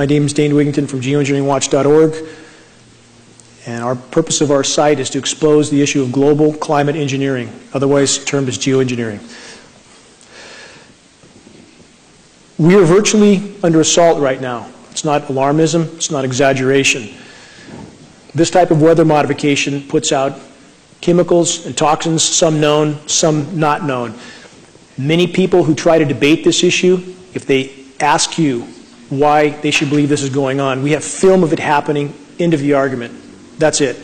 My name is Dane Wigington from geoengineeringwatch.org, and our purpose of our site is to expose the issue of global climate engineering, otherwise termed as geoengineering. We are virtually under assault right now. It's not alarmism, it's not exaggeration. This type of weather modification puts out chemicals and toxins, some known, some not known. Many people who try to debate this issue, if they ask you why they should believe this is going on, we have film of it happening, end of the argument. That's it.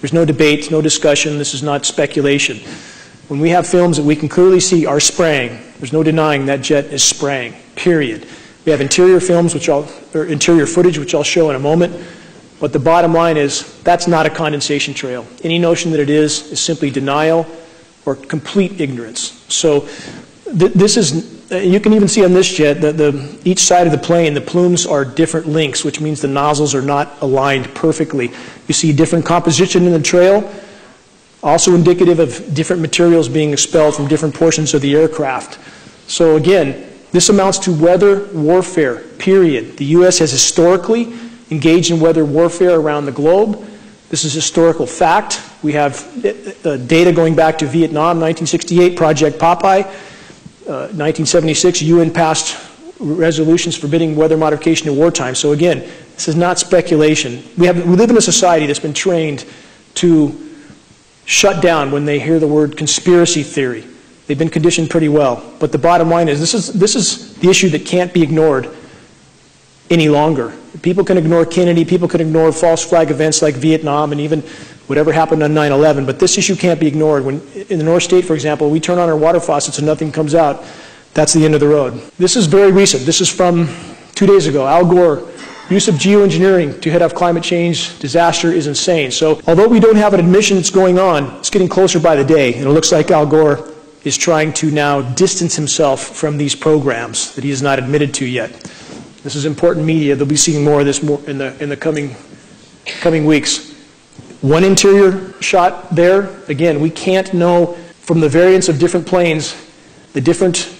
There's no debate, no discussion, this is not speculation. When we have films that we can clearly see are spraying, there's no denying that jet is spraying, period. We have interior films, which I'll, or interior footage, which I'll show in a moment. But the bottom line is that's not a condensation trail. Any notion that it is is simply denial or complete ignorance. So th this is, you can even see on this jet that the, each side of the plane, the plumes are different lengths, which means the nozzles are not aligned perfectly. You see different composition in the trail, also indicative of different materials being expelled from different portions of the aircraft. So again, this amounts to weather warfare, period. The U.S. has historically engaged in weather warfare around the globe. This is historical fact. We have uh, data going back to Vietnam, 1968, Project Popeye. Uh, 1976, UN passed resolutions forbidding weather modification in wartime. So again, this is not speculation. We, have, we live in a society that's been trained to shut down when they hear the word conspiracy theory. They've been conditioned pretty well. But the bottom line is this is, this is the issue that can't be ignored any longer. People can ignore Kennedy, people can ignore false flag events like Vietnam and even whatever happened on 9-11, but this issue can't be ignored. When in the North State, for example, we turn on our water faucets and nothing comes out, that's the end of the road. This is very recent. This is from two days ago. Al Gore, use of geoengineering to head off climate change disaster is insane. So although we don't have an admission that's going on, it's getting closer by the day, and it looks like Al Gore is trying to now distance himself from these programs that he has not admitted to yet. This is important media. They'll be seeing more of this more in the, in the coming, coming weeks. One interior shot there. Again, we can't know from the variance of different planes the different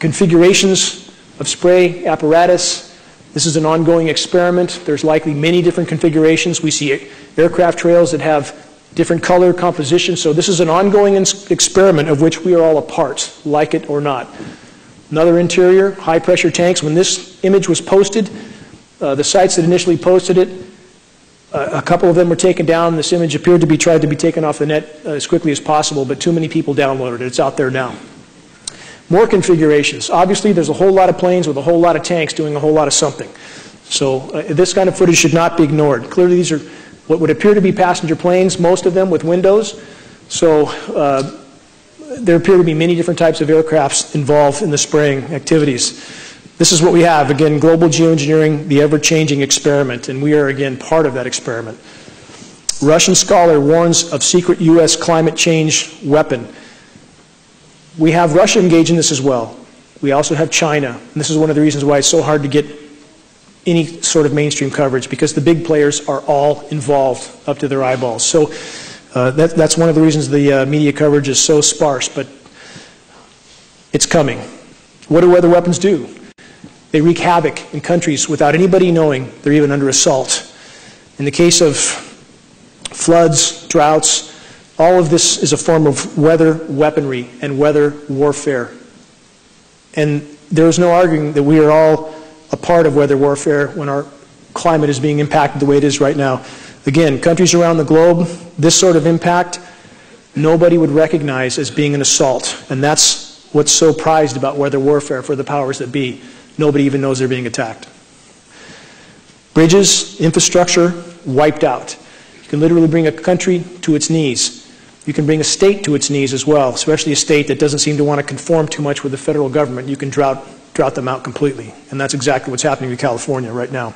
configurations of spray apparatus. This is an ongoing experiment. There's likely many different configurations. We see aircraft trails that have different color composition. So this is an ongoing experiment of which we are all a part, like it or not. Another interior, high pressure tanks. When this image was posted, uh, the sites that initially posted it, uh, a couple of them were taken down. This image appeared to be tried to be taken off the net uh, as quickly as possible, but too many people downloaded it. It's out there now. More configurations. Obviously, there's a whole lot of planes with a whole lot of tanks doing a whole lot of something. So uh, this kind of footage should not be ignored. Clearly, these are what would appear to be passenger planes, most of them with windows. So uh, there appear to be many different types of aircrafts involved in the spraying activities. This is what we have. Again, global geoengineering, the ever-changing experiment, and we are again part of that experiment. Russian scholar warns of secret U.S. climate change weapon. We have Russia engaged in this as well. We also have China, and this is one of the reasons why it's so hard to get any sort of mainstream coverage because the big players are all involved up to their eyeballs. So that, that's one of the reasons the uh, media coverage is so sparse, but it's coming. What do weather weapons do? They wreak havoc in countries without anybody knowing they're even under assault. In the case of floods, droughts, all of this is a form of weather weaponry and weather warfare. And there is no arguing that we are all a part of weather warfare when our climate is being impacted the way it is right now. Again, countries around the globe, this sort of impact, nobody would recognize as being an assault. And that's what's so prized about weather warfare for the powers that be. Nobody even knows they're being attacked. Bridges, infrastructure, wiped out. You can literally bring a country to its knees. You can bring a state to its knees as well, especially a state that doesn't seem to want to conform too much with the federal government. You can drought, drought them out completely. And that's exactly what's happening in California right now.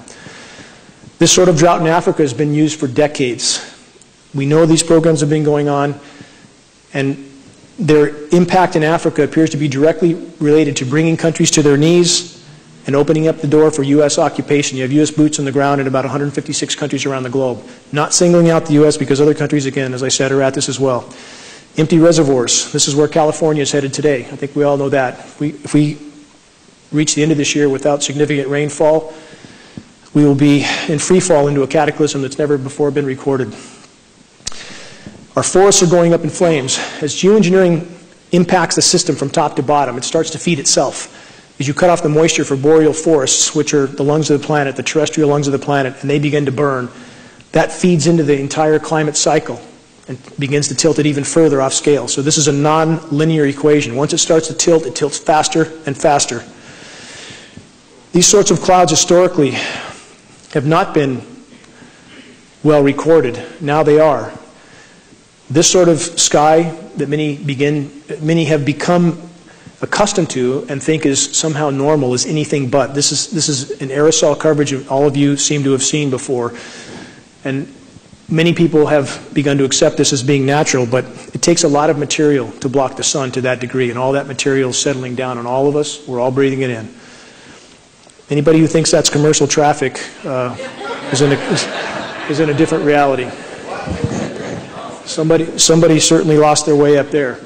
This sort of drought in Africa has been used for decades. We know these programs have been going on, and their impact in Africa appears to be directly related to bringing countries to their knees and opening up the door for U.S. occupation. You have U.S. boots on the ground in about 156 countries around the globe. Not singling out the U.S. because other countries, again, as I said, are at this as well. Empty reservoirs. This is where California is headed today. I think we all know that. If we, if we reach the end of this year without significant rainfall, we will be in free fall into a cataclysm that's never before been recorded. Our forests are going up in flames. As geoengineering impacts the system from top to bottom, it starts to feed itself. As you cut off the moisture for boreal forests, which are the lungs of the planet, the terrestrial lungs of the planet, and they begin to burn, that feeds into the entire climate cycle and begins to tilt it even further off scale. So this is a non-linear equation. Once it starts to tilt, it tilts faster and faster. These sorts of clouds historically have not been well recorded. Now they are. This sort of sky that many begin, many have become accustomed to and think is somehow normal is anything but. This is, this is an aerosol coverage that all of you seem to have seen before. And many people have begun to accept this as being natural, but it takes a lot of material to block the sun to that degree, and all that material is settling down on all of us. We're all breathing it in. Anybody who thinks that's commercial traffic uh, is, in a, is in a different reality. Somebody, somebody certainly lost their way up there.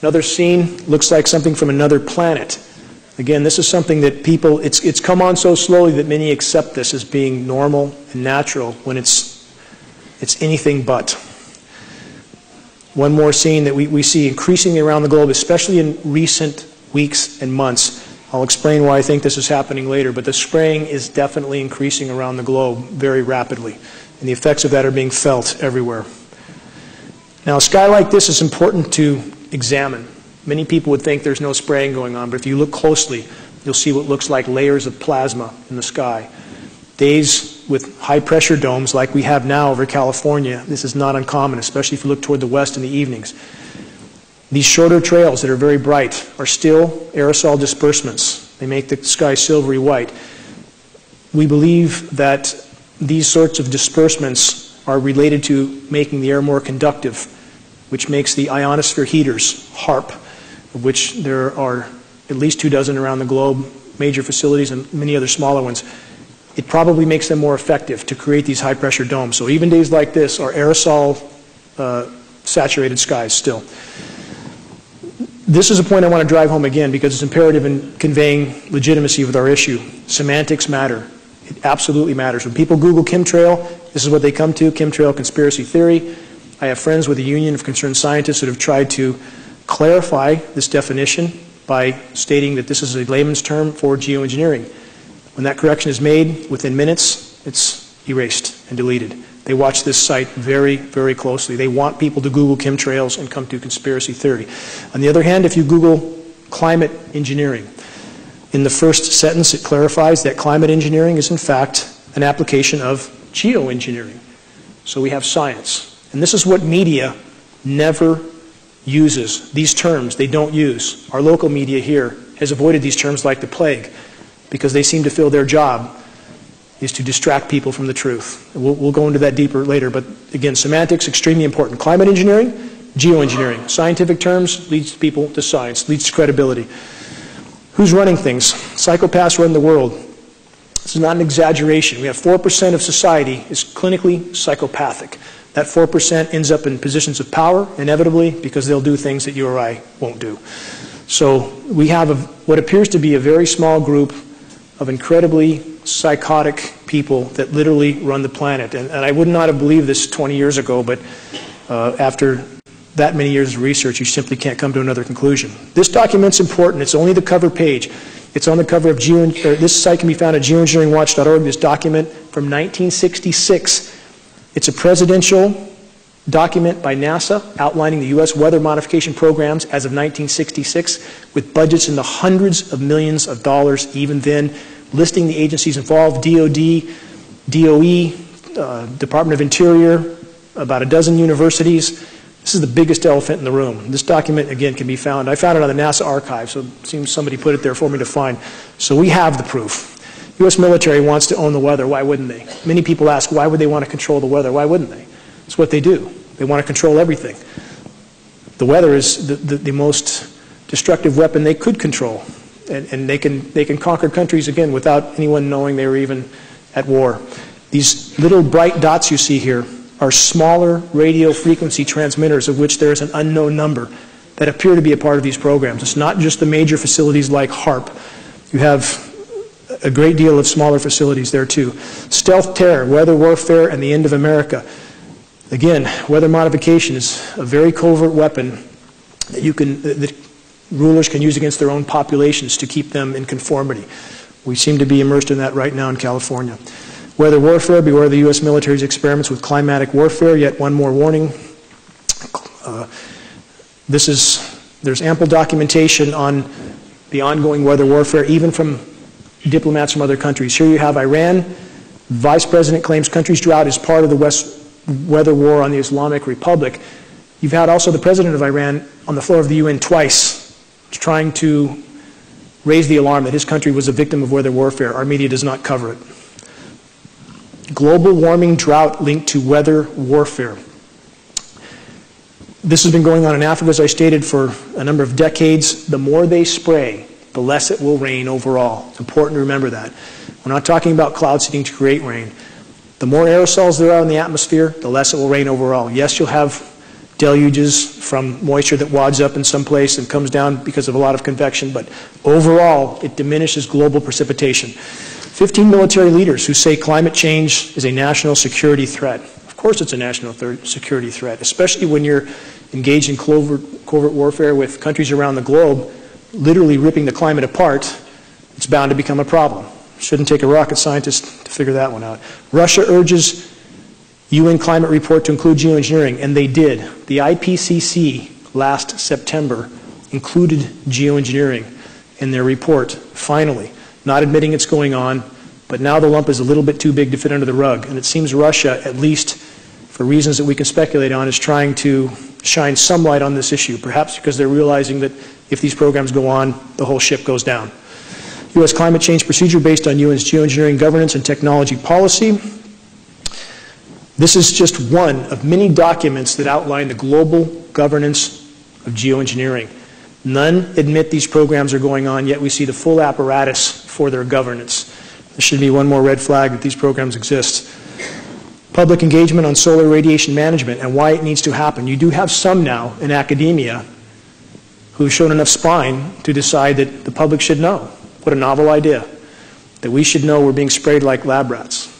Another scene looks like something from another planet. Again, this is something that people, it's, it's come on so slowly that many accept this as being normal and natural when it's, it's anything but. One more scene that we, we see increasingly around the globe, especially in recent weeks and months. I'll explain why I think this is happening later, but the spraying is definitely increasing around the globe very rapidly, and the effects of that are being felt everywhere. Now, a sky like this is important to examine. Many people would think there's no spraying going on, but if you look closely, you'll see what looks like layers of plasma in the sky. Days with high pressure domes like we have now over California, this is not uncommon, especially if you look toward the west in the evenings. These shorter trails that are very bright are still aerosol disbursements. They make the sky silvery white. We believe that these sorts of disbursements are related to making the air more conductive, which makes the ionosphere heaters, HAARP, of which there are at least two dozen around the globe, major facilities and many other smaller ones, it probably makes them more effective to create these high pressure domes. So even days like this are aerosol uh, saturated skies still. This is a point I want to drive home again because it's imperative in conveying legitimacy with our issue. Semantics matter. It absolutely matters. When people Google chemtrail, this is what they come to, chemtrail conspiracy theory. I have friends with the Union of Concerned Scientists that have tried to clarify this definition by stating that this is a layman's term for geoengineering. When that correction is made, within minutes, it's erased and deleted. They watch this site very, very closely. They want people to Google chemtrails and come to conspiracy theory. On the other hand, if you Google climate engineering, in the first sentence it clarifies that climate engineering is in fact an application of geoengineering. So we have science. And this is what media never uses these terms they don't use. Our local media here has avoided these terms like the plague because they seem to feel their job is to distract people from the truth. We'll, we'll go into that deeper later, but again, semantics, extremely important. Climate engineering, geoengineering. Scientific terms leads people to science, leads to credibility. Who's running things? Psychopaths run the world. This is not an exaggeration. We have 4% of society is clinically psychopathic. That 4% ends up in positions of power, inevitably, because they'll do things that you or I won't do. So we have a, what appears to be a very small group of incredibly psychotic people that literally run the planet. And, and I would not have believed this 20 years ago, but uh, after that many years of research, you simply can't come to another conclusion. This document's important. It's only the cover page. It's on the cover of Geo, this site can be found at geoengineeringwatch.org, this document from 1966 it's a presidential document by NASA outlining the U.S. weather modification programs as of 1966 with budgets in the hundreds of millions of dollars even then, listing the agencies involved, DOD, DOE, uh, Department of Interior, about a dozen universities. This is the biggest elephant in the room. This document, again, can be found. I found it on the NASA archive, so it seems somebody put it there for me to find. So we have the proof. U.S. military wants to own the weather. Why wouldn't they? Many people ask, why would they want to control the weather? Why wouldn't they? It's what they do. They want to control everything. The weather is the, the, the most destructive weapon they could control. And, and, they, can, they can conquer countries, again, without anyone knowing they were even at war. These little bright dots you see here are smaller radio frequency transmitters of which there is an unknown number that appear to be a part of these programs. It's not just the major facilities like HAARP. You have a great deal of smaller facilities there too. Stealth terror, weather warfare, and the end of America. Again, weather modification is a very covert weapon that you can that rulers can use against their own populations to keep them in conformity. We seem to be immersed in that right now in California. Weather warfare, beware the U.S. military's experiments with climatic warfare. Yet one more warning. Uh, this is, there's ample documentation on the ongoing weather warfare, even from diplomats from other countries. Here you have Iran. Vice President claims country's drought is part of the West weather war on the Islamic Republic. You've had also the president of Iran on the floor of the UN twice trying to raise the alarm that his country was a victim of weather warfare. Our media does not cover it. Global warming drought linked to weather warfare. This has been going on in Africa, as I stated, for a number of decades. The more they spray, the less it will rain overall. It's important to remember that. We're not talking about cloud seeding to create rain. The more aerosols there are in the atmosphere, the less it will rain overall. Yes, you'll have deluges from moisture that wads up in some place and comes down because of a lot of convection, but overall, it diminishes global precipitation. 15 military leaders who say climate change is a national security threat. Of course, it's a national security threat, especially when you're engaged in covert, covert warfare with countries around the globe, literally ripping the climate apart. It's bound to become a problem. Shouldn't take a rocket scientist to figure that one out. Russia urges UN climate report to include geoengineering, and they did. The IPCC last September included geoengineering in their report, finally, not admitting it's going on, but now the lump is a little bit too big to fit under the rug. And it seems Russia, at least for reasons that we can speculate on, is trying to shine some light on this issue, perhaps because they're realizing that if these programs go on, the whole ship goes down. U.S. climate change procedure based on UN's geoengineering governance and technology policy. This is just one of many documents that outline the global governance of geoengineering. None admit these programs are going on, yet we see the full apparatus for their governance. There should be one more red flag that these programs exist. Public engagement on solar radiation management and why it needs to happen. You do have some now in academia who've shown enough spine to decide that the public should know. What a novel idea. That we should know we're being sprayed like lab rats.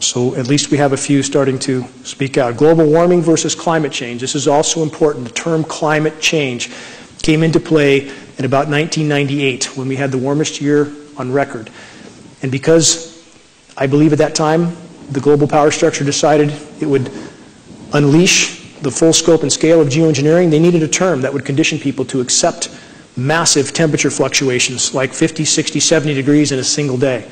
So at least we have a few starting to speak out. Global warming versus climate change. This is also important. The term climate change came into play in about 1998 when we had the warmest year on record. And because I believe at that time the global power structure decided it would unleash the full scope and scale of geoengineering, they needed a term that would condition people to accept massive temperature fluctuations like 50, 60, 70 degrees in a single day.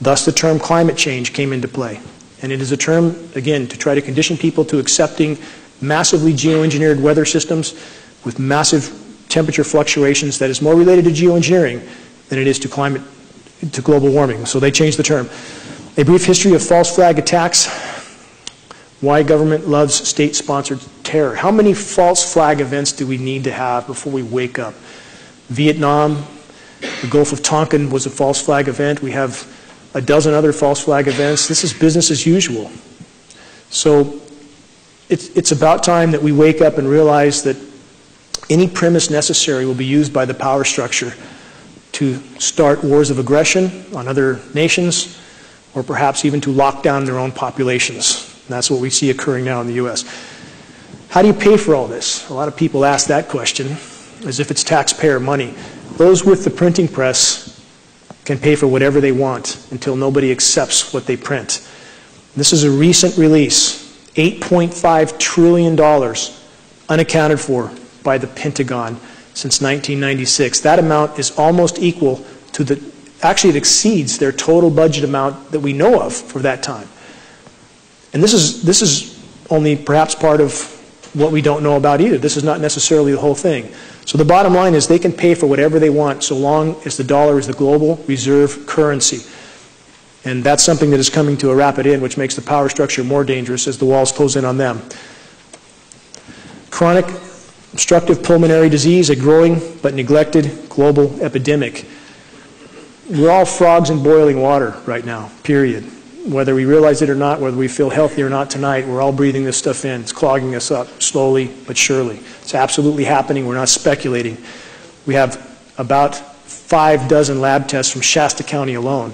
Thus, the term climate change came into play. And it is a term, again, to try to condition people to accepting massively geoengineered weather systems with massive temperature fluctuations that is more related to geoengineering than it is to climate, to global warming. So they changed the term. A brief history of false flag attacks. Why government loves state-sponsored terror. How many false flag events do we need to have before we wake up? Vietnam, the Gulf of Tonkin was a false flag event. We have a dozen other false flag events. This is business as usual. So it's, it's about time that we wake up and realize that any premise necessary will be used by the power structure to start wars of aggression on other nations or perhaps even to lock down their own populations. And that's what we see occurring now in the U.S. How do you pay for all this? A lot of people ask that question as if it's taxpayer money. Those with the printing press can pay for whatever they want until nobody accepts what they print. This is a recent release $8.5 trillion unaccounted for by the Pentagon since 1996. That amount is almost equal to the, actually, it exceeds their total budget amount that we know of for that time. And this is, this is only perhaps part of what we don't know about either. This is not necessarily the whole thing. So the bottom line is they can pay for whatever they want so long as the dollar is the global reserve currency. And that's something that is coming to a rapid end, which makes the power structure more dangerous as the walls close in on them. Chronic obstructive pulmonary disease, a growing but neglected global epidemic. We're all frogs in boiling water right now, period. Whether we realize it or not, whether we feel healthy or not tonight, we're all breathing this stuff in. It's clogging us up slowly but surely. It's absolutely happening. We're not speculating. We have about five dozen lab tests from Shasta County alone.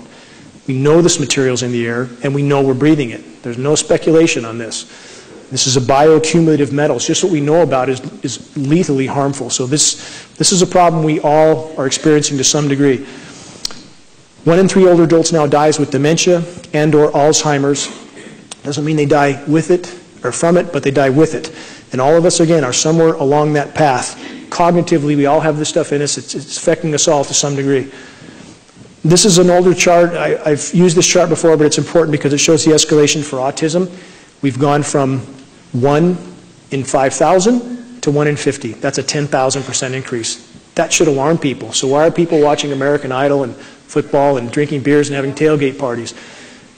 We know this material's in the air, and we know we're breathing it. There's no speculation on this. This is a bioaccumulative metal. It's just what we know about is, is lethally harmful. So this, this is a problem we all are experiencing to some degree. One in three older adults now dies with dementia and or Alzheimer's. Doesn't mean they die with it or from it, but they die with it. And all of us, again, are somewhere along that path. Cognitively, we all have this stuff in us. It's, it's affecting us all to some degree. This is an older chart. I, I've used this chart before, but it's important because it shows the escalation for autism. We've gone from 1 in 5,000 to 1 in 50. That's a 10,000% increase. That should alarm people. So why are people watching American Idol and football and drinking beers and having tailgate parties?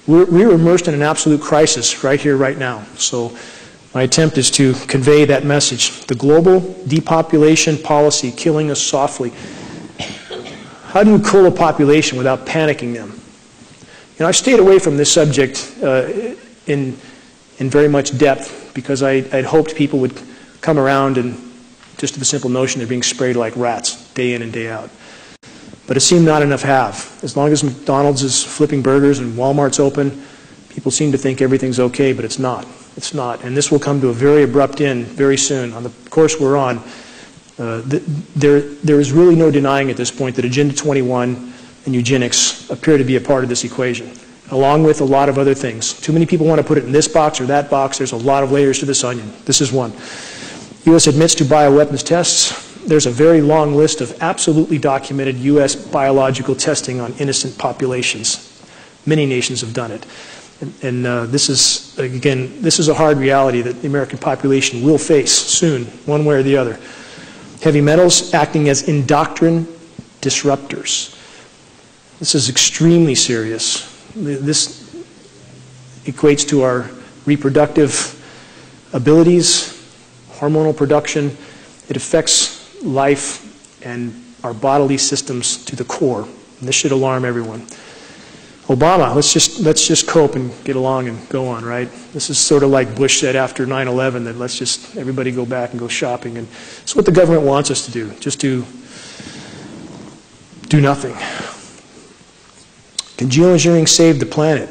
We're, we're immersed in an absolute crisis right here, right now. So my attempt is to convey that message. The global depopulation policy killing us softly how do you cool a population without panicking them? You know, I stayed away from this subject uh, in, in very much depth because I, would hoped people would come around and just to the simple notion they're being sprayed like rats day in and day out. But it seemed not enough have. As long as McDonald's is flipping burgers and Walmart's open, people seem to think everything's okay, but it's not. It's not. And this will come to a very abrupt end very soon. On the course we're on, uh, there, there is really no denying at this point that Agenda 21 and eugenics appear to be a part of this equation, along with a lot of other things. Too many people want to put it in this box or that box. There's a lot of layers to this onion. This is one. U.S. admits to bioweapons tests. There's a very long list of absolutely documented U.S. biological testing on innocent populations. Many nations have done it. And, and uh, this is, again, this is a hard reality that the American population will face soon, one way or the other heavy metals acting as endocrine disruptors. This is extremely serious. This equates to our reproductive abilities, hormonal production. It affects life and our bodily systems to the core. And this should alarm everyone. Obama, let's just, let's just cope and get along and go on, right? This is sort of like Bush said after 9-11 that let's just, everybody go back and go shopping. And it's what the government wants us to do, just to do nothing. Can geoengineering save the planet?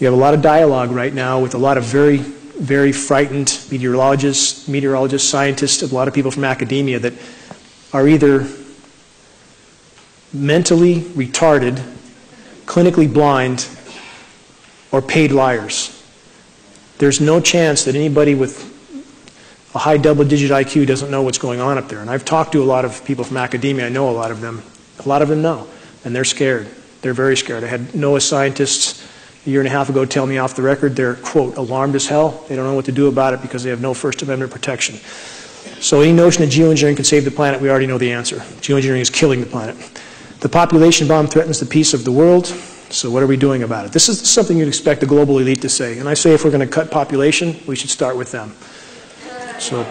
We have a lot of dialogue right now with a lot of very, very frightened meteorologists, meteorologists, scientists, a lot of people from academia that are either mentally retarded clinically blind, or paid liars. There's no chance that anybody with a high double digit IQ doesn't know what's going on up there. And I've talked to a lot of people from academia, I know a lot of them. A lot of them know, and they're scared. They're very scared. I had NOAA scientists a year and a half ago tell me off the record they're, quote, alarmed as hell. They don't know what to do about it because they have no First Amendment protection. So any notion that geoengineering can save the planet, we already know the answer. Geoengineering is killing the planet. The population bomb threatens the peace of the world. So what are we doing about it? This is something you'd expect the global elite to say. And I say if we're going to cut population, we should start with them. So.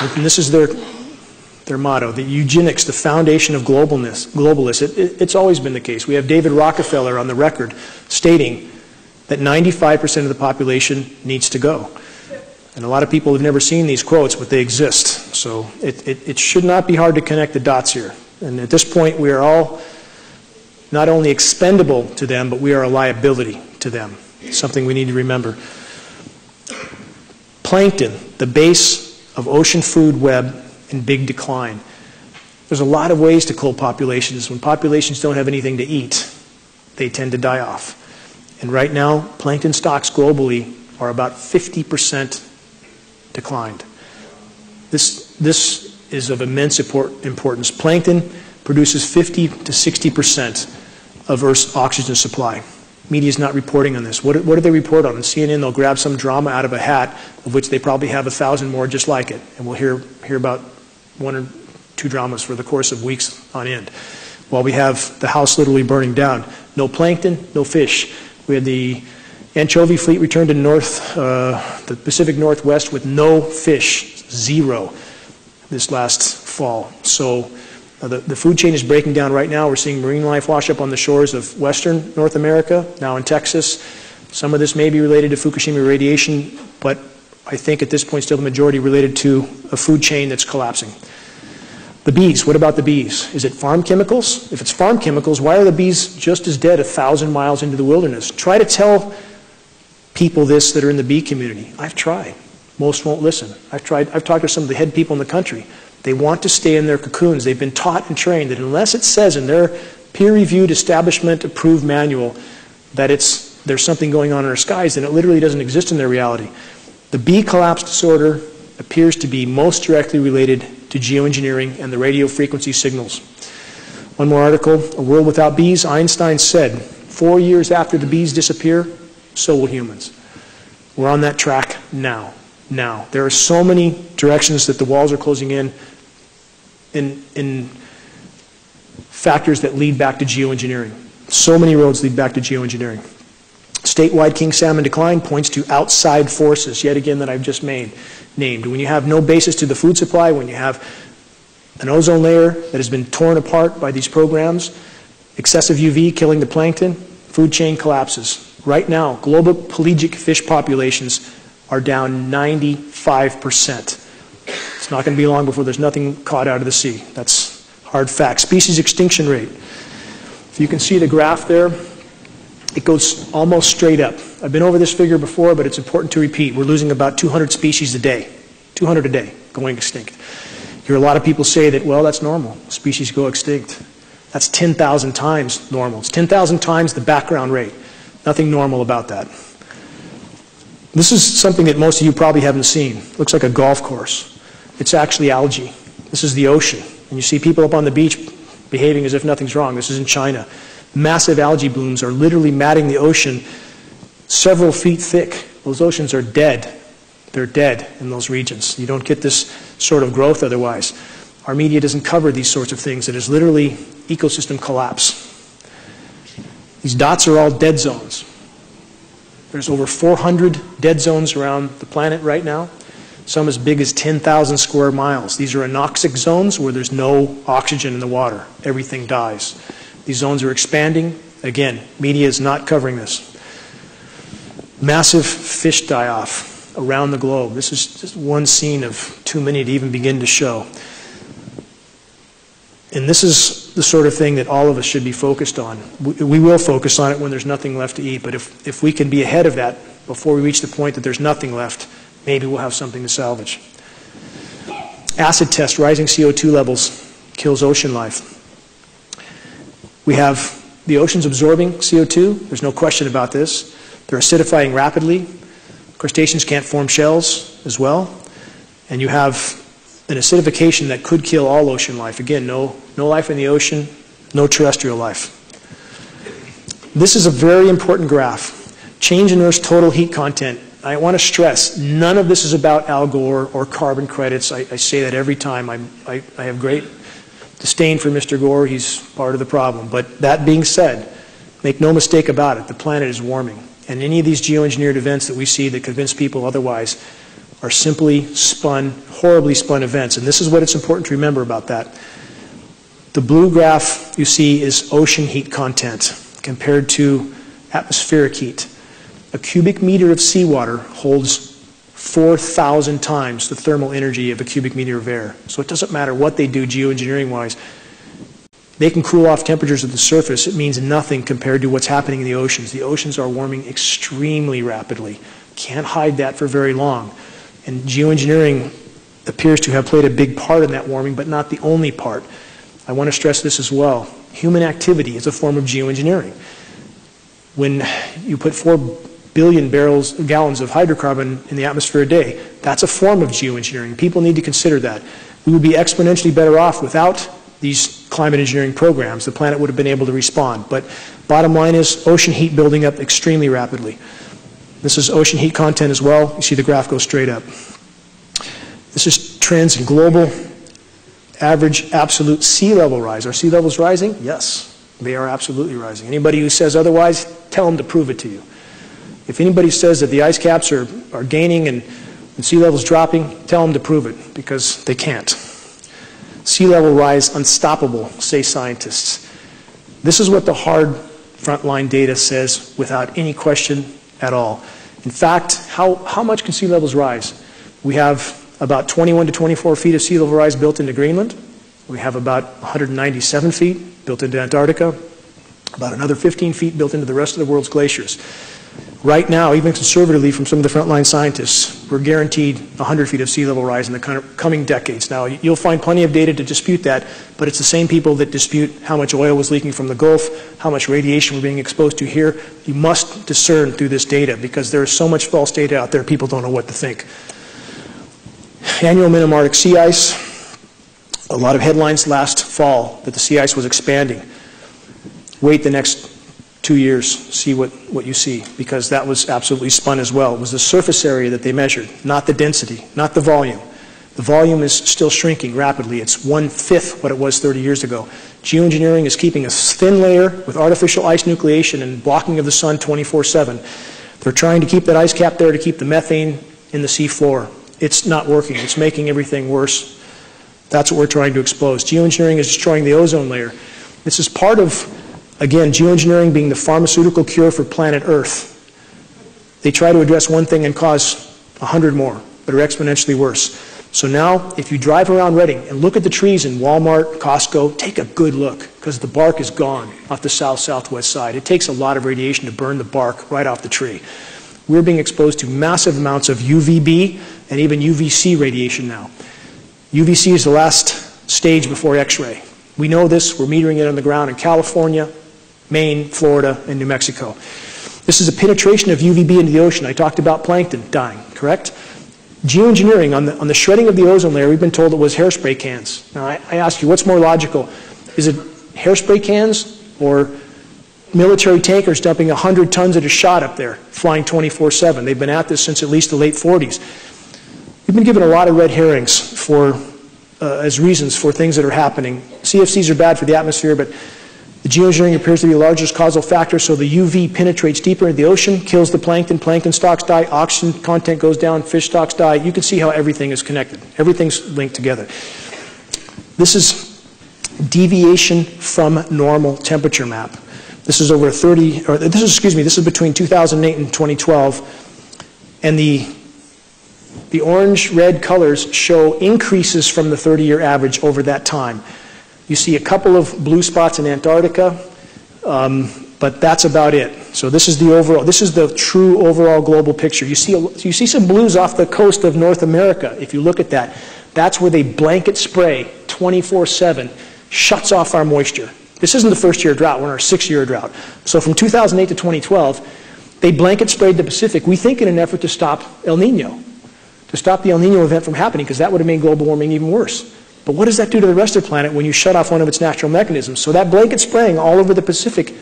And this is their, their motto, the eugenics, the foundation of globalness, globalists. It, it, it's always been the case. We have David Rockefeller on the record stating that 95% of the population needs to go. And a lot of people have never seen these quotes, but they exist. So it, it, it, should not be hard to connect the dots here. And at this point, we are all not only expendable to them, but we are a liability to them. Something we need to remember. Plankton, the base of ocean food web in big decline. There's a lot of ways to cool populations. When populations don't have anything to eat, they tend to die off. And right now, plankton stocks globally are about 50% declined. This, this is of immense importance. Plankton produces 50 to 60 percent of Earth's oxygen supply. Media is not reporting on this. What, what do they report on? On CNN, they'll grab some drama out of a hat, of which they probably have a thousand more just like it. And we'll hear, hear about one or two dramas for the course of weeks on end. While we have the house literally burning down. No plankton, no fish. We had the Anchovy fleet returned to North, uh, the Pacific Northwest with no fish, zero, this last fall. So uh, the, the food chain is breaking down right now. We're seeing marine life wash up on the shores of western North America, now in Texas. Some of this may be related to Fukushima radiation, but I think at this point still the majority related to a food chain that's collapsing. The bees, what about the bees? Is it farm chemicals? If it's farm chemicals, why are the bees just as dead a thousand miles into the wilderness? Try to tell people this that are in the bee community. I've tried. Most won't listen. I've tried, I've talked to some of the head people in the country. They want to stay in their cocoons. They've been taught and trained that unless it says in their peer-reviewed, establishment-approved manual that it's, there's something going on in our skies, then it literally doesn't exist in their reality. The bee collapse disorder appears to be most directly related to geoengineering and the radio frequency signals. One more article, A World Without Bees. Einstein said, four years after the bees disappear, so will humans. We're on that track now. Now. There are so many directions that the walls are closing in in, in factors that lead back to geoengineering. So many roads lead back to geoengineering. Statewide king salmon decline points to outside forces, yet again, that I've just made, named. When you have no basis to the food supply, when you have an ozone layer that has been torn apart by these programs, excessive UV killing the plankton, food chain collapses. Right now, global pelagic fish populations are down 95%. It's not going to be long before there's nothing caught out of the sea. That's hard fact. Species extinction rate. If you can see the graph there, it goes almost straight up. I've been over this figure before, but it's important to repeat. We're losing about 200 species a day. 200 a day going extinct. You hear a lot of people say that, well, that's normal. Species go extinct. That's 10,000 times normal. It's 10,000 times the background rate. Nothing normal about that. This is something that most of you probably haven't seen. It looks like a golf course. It's actually algae. This is the ocean. And you see people up on the beach behaving as if nothing's wrong. This is in China. Massive algae blooms are literally matting the ocean several feet thick. Those oceans are dead. They're dead in those regions. You don't get this sort of growth otherwise. Our media doesn't cover these sorts of things. It is literally ecosystem collapse. These dots are all dead zones. There's over 400 dead zones around the planet right now, some as big as 10,000 square miles. These are anoxic zones where there's no oxygen in the water. Everything dies. These zones are expanding. Again, media is not covering this. Massive fish die-off around the globe. This is just one scene of too many to even begin to show. And this is the sort of thing that all of us should be focused on. We, we, will focus on it when there's nothing left to eat, but if, if we can be ahead of that before we reach the point that there's nothing left, maybe we'll have something to salvage. Acid test, rising CO2 levels kills ocean life. We have the oceans absorbing CO2. There's no question about this. They're acidifying rapidly. Crustaceans can't form shells as well. And you have an acidification that could kill all ocean life. Again, no, no life in the ocean, no terrestrial life. This is a very important graph. Change in Earth's total heat content. I want to stress, none of this is about Al Gore or carbon credits. I, I say that every time. I, I, I have great disdain for Mr. Gore. He's part of the problem. But that being said, make no mistake about it, the planet is warming. And any of these geoengineered events that we see that convince people otherwise are simply spun, horribly spun events. And this is what it's important to remember about that. The blue graph you see is ocean heat content compared to atmospheric heat. A cubic meter of seawater holds 4,000 times the thermal energy of a cubic meter of air. So it doesn't matter what they do geoengineering-wise. They can cool off temperatures at the surface. It means nothing compared to what's happening in the oceans. The oceans are warming extremely rapidly. Can't hide that for very long. And geoengineering appears to have played a big part in that warming, but not the only part. I want to stress this as well. Human activity is a form of geoengineering. When you put 4 billion barrels, gallons of hydrocarbon in the atmosphere a day, that's a form of geoengineering. People need to consider that. We would be exponentially better off without these climate engineering programs. The planet would have been able to respond. But bottom line is ocean heat building up extremely rapidly. This is ocean heat content as well. You see the graph go straight up. This is trends in global average absolute sea level rise. Are sea levels rising? Yes, they are absolutely rising. Anybody who says otherwise, tell them to prove it to you. If anybody says that the ice caps are, are gaining and, and sea levels dropping, tell them to prove it because they can't. Sea level rise unstoppable, say scientists. This is what the hard frontline data says without any question at all. In fact, how, how much can sea levels rise? We have about 21 to 24 feet of sea level rise built into Greenland. We have about 197 feet built into Antarctica, about another 15 feet built into the rest of the world's glaciers. Right now, even conservatively from some of the frontline scientists, we're guaranteed 100 feet of sea level rise in the coming decades. Now, you'll find plenty of data to dispute that, but it's the same people that dispute how much oil was leaking from the Gulf, how much radiation we're being exposed to here. You must discern through this data because there is so much false data out there, people don't know what to think. Annual minimum Arctic sea ice. A lot of headlines last fall that the sea ice was expanding. Wait the next two years, see what, what you see, because that was absolutely spun as well. It was the surface area that they measured, not the density, not the volume. The volume is still shrinking rapidly. It's one-fifth what it was 30 years ago. Geoengineering is keeping a thin layer with artificial ice nucleation and blocking of the sun 24-7. They're trying to keep that ice cap there to keep the methane in the sea floor. It's not working. It's making everything worse. That's what we're trying to expose. Geoengineering is destroying the ozone layer. This is part of Again, geoengineering being the pharmaceutical cure for planet Earth. They try to address one thing and cause a hundred more that are exponentially worse. So now, if you drive around Redding and look at the trees in Walmart, Costco, take a good look because the bark is gone off the south-southwest side. It takes a lot of radiation to burn the bark right off the tree. We're being exposed to massive amounts of UVB and even UVC radiation now. UVC is the last stage before X-ray. We know this. We're metering it on the ground in California, Maine, Florida, and New Mexico. This is a penetration of UVB into the ocean. I talked about plankton dying, correct? Geoengineering, on the, on the shredding of the ozone layer, we've been told it was hairspray cans. Now, I, I ask you, what's more logical? Is it hairspray cans or military tankers dumping 100 tons at a shot up there, flying 24-7? They've been at this since at least the late 40s. We've been given a lot of red herrings for, uh, as reasons for things that are happening. CFCs are bad for the atmosphere, but the geoengineering appears to be the largest causal factor, so the UV penetrates deeper into the ocean, kills the plankton, plankton stocks die, oxygen content goes down, fish stocks die. You can see how everything is connected. Everything's linked together. This is deviation from normal temperature map. This is over 30, or this is, excuse me, this is between 2008 and 2012. And the, the orange-red colors show increases from the 30-year average over that time. You see a couple of blue spots in Antarctica, um, but that's about it. So this is the overall, this is the true overall global picture. You see, you see some blues off the coast of North America, if you look at that. That's where they blanket spray 24-7, shuts off our moisture. This isn't the first year drought, we're in our sixth year drought. So from 2008 to 2012, they blanket sprayed the Pacific, we think in an effort to stop El Nino, to stop the El Nino event from happening, because that would have made global warming even worse. But what does that do to the rest of the planet when you shut off one of its natural mechanisms? So that blanket spraying all over the Pacific,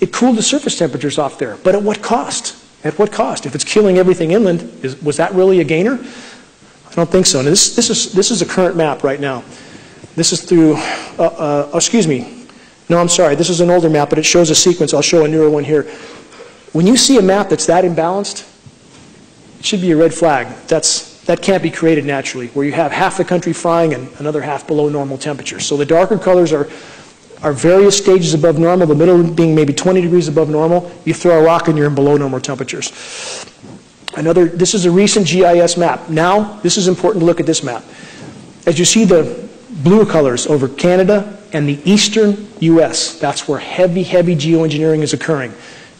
it cooled the surface temperatures off there. But at what cost? At what cost? If it's killing everything inland, is, was that really a gainer? I don't think so. Now this, this, is, this is a current map right now. This is through, uh, uh, excuse me. No, I'm sorry. This is an older map, but it shows a sequence. I'll show a newer one here. When you see a map that's that imbalanced, it should be a red flag. That's, that can't be created naturally, where you have half the country frying and another half below normal temperatures. So the darker colors are, are various stages above normal, the middle being maybe 20 degrees above normal. You throw a rock and you're in below normal temperatures. Another, this is a recent GIS map. Now, this is important to look at this map. As you see the blue colors over Canada and the eastern U.S., that's where heavy, heavy geoengineering is occurring.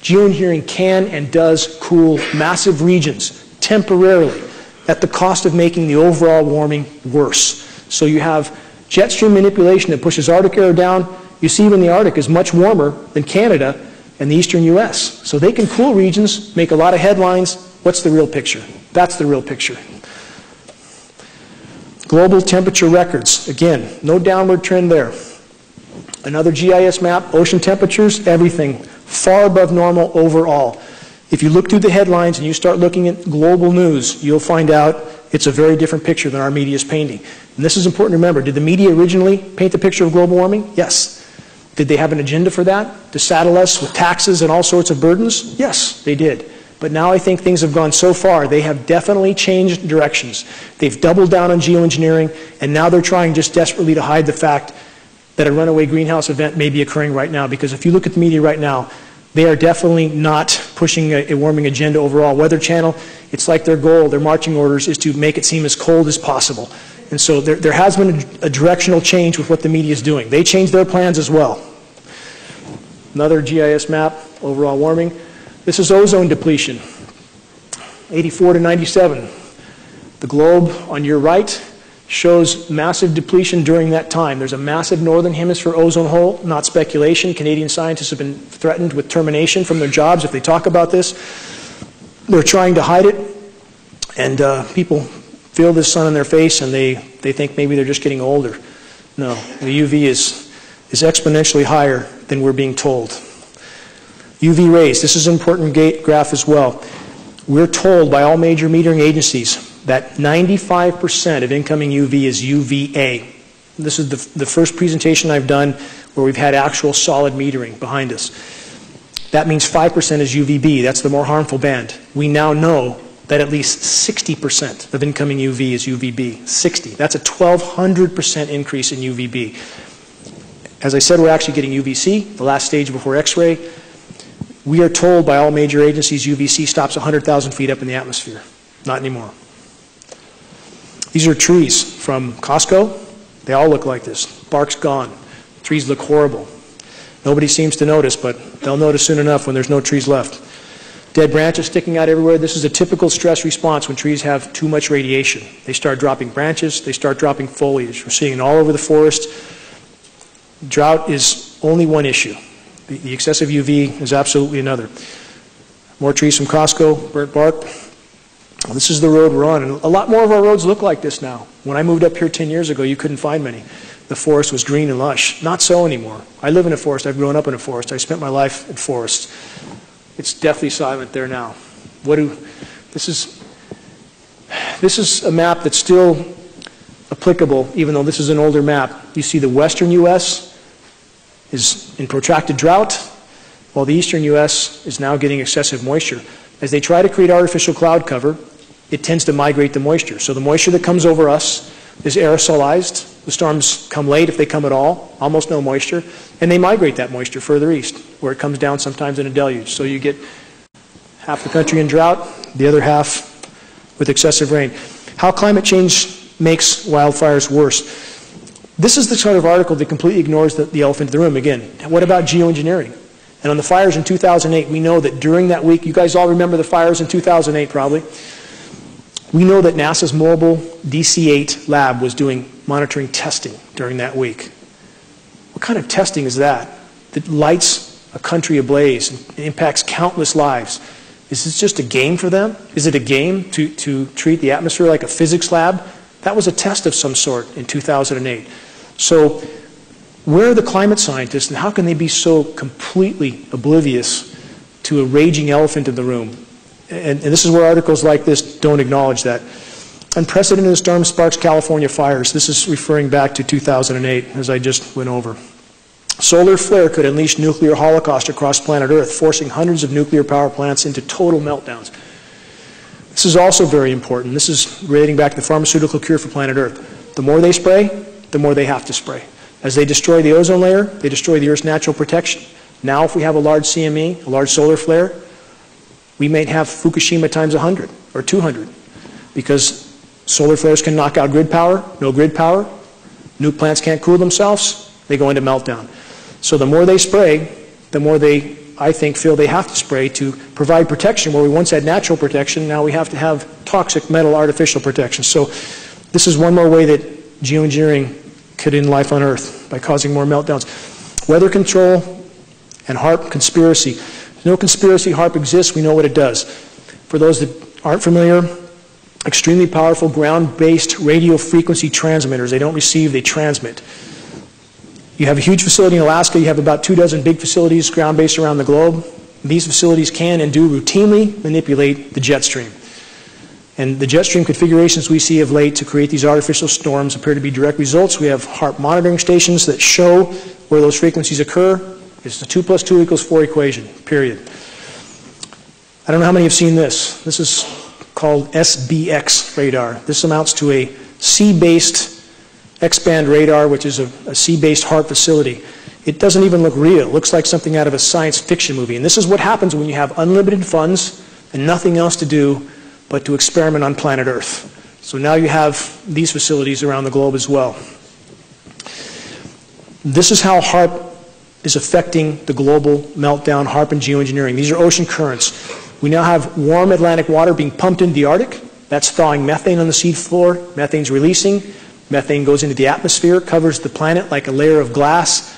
Geoengineering can and does cool massive regions temporarily at the cost of making the overall warming worse. So you have jet stream manipulation that pushes Arctic air down. You see when the Arctic is much warmer than Canada and the eastern U.S. So they can cool regions, make a lot of headlines. What's the real picture? That's the real picture. Global temperature records. Again, no downward trend there. Another GIS map, ocean temperatures, everything far above normal overall. If you look through the headlines and you start looking at global news, you'll find out it's a very different picture than our media is painting. And this is important to remember. Did the media originally paint the picture of global warming? Yes. Did they have an agenda for that? To saddle us with taxes and all sorts of burdens? Yes, they did. But now I think things have gone so far, they have definitely changed directions. They've doubled down on geoengineering, and now they're trying just desperately to hide the fact that a runaway greenhouse event may be occurring right now. Because if you look at the media right now, They are definitely not pushing a, a warming agenda overall. Weather Channel, it's like their goal, their marching orders is to make it seem as cold as possible. And so there, there has been a, a directional change with what the media is doing. They changed their plans as well. Another GIS map, overall warming. This is ozone depletion, 84 to 97. The globe on your right shows massive depletion during that time. There's a massive northern hemisphere ozone hole, not speculation. Canadian scientists have been threatened with termination from their jobs if they talk about this. They're trying to hide it, and uh, people feel the sun in their face and they, they think maybe they're just getting older. No, the UV is, is exponentially higher than we're being told. UV rays, this is an important graph as well. We're told by all major metering agencies that 95% of incoming UV is UVA. This is the, the first presentation I've done where we've had actual solid metering behind us. That means 5% is UVB. That's the more harmful band. We now know that at least 60% of incoming UV is UVB. 60. That's a 1,200% increase in UVB. As I said, we're actually getting UVC, the last stage before X-ray. We are told by all major agencies UVC stops 100,000 feet up in the atmosphere. Not anymore. These are trees from Costco. They all look like this. Bark's gone. Trees look horrible. Nobody seems to notice, but they'll notice soon enough when there's no trees left. Dead branches sticking out everywhere. This is a typical stress response when trees have too much radiation. They start dropping branches, they start dropping foliage. We're seeing it all over the forest. Drought is only one issue. The, excessive UV is absolutely another. More trees from Costco, burnt bark. Well, this is the road we're on, and a lot more of our roads look like this now. When I moved up here 10 years ago, you couldn't find many. The forest was green and lush. Not so anymore. I live in a forest. I've grown up in a forest. I spent my life in forests. It's deathly silent there now. What do, this is, this is a map that's still applicable, even though this is an older map. You see the western U.S. is in protracted drought, while the eastern U.S. is now getting excessive moisture. As they try to create artificial cloud cover, it tends to migrate the moisture. So the moisture that comes over us is aerosolized. The storms come late if they come at all, almost no moisture, and they migrate that moisture further east, where it comes down sometimes in a deluge. So you get half the country in drought, the other half with excessive rain. How climate change makes wildfires worse. This is the sort of article that completely ignores the, the elephant in the room. Again, what about geoengineering? And on the fires in 2008, we know that during that week, you guys all remember the fires in 2008 probably. We know that NASA's mobile DC-8 lab was doing monitoring testing during that week. What kind of testing is that? That lights a country ablaze and impacts countless lives. Is this just a game for them? Is it a game to, to treat the atmosphere like a physics lab? That was a test of some sort in 2008. So where are the climate scientists and how can they be so completely oblivious to a raging elephant in the room? And, and this is where articles like this don't acknowledge that. Unprecedented storm sparks California fires. This is referring back to 2008, as I just went over. Solar flare could unleash nuclear holocaust across planet Earth, forcing hundreds of nuclear power plants into total meltdowns. This is also very important. This is relating back to the pharmaceutical cure for planet Earth. The more they spray, the more they have to spray. As they destroy the ozone layer, they destroy the Earth's natural protection. Now, if we have a large CME, a large solar flare, we may have Fukushima times 100 or 200 because solar flares can knock out grid power, no grid power. new plants can't cool themselves, they go into meltdown. So the more they spray, the more they, I think, feel they have to spray to provide protection where we once had natural protection, now we have to have toxic metal artificial protection. So this is one more way that geoengineering could end life on Earth by causing more meltdowns. Weather control and HAARP conspiracy. No conspiracy HAARP exists, we know what it does. For those that aren't familiar, extremely powerful ground-based radio frequency transmitters. They don't receive, they transmit. You have a huge facility in Alaska, you have about two dozen big facilities ground-based around the globe. These facilities can and do routinely manipulate the jet stream. And the jet stream configurations we see of late to create these artificial storms appear to be direct results. We have HAARP monitoring stations that show where those frequencies occur. It's the 2 plus 2 equals 4 equation, period. I don't know how many have seen this. This is called SBX radar. This amounts to a sea-based X-band radar, which is a, sea-based HAARP facility. It doesn't even look real. It looks like something out of a science fiction movie. And this is what happens when you have unlimited funds and nothing else to do but to experiment on planet Earth. So now you have these facilities around the globe as well. This is how HAARP is affecting the global meltdown, HAARP and geoengineering. These are ocean currents. We now have warm Atlantic water being pumped into the Arctic. That's thawing methane on the sea floor. Methane's releasing. Methane goes into the atmosphere, covers the planet like a layer of glass,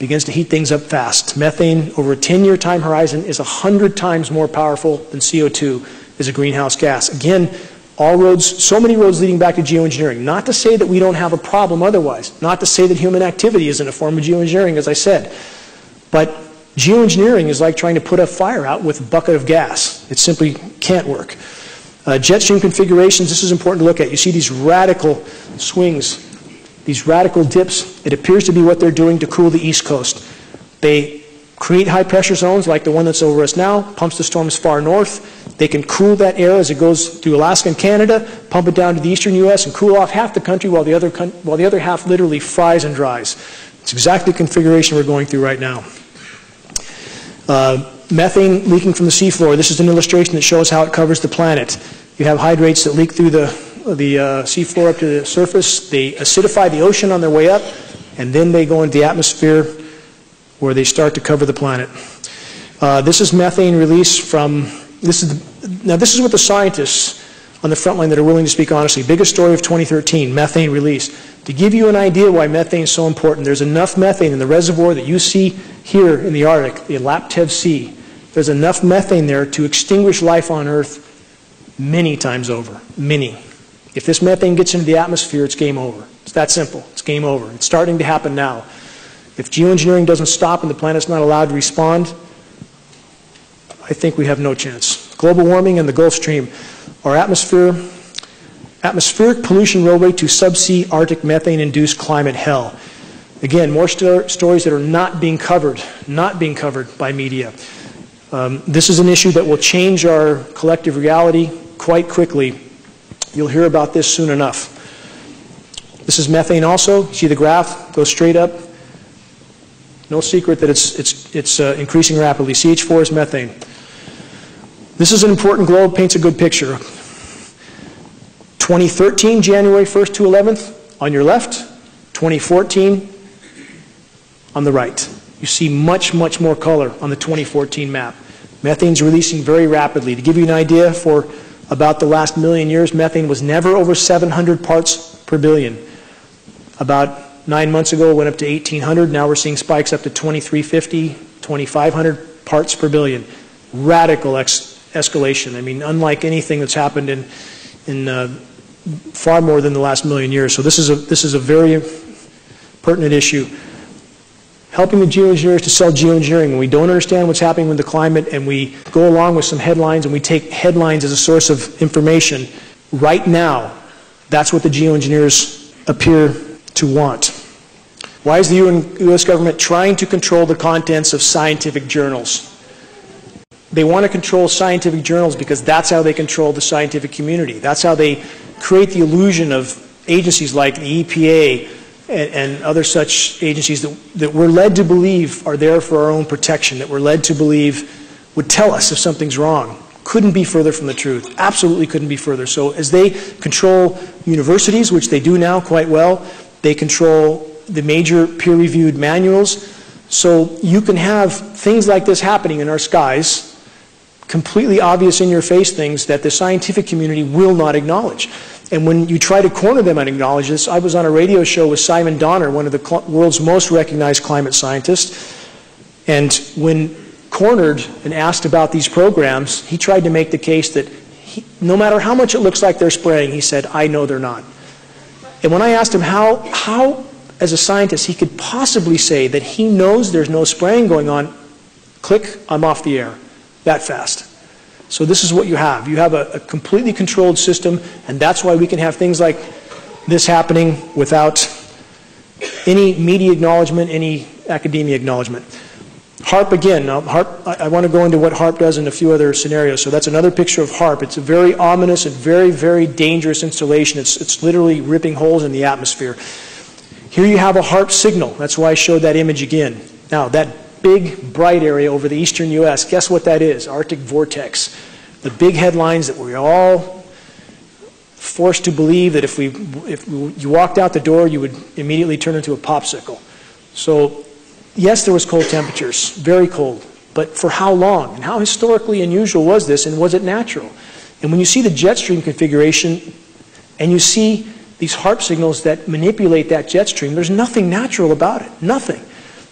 begins to heat things up fast. Methane, over a 10-year time horizon, is 100 times more powerful than CO2 as a greenhouse gas. Again, all roads, so many roads leading back to geoengineering. Not to say that we don't have a problem otherwise. Not to say that human activity isn't a form of geoengineering, as I said. But geoengineering is like trying to put a fire out with a bucket of gas. It simply can't work. Uh, jet stream configurations, this is important to look at. You see these radical swings, these radical dips. It appears to be what they're doing to cool the East Coast. They create high pressure zones like the one that's over us now, pumps the storms far north. They can cool that air as it goes through Alaska and Canada, pump it down to the eastern U.S. and cool off half the country while the other, while the other half literally fries and dries. It's exactly the configuration we're going through right now. Uh, methane leaking from the seafloor. This is an illustration that shows how it covers the planet. You have hydrates that leak through the, the uh, seafloor up to the surface. They acidify the ocean on their way up, and then they go into the atmosphere where they start to cover the planet. Uh, this is methane release from, this is the, now this is what the scientists on the front line that are willing to speak honestly. Biggest story of 2013, methane release. To give you an idea why methane is so important, there's enough methane in the reservoir that you see here in the Arctic, the Laptev Sea. There's enough methane there to extinguish life on Earth many times over. Many. If this methane gets into the atmosphere, it's game over. It's that simple. It's game over. It's starting to happen now. If geoengineering doesn't stop and the planet's not allowed to respond, I think we have no chance. Global warming and the Gulf Stream. Our atmosphere Atmospheric pollution railway to subsea Arctic methane-induced climate hell. Again, more sto stories that are not being covered, not being covered by media. Um, this is an issue that will change our collective reality quite quickly. You'll hear about this soon enough. This is methane also. See the graph? Goes straight up. No secret that it's, it's, it's uh, increasing rapidly. CH4 is methane. This is an important globe, paints a good picture. 2013, January 1st to 11th, on your left. 2014, on the right. You see much, much more color on the 2014 map. Methane's releasing very rapidly. To give you an idea, for about the last million years, methane was never over 700 parts per billion. About nine months ago, went up to 1,800. Now we're seeing spikes up to 2,350, 2,500 parts per billion. Radical escalation. I mean, unlike anything that's happened in, in uh, far more than the last million years. So this is a, this is a very pertinent issue. Helping the geoengineers to sell geoengineering. When we don't understand what's happening with the climate and we go along with some headlines and we take headlines as a source of information, right now, that's what the geoengineers appear to want. Why is the U.S. government trying to control the contents of scientific journals? They want to control scientific journals because that's how they control the scientific community. That's how they create the illusion of agencies like the EPA and, and, other such agencies that, that we're led to believe are there for our own protection, that we're led to believe would tell us if something's wrong. Couldn't be further from the truth. Absolutely couldn't be further. So as they control universities, which they do now quite well, they control the major peer-reviewed manuals. So you can have things like this happening in our skies completely obvious in your face things that the scientific community will not acknowledge. And when you try to corner them and acknowledge this, I was on a radio show with Simon Donner, one of the world's most recognized climate scientists, and when cornered and asked about these programs, he tried to make the case that he, no matter how much it looks like they're spraying, he said, I know they're not. And when I asked him how, how as a scientist, he could possibly say that he knows there's no spraying going on, click, I'm off the air that fast. So this is what you have. You have a, a, completely controlled system, and that's why we can have things like this happening without any media acknowledgement, any academia acknowledgement. HAARP again. Now, HAARP, I, I want to go into what HAARP does in a few other scenarios. So that's another picture of HAARP. It's a very ominous and very, very dangerous installation. It's, it's literally ripping holes in the atmosphere. Here you have a HAARP signal. That's why I showed that image again. Now, that big, bright area over the eastern U.S., guess what that is? Arctic vortex. The big headlines that we're all forced to believe that if, we, if you walked out the door, you would immediately turn into a popsicle. So, yes, there was cold temperatures, very cold. But for how long? And how historically unusual was this, and was it natural? And when you see the jet stream configuration, and you see these HAARP signals that manipulate that jet stream, there's nothing natural about it. Nothing.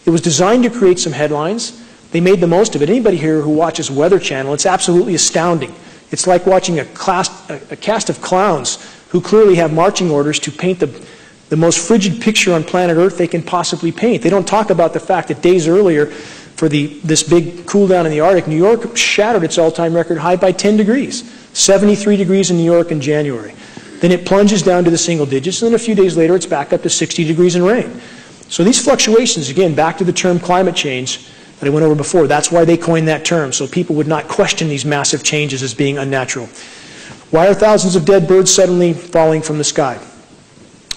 It was designed to create some headlines. They made the most of it. Anybody here who watches Weather Channel, it's absolutely astounding. It's like watching a, class, a, a cast of clowns who clearly have marching orders to paint the, the most frigid picture on planet Earth they can possibly paint. They don't talk about the fact that days earlier, for the, this big cool down in the Arctic, New York shattered its all time record high by 10 degrees, 73 degrees in New York in January. Then it plunges down to the single digits, and then a few days later it's back up to 60 degrees in rain. So these fluctuations, again, back to the term climate change that I went over before, that's why they coined that term, so people would not question these massive changes as being unnatural. Why are thousands of dead birds suddenly falling from the sky?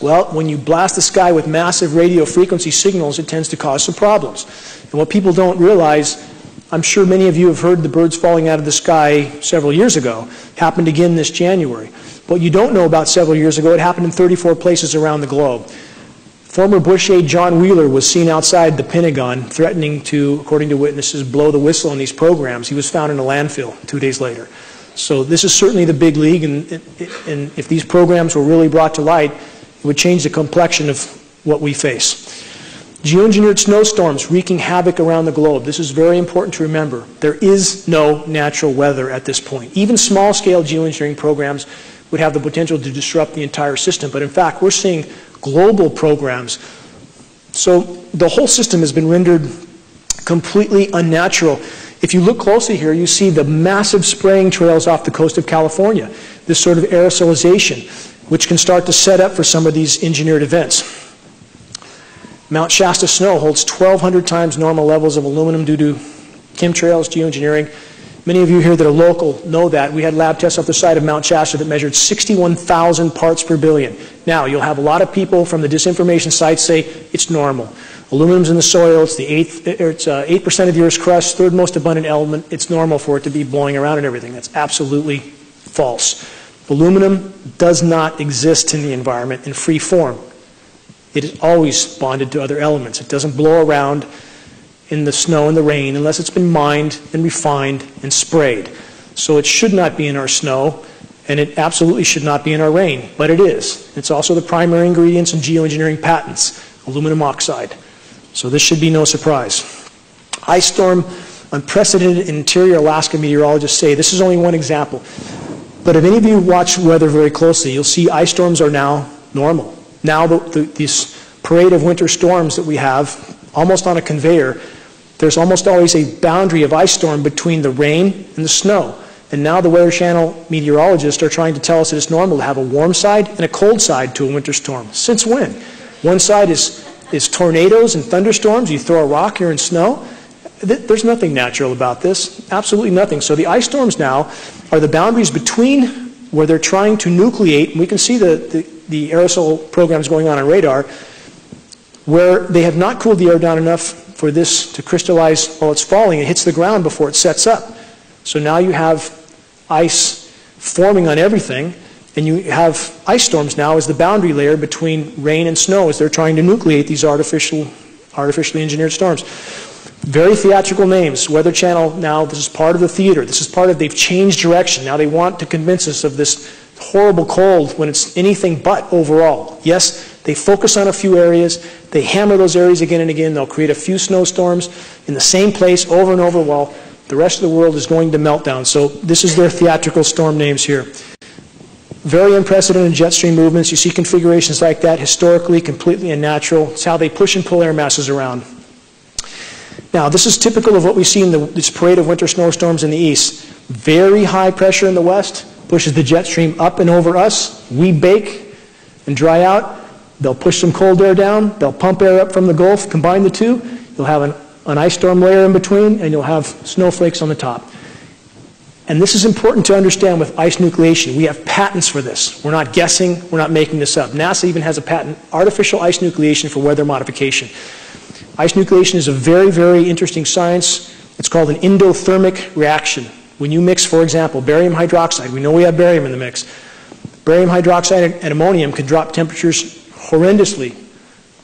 Well, when you blast the sky with massive radio frequency signals, it tends to cause some problems. And what people don't realize, I'm sure many of you have heard the birds falling out of the sky several years ago, happened again this January. What you don't know about several years ago, it happened in 34 places around the globe. Former Bush aide John Wheeler was seen outside the Pentagon threatening to, according to witnesses, blow the whistle on these programs. He was found in a landfill two days later. So this is certainly the big league, and, and if these programs were really brought to light, would change the complexion of what we face. Geoengineered snowstorms wreaking havoc around the globe. This is very important to remember. There is no natural weather at this point. Even small-scale geoengineering programs would have the potential to disrupt the entire system. But in fact, we're seeing global programs. So the whole system has been rendered completely unnatural. If you look closely here, you see the massive spraying trails off the coast of California, this sort of aerosolization, which can start to set up for some of these engineered events. Mount Shasta snow holds 1,200 times normal levels of aluminum due to chemtrails, geoengineering, Many of you here that are local know that. We had lab tests off the side of Mount Shasta that measured 61,000 parts per billion. Now, you'll have a lot of people from the disinformation sites say it's normal. Aluminum's in the soil, it's the eighth, it's uh, 8% of the Earth's crust, third most abundant element. It's normal for it to be blowing around and everything. That's absolutely false. Aluminum does not exist in the environment in free form. It is always bonded to other elements. It doesn't blow around in the snow and the rain unless it's been mined and refined and sprayed. So it should not be in our snow, and it absolutely should not be in our rain, but it is. It's also the primary ingredients in geoengineering patents, aluminum oxide. So this should be no surprise. Ice storm, unprecedented in interior Alaska meteorologists say, this is only one example. But if any of you watch weather very closely, you'll see ice storms are now normal. Now the, the, this parade of winter storms that we have, almost on a conveyor, there's almost always a boundary of ice storm between the rain and the snow. And now the Weather Channel meteorologists are trying to tell us that it's normal to have a warm side and a cold side to a winter storm. Since when? One side is, is tornadoes and thunderstorms. You throw a rock, you're in snow. There's nothing natural about this. Absolutely nothing. So the ice storms now are the boundaries between where they're trying to nucleate, and we can see the, the, the aerosol programs going on on radar, where they have not cooled the air down enough for this to crystallize while it's falling. It hits the ground before it sets up. So now you have ice forming on everything, and you have ice storms now as the boundary layer between rain and snow as they're trying to nucleate these artificial, artificially engineered storms. Very theatrical names. Weather Channel now, this is part of the theater. This is part of, they've changed direction. Now they want to convince us of this horrible cold when it's anything but overall. Yes, they focus on a few areas, they hammer those areas again and again, they'll create a few snowstorms in the same place over and over while the rest of the world is going to meltdown. So this is their theatrical storm names here. Very unprecedented jet stream movements. You see configurations like that historically completely unnatural. It's how they push and pull air masses around. Now, this is typical of what we see in the, this parade of winter snowstorms in the east. Very high pressure in the west pushes the jet stream up and over us. We bake and dry out. They'll push some cold air down, they'll pump air up from the Gulf, combine the two, you'll have an, an ice storm layer in between, and you'll have snowflakes on the top. And this is important to understand with ice nucleation. We have patents for this. We're not guessing, we're not making this up. NASA even has a patent, artificial ice nucleation for weather modification. Ice nucleation is a very, very interesting science. It's called an endothermic reaction. When you mix, for example, barium hydroxide, we know we have barium in the mix. Barium hydroxide and ammonium can drop temperatures horrendously,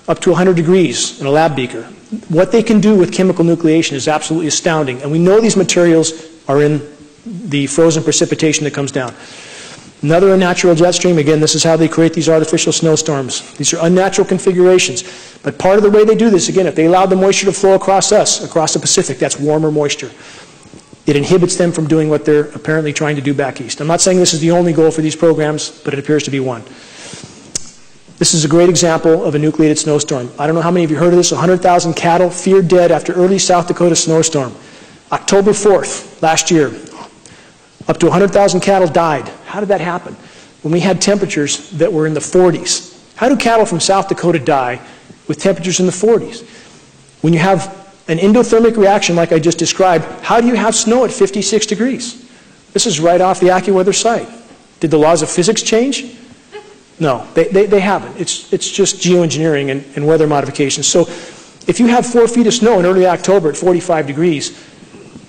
up to 100 degrees in a lab beaker. What they can do with chemical nucleation is absolutely astounding, and we know these materials are in the frozen precipitation that comes down. Another unnatural jet stream, again, this is how they create these artificial snowstorms. These are unnatural configurations. But part of the way they do this, again, if they allow the moisture to flow across us, across the Pacific, that's warmer moisture. It inhibits them from doing what they're apparently trying to do back east. I'm not saying this is the only goal for these programs, but it appears to be one. This is a great example of a nucleated snowstorm. I don't know how many of you heard of this. 100,000 cattle feared dead after early South Dakota snowstorm. October 4th, last year, up to 100,000 cattle died. How did that happen? When we had temperatures that were in the 40s. How do cattle from South Dakota die with temperatures in the 40s? When you have an endothermic reaction like I just described, how do you have snow at 56 degrees? This is right off the AccuWeather site. Did the laws of physics change? No, they, they, they haven't. It's, it's just geoengineering and, and weather modifications. So if you have four feet of snow in early October at 45 degrees,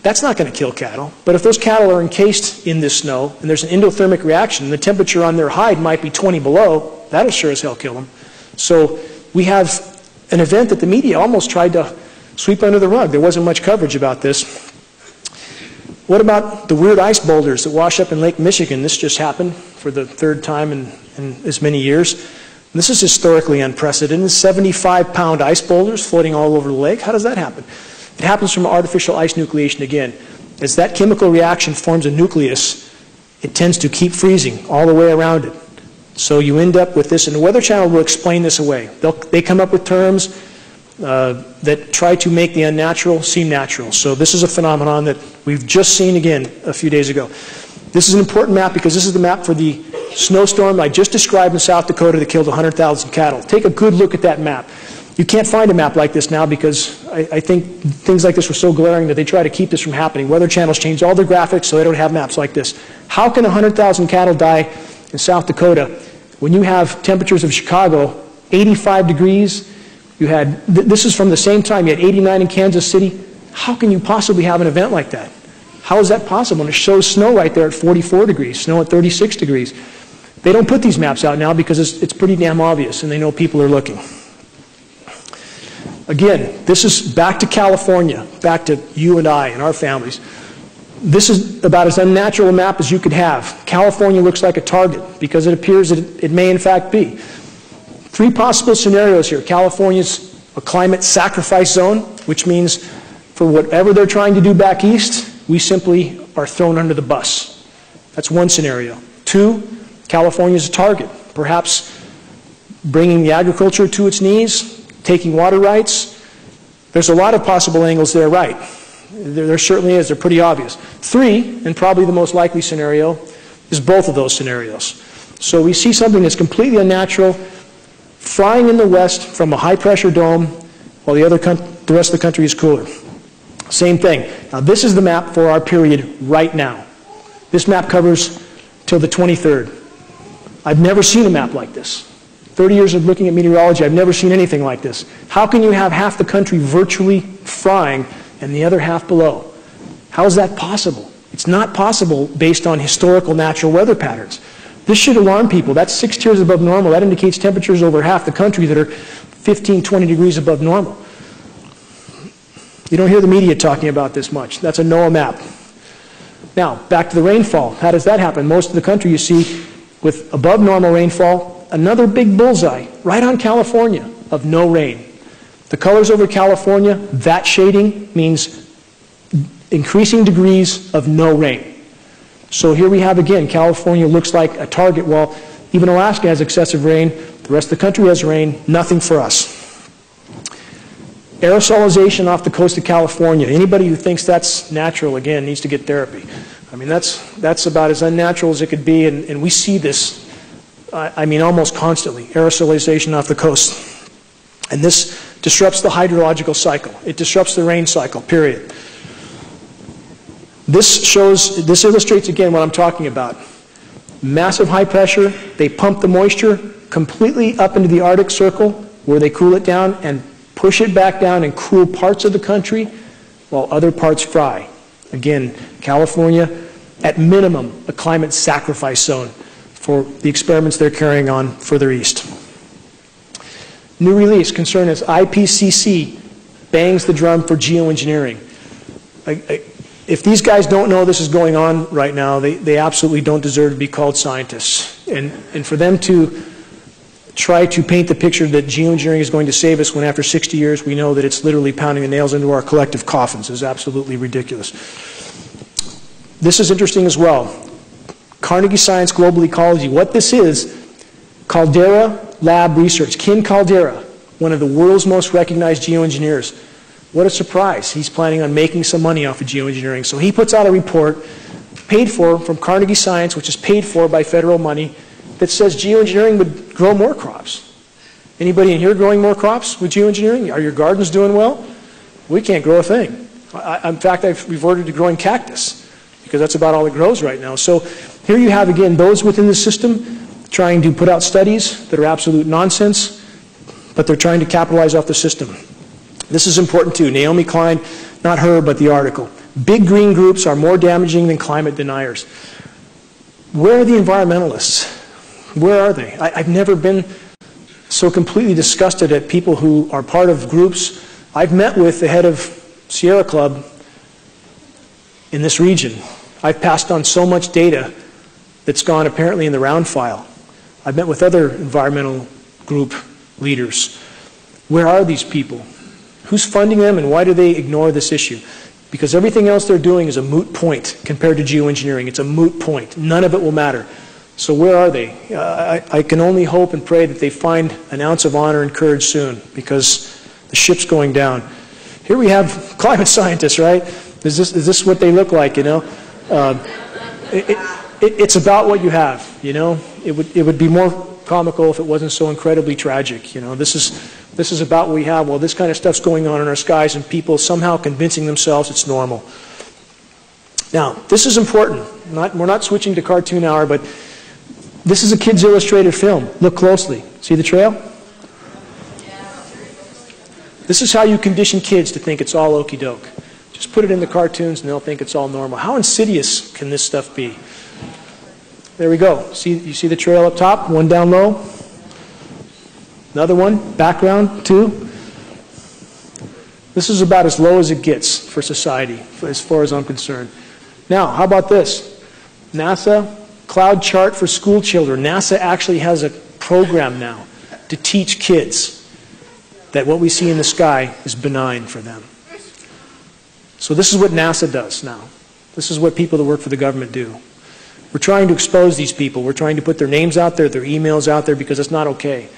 that's not going to kill cattle. But if those cattle are encased in this snow and there's an endothermic reaction, and the temperature on their hide might be 20 below, that'll sure as hell kill them. So we have an event that the media almost tried to sweep under the rug. There wasn't much coverage about this. What about the weird ice boulders that wash up in Lake Michigan? This just happened for the third time in, in as many years. This is historically unprecedented. 75 pound ice boulders floating all over the lake. How does that happen? It happens from artificial ice nucleation again. As that chemical reaction forms a nucleus, it tends to keep freezing all the way around it. So you end up with this, and the Weather Channel will explain this away. They'll, they come up with terms uh, that try to make the unnatural seem natural. So this is a phenomenon that we've just seen again a few days ago. This is an important map because this is the map for the snowstorm I just described in South Dakota that killed 100,000 cattle. Take a good look at that map. You can't find a map like this now because I, I, think things like this were so glaring that they try to keep this from happening. Weather channels change all their graphics so they don't have maps like this. How can 100,000 cattle die in South Dakota when you have temperatures of Chicago 85 degrees? You had, th this is from the same time, you had 89 in Kansas City. How can you possibly have an event like that? How is that possible? And it shows snow right there at 44 degrees, snow at 36 degrees. They don't put these maps out now because it's, it's pretty damn obvious and they know people are looking. Again, this is back to California, back to you and I and our families. This is about as unnatural a map as you could have. California looks like a target because it appears that it may in fact be. Three possible scenarios here. California's a climate sacrifice zone, which means for whatever they're trying to do back east, we simply are thrown under the bus. That's one scenario. Two, California's a target, perhaps bringing the agriculture to its knees, taking water rights. There's a lot of possible angles there, right? There, there, certainly is. They're pretty obvious. Three, and probably the most likely scenario, is both of those scenarios. So we see something that's completely unnatural, flying in the west from a high-pressure dome, while the, other the rest of the country is cooler. Same thing. Now this is the map for our period right now. This map covers till the 23rd. I've never seen a map like this. 30 years of looking at meteorology, I've never seen anything like this. How can you have half the country virtually frying and the other half below? How is that possible? It's not possible based on historical natural weather patterns. This should alarm people. That's six tiers above normal. That indicates temperatures over half the country that are 15, 20 degrees above normal. You don't hear the media talking about this much. That's a NOAA map. Now, back to the rainfall. How does that happen? Most of the country you see with above normal rainfall another big bullseye right on California of no rain. The colors over California, that shading means increasing degrees of no rain. So here we have again, California looks like a target. Well, even Alaska has excessive rain. The rest of the country has rain. Nothing for us. Aerosolization off the coast of California. Anybody who thinks that's natural, again, needs to get therapy. I mean, that's, that's about as unnatural as it could be, and, and we see this I mean almost constantly, aerosolization off the coast. And this disrupts the hydrological cycle. It disrupts the rain cycle, period. This shows, this illustrates again what I'm talking about. Massive high pressure, they pump the moisture completely up into the Arctic Circle where they cool it down and push it back down and cool parts of the country while other parts fry. Again, California, at minimum, a climate sacrifice zone for the experiments they're carrying on further east. New release concern is IPCC bangs the drum for geoengineering. I, I, if these guys don't know this is going on right now, they, they absolutely don't deserve to be called scientists. And, and for them to try to paint the picture that geoengineering is going to save us when after 60 years we know that it's literally pounding the nails into our collective coffins is absolutely ridiculous. This is interesting as well. Carnegie Science Global Ecology. What this is, Caldeira Lab Research. Ken Caldeira, one of the world's most recognized geoengineers. What a surprise. He's planning on making some money off of geoengineering. So he puts out a report paid for from Carnegie Science, which is paid for by federal money, that says geoengineering would grow more crops. Anybody in here growing more crops with geoengineering? Are your gardens doing well? We can't grow a thing. I, in fact, I've reverted to growing cactus because that's about all it grows right now. So here you have, again, those within the system trying to put out studies that are absolute nonsense, but they're trying to capitalize off the system. This is important too. Naomi Klein, not her, but the article. Big green groups are more damaging than climate deniers. Where are the environmentalists? Where are they? I, have never been so completely disgusted at people who are part of groups. I've met with the head of Sierra Club in this region. I've passed on so much data that's gone apparently in the round file. I've met with other environmental group leaders. Where are these people? Who's funding them and why do they ignore this issue? Because everything else they're doing is a moot point compared to geoengineering. It's a moot point. None of it will matter. So where are they? Uh, I, I, can only hope and pray that they find an ounce of honor and courage soon because the ship's going down. Here we have climate scientists, right? Is this, is this what they look like, you know? Uh, it, it, it's about what you have, you know? It would, it would be more comical if it wasn't so incredibly tragic, you know? This is, this is about what we have. Well, this kind of stuff's going on in our skies, and people somehow convincing themselves it's normal. Now, this is important. Not, we're not switching to cartoon hour, but this is a Kids Illustrated film. Look closely. See the trail? This is how you condition kids to think it's all okey doke. Just put it in the cartoons and they'll think it's all normal. How insidious can this stuff be? There we go. See, you see the trail up top, one down low? Another one, background, two. This is about as low as it gets for society, as far as I'm concerned. Now, how about this? NASA cloud chart for school children. NASA actually has a program now to teach kids that what we see in the sky is benign for them. So this is what NASA does now. This is what people that work for the government do. We're trying to expose these people. We're trying to put their names out there, their emails out there, because it's not okay.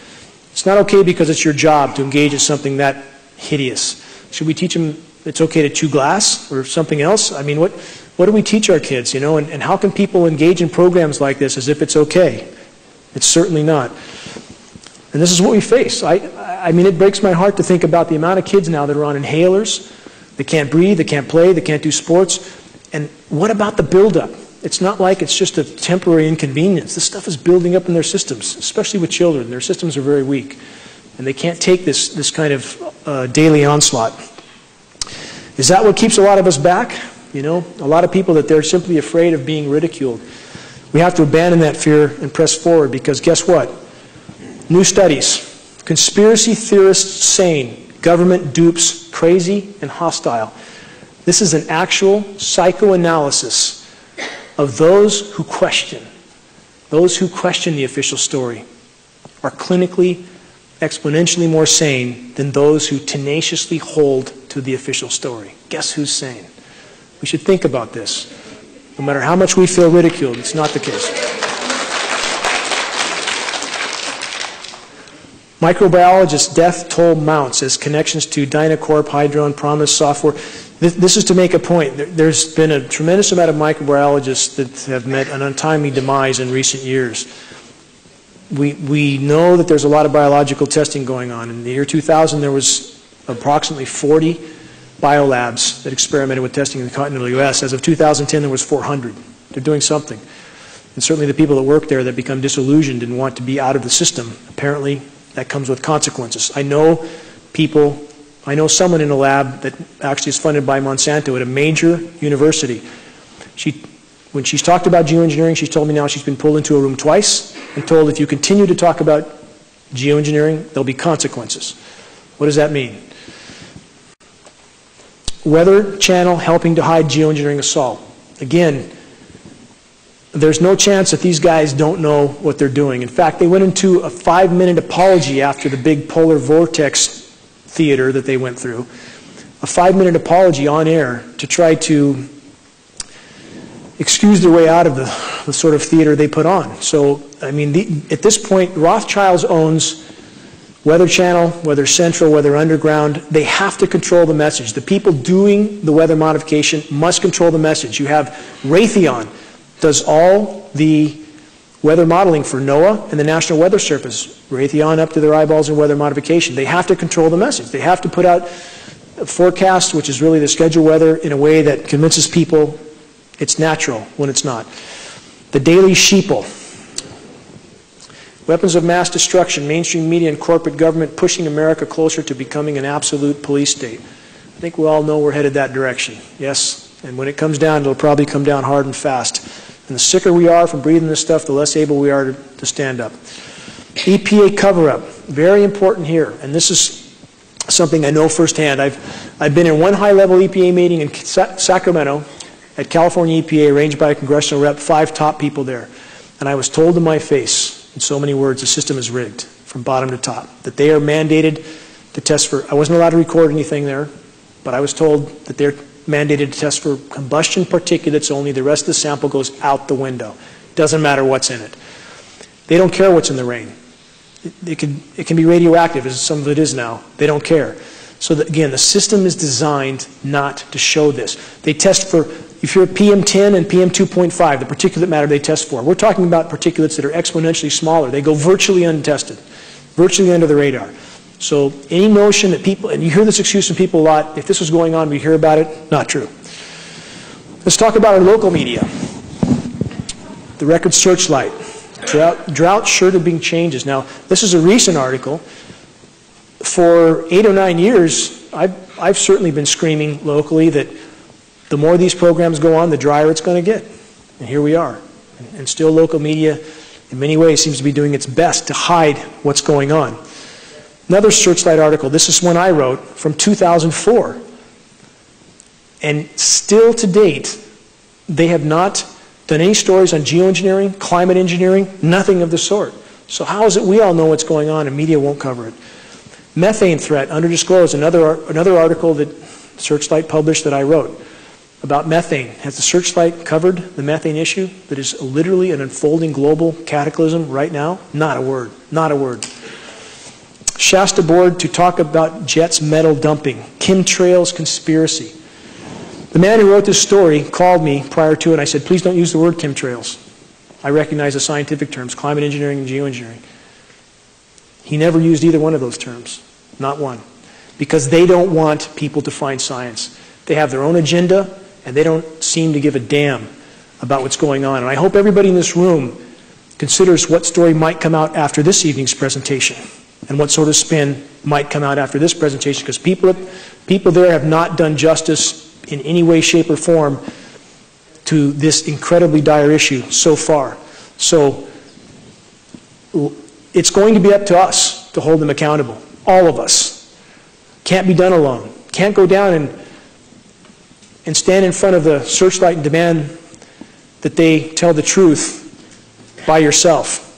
It's not okay because it's your job to engage in something that hideous. Should we teach them it's okay to chew glass or something else? I mean, what, what do we teach our kids, you know? And, and how can people engage in programs like this as if it's okay? It's certainly not. And this is what we face. I, I mean, it breaks my heart to think about the amount of kids now that are on inhalers. They can't breathe, they can't play, they can't do sports. And what about the buildup? It's not like it's just a temporary inconvenience. This stuff is building up in their systems, especially with children. Their systems are very weak, and they can't take this, this kind of uh, daily onslaught. Is that what keeps a lot of us back? You know, a lot of people that they're simply afraid of being ridiculed. We have to abandon that fear and press forward because guess what? New studies. Conspiracy theorists sane, government dupes crazy and hostile. This is an actual psychoanalysis of those who question, those who question the official story, are clinically, exponentially more sane than those who tenaciously hold to the official story. Guess who's sane? We should think about this. No matter how much we feel ridiculed, it's not the case. Microbiologist death toll mounts as connections to DynCorp, Hydro, and PROMIS software this is to make a point. There's been a tremendous amount of microbiologists that have met an untimely demise in recent years. We, we know that there's a lot of biological testing going on. In the year 2000, there was approximately 40 biolabs that experimented with testing in the continental U.S. As of 2010, there was 400. They're doing something. And certainly the people that work there that become disillusioned and want to be out of the system, apparently that comes with consequences. I know people, I know someone in a lab that actually is funded by Monsanto at a major university. She, when she's talked about geoengineering, she's told me now she's been pulled into a room twice and told if you continue to talk about geoengineering, there'll be consequences. What does that mean? Weather channel helping to hide geoengineering assault. Again, there's no chance that these guys don't know what they're doing. In fact, they went into a five minute apology after the big polar vortex theater that they went through. A five minute apology on air to try to excuse their way out of the, the sort of theater they put on. So, I mean, the, at this point, Rothschilds owns Weather Channel, Weather Central, Weather Underground, they have to control the message. The people doing the weather modification must control the message. You have Raytheon does all the weather modeling for NOAA and the National Weather Service. Raytheon up to their eyeballs in weather modification. They have to control the message. They have to put out a forecast, which is really the scheduled weather, in a way that convinces people it's natural when it's not. The Daily Sheeple. Weapons of mass destruction, mainstream media and corporate government pushing America closer to becoming an absolute police state. I think we all know we're headed that direction. Yes, and when it comes down, it'll probably come down hard and fast. And the sicker we are from breathing this stuff, the less able we are to, to stand up. EPA cover-up, very important here. And this is something I know firsthand. I've, I've been in one high-level EPA meeting in Sacramento at California EPA, arranged by a congressional rep, five top people there. And I was told in my face, in so many words, the system is rigged from bottom to top, that they are mandated to test for, I wasn't allowed to record anything there, but I was told that they're mandated to test for combustion particulates only. The rest of the sample goes out the window. Doesn't matter what's in it. They don't care what's in the rain. It, it, can, it can be radioactive, as some of it is now. They don't care. So again, the system is designed not to show this. They test for, if you're PM10 and PM2.5, the particulate matter they test for. We're talking about particulates that are exponentially smaller. They go virtually untested, virtually under the radar. So any notion that people, and you hear this excuse from people a lot, if this was going on, we hear about it, not true. Let's talk about our local media. The record searchlight. Drought, drought sure to bring changes. Now, this is a recent article. For eight or nine years, I've, I've certainly been screaming locally that the more these programs go on, the drier it's going to get. And here we are. And, and still local media, in many ways, seems to be doing its best to hide what's going on. Another Searchlight article, this is one I wrote from 2004. And still to date, they have not done any stories on geoengineering, climate engineering, nothing of the sort. So how is it we all know what's going on and media won't cover it? Methane threat, underdisclosed, another, another article that Searchlight published that I wrote about methane. Has the Searchlight covered the methane issue that is literally an unfolding global cataclysm right now? Not a word. Not a word. Shasta board to talk about Jet's metal dumping, chemtrails conspiracy. The man who wrote this story called me prior to it and I said, please don't use the word chemtrails. I recognize the scientific terms, climate engineering and geoengineering. He never used either one of those terms, not one, because they don't want people to find science. They have their own agenda and they don't seem to give a damn about what's going on. And I hope everybody in this room considers what story might come out after this evening's presentation and what sort of spin might come out after this presentation because people, people there have not done justice in any way, shape, or form to this incredibly dire issue so far. So it's going to be up to us to hold them accountable, all of us. Can't be done alone. Can't go down and, and stand in front of the searchlight and demand that they tell the truth by yourself.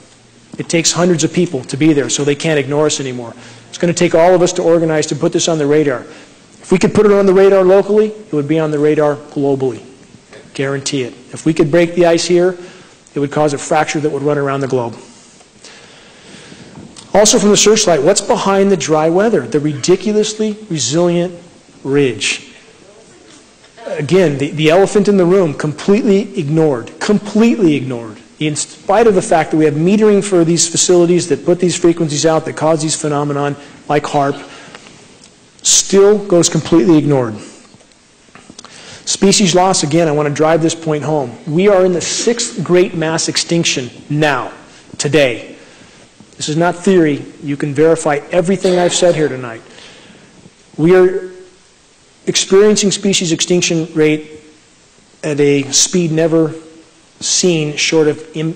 It takes hundreds of people to be there, so they can't ignore us anymore. It's going to take all of us to organize to put this on the radar. If we could put it on the radar locally, it would be on the radar globally. Guarantee it. If we could break the ice here, it would cause a fracture that would run around the globe. Also from the searchlight, what's behind the dry weather? The ridiculously resilient ridge. Again, the, the elephant in the room, completely ignored. Completely ignored in spite of the fact that we have metering for these facilities that put these frequencies out that cause these phenomenon like HAARP, still goes completely ignored. Species loss, again, I want to drive this point home. We are in the sixth great mass extinction now, today. This is not theory. You can verify everything I've said here tonight. We are experiencing species extinction rate at a speed never seen short of Im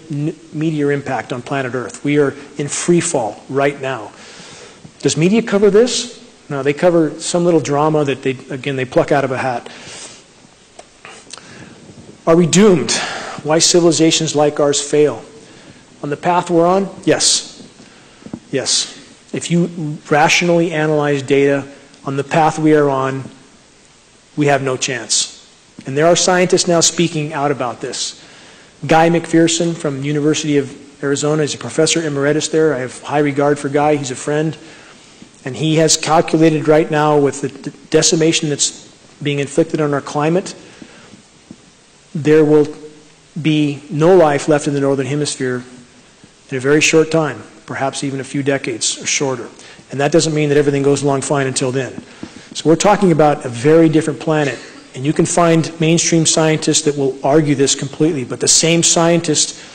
meteor impact on planet Earth. We are in free fall right now. Does media cover this? No, they cover some little drama that they, again, they pluck out of a hat. Are we doomed? Why civilizations like ours fail? On the path we're on? Yes. Yes. If you rationally analyze data on the path we are on, we have no chance. And there are scientists now speaking out about this. Guy McPherson from University of Arizona is a professor emeritus there. I have high regard for Guy. He's a friend. And he has calculated right now with the decimation that's being inflicted on our climate, there will be no life left in the Northern Hemisphere in a very short time, perhaps even a few decades or shorter. And that doesn't mean that everything goes along fine until then. So we're talking about a very different planet. And you can find mainstream scientists that will argue this completely, but the same scientists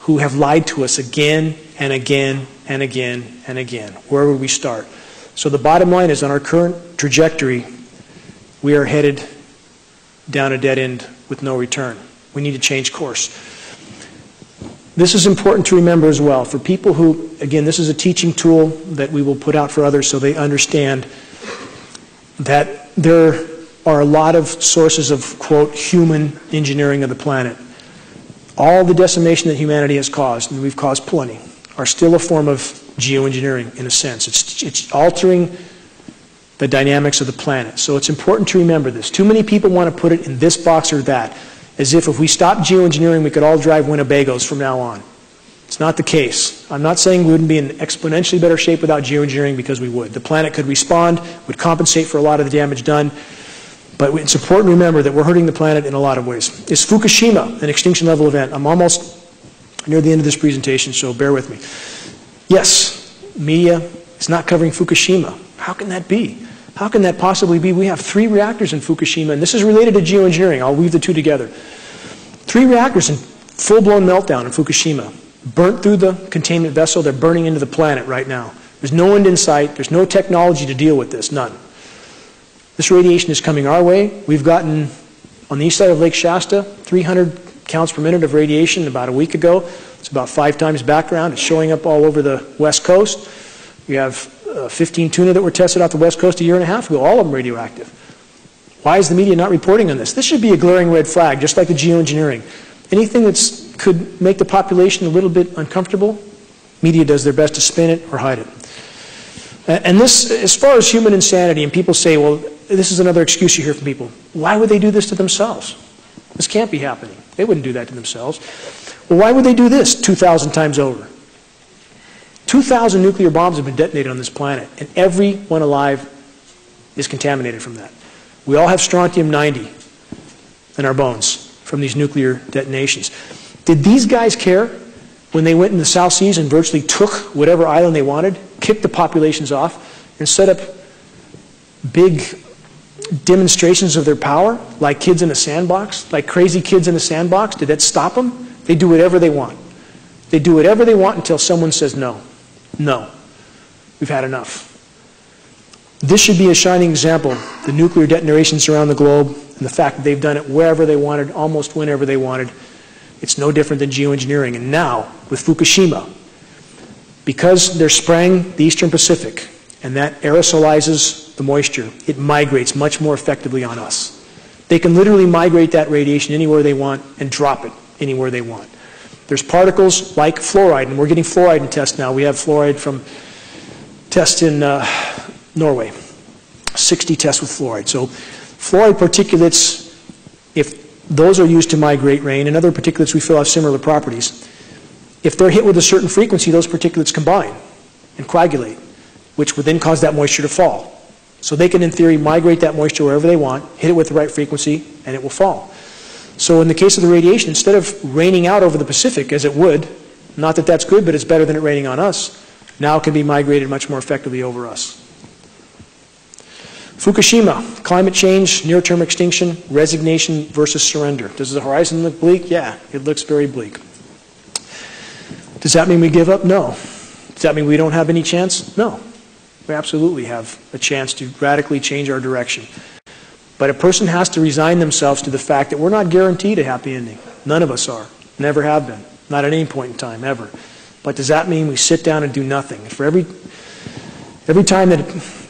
who have lied to us again and again and again and again. Where would we start? So the bottom line is on our current trajectory, we are headed down a dead end with no return. We need to change course. This is important to remember as well. For people who, again, this is a teaching tool that we will put out for others so they understand that there are a lot of sources of, quote, human engineering of the planet. All the decimation that humanity has caused, and we've caused plenty, are still a form of geoengineering in a sense. It's, it's altering the dynamics of the planet. So it's important to remember this. Too many people want to put it in this box or that, as if if we stop geoengineering, we could all drive Winnebagos from now on. It's not the case. I'm not saying we wouldn't be in exponentially better shape without geoengineering because we would. The planet could respond, would compensate for a lot of the damage done. But it's important to remember that we're hurting the planet in a lot of ways. Is Fukushima an extinction level event? I'm almost near the end of this presentation, so bear with me. Yes, media is not covering Fukushima. How can that be? How can that possibly be? We have three reactors in Fukushima, and this is related to geoengineering. I'll weave the two together. Three reactors in full-blown meltdown in Fukushima. Burnt through the containment vessel. They're burning into the planet right now. There's no end in sight. There's no technology to deal with this. None. This radiation is coming our way. We've gotten, on the east side of Lake Shasta, 300 counts per minute of radiation about a week ago. It's about five times background. It's showing up all over the west coast. We have uh, 15 tuna that were tested off the west coast a year and a half ago, all of them radioactive. Why is the media not reporting on this? This should be a glaring red flag, just like the geoengineering. Anything that could make the population a little bit uncomfortable, media does their best to spin it or hide it. Uh, and this, as far as human insanity, and people say, well, this is another excuse you hear from people. Why would they do this to themselves? This can't be happening. They wouldn't do that to themselves. Well, why would they do this 2,000 times over? 2,000 nuclear bombs have been detonated on this planet, and everyone alive is contaminated from that. We all have strontium-90 in our bones from these nuclear detonations. Did these guys care when they went in the South Seas and virtually took whatever island they wanted, kicked the populations off, and set up big demonstrations of their power, like kids in a sandbox, like crazy kids in a sandbox? Did that stop them? They do whatever they want. They do whatever they want until someone says no. No. We've had enough. This should be a shining example. The nuclear detonations around the globe and the fact that they've done it wherever they wanted, almost whenever they wanted. It's no different than geoengineering. And now, with Fukushima, because they're spraying the Eastern Pacific, and that aerosolizes the moisture, it migrates much more effectively on us. They can literally migrate that radiation anywhere they want and drop it anywhere they want. There's particles like fluoride, and we're getting fluoride in tests now. We have fluoride from tests in uh, Norway, 60 tests with fluoride. So fluoride particulates, if those are used to migrate rain, and other particulates we feel have similar properties, if they're hit with a certain frequency, those particulates combine and coagulate which would then cause that moisture to fall. So they can, in theory, migrate that moisture wherever they want, hit it with the right frequency, and it will fall. So in the case of the radiation, instead of raining out over the Pacific, as it would, not that that's good, but it's better than it raining on us, now it can be migrated much more effectively over us. Fukushima, climate change, near-term extinction, resignation versus surrender. Does the horizon look bleak? Yeah, it looks very bleak. Does that mean we give up? No. Does that mean we don't have any chance? No. We absolutely have a chance to radically change our direction. But a person has to resign themselves to the fact that we're not guaranteed a happy ending. None of us are. Never have been. Not at any point in time, ever. But does that mean we sit down and do nothing? For every, every time that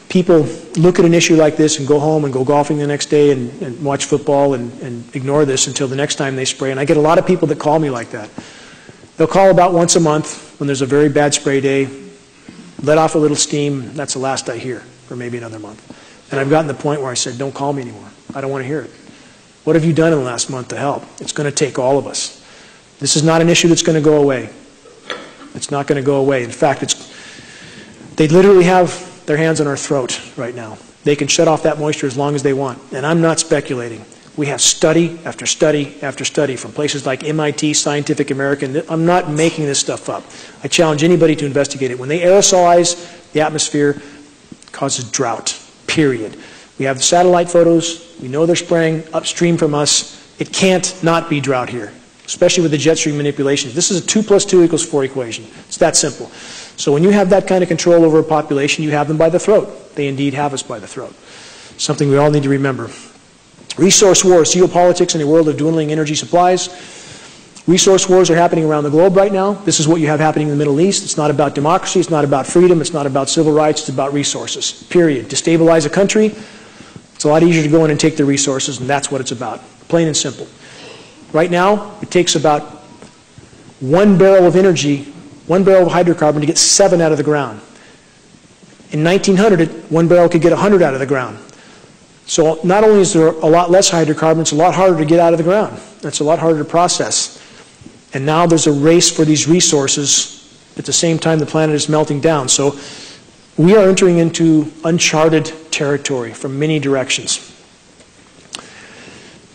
people look at an issue like this and go home and go golfing the next day and, and watch football and, and ignore this until the next time they spray, and I get a lot of people that call me like that. They'll call about once a month when there's a very bad spray day, let off a little steam, that's the last I hear for maybe another month. And I've gotten to the point where I said, don't call me anymore. I don't want to hear it. What have you done in the last month to help? It's going to take all of us. This is not an issue that's going to go away. It's not going to go away. In fact, it's, they literally have their hands on our throat right now. They can shut off that moisture as long as they want. And I'm not speculating. We have study after study after study from places like MIT, Scientific American. I'm not making this stuff up. I challenge anybody to investigate it. When they aerosolize the atmosphere, causes drought, period. We have satellite photos. We know they're spraying upstream from us. It can't not be drought here, especially with the jet stream manipulations. This is a 2 plus 2 equals 4 equation. It's that simple. So when you have that kind of control over a population, you have them by the throat. They indeed have us by the throat. Something we all need to remember. Resource wars, geopolitics in a world of dwindling energy supplies. Resource wars are happening around the globe right now. This is what you have happening in the Middle East. It's not about democracy. It's not about freedom. It's not about civil rights. It's about resources, period. To stabilize a country, it's a lot easier to go in and take the resources, and that's what it's about, plain and simple. Right now, it takes about one barrel of energy, one barrel of hydrocarbon to get seven out of the ground. In 1900, one barrel could get 100 out of the ground. So not only is there a lot less hydrocarbon, it's a lot harder to get out of the ground. It's a lot harder to process. And now there's a race for these resources at the same time the planet is melting down. So we are entering into uncharted territory from many directions.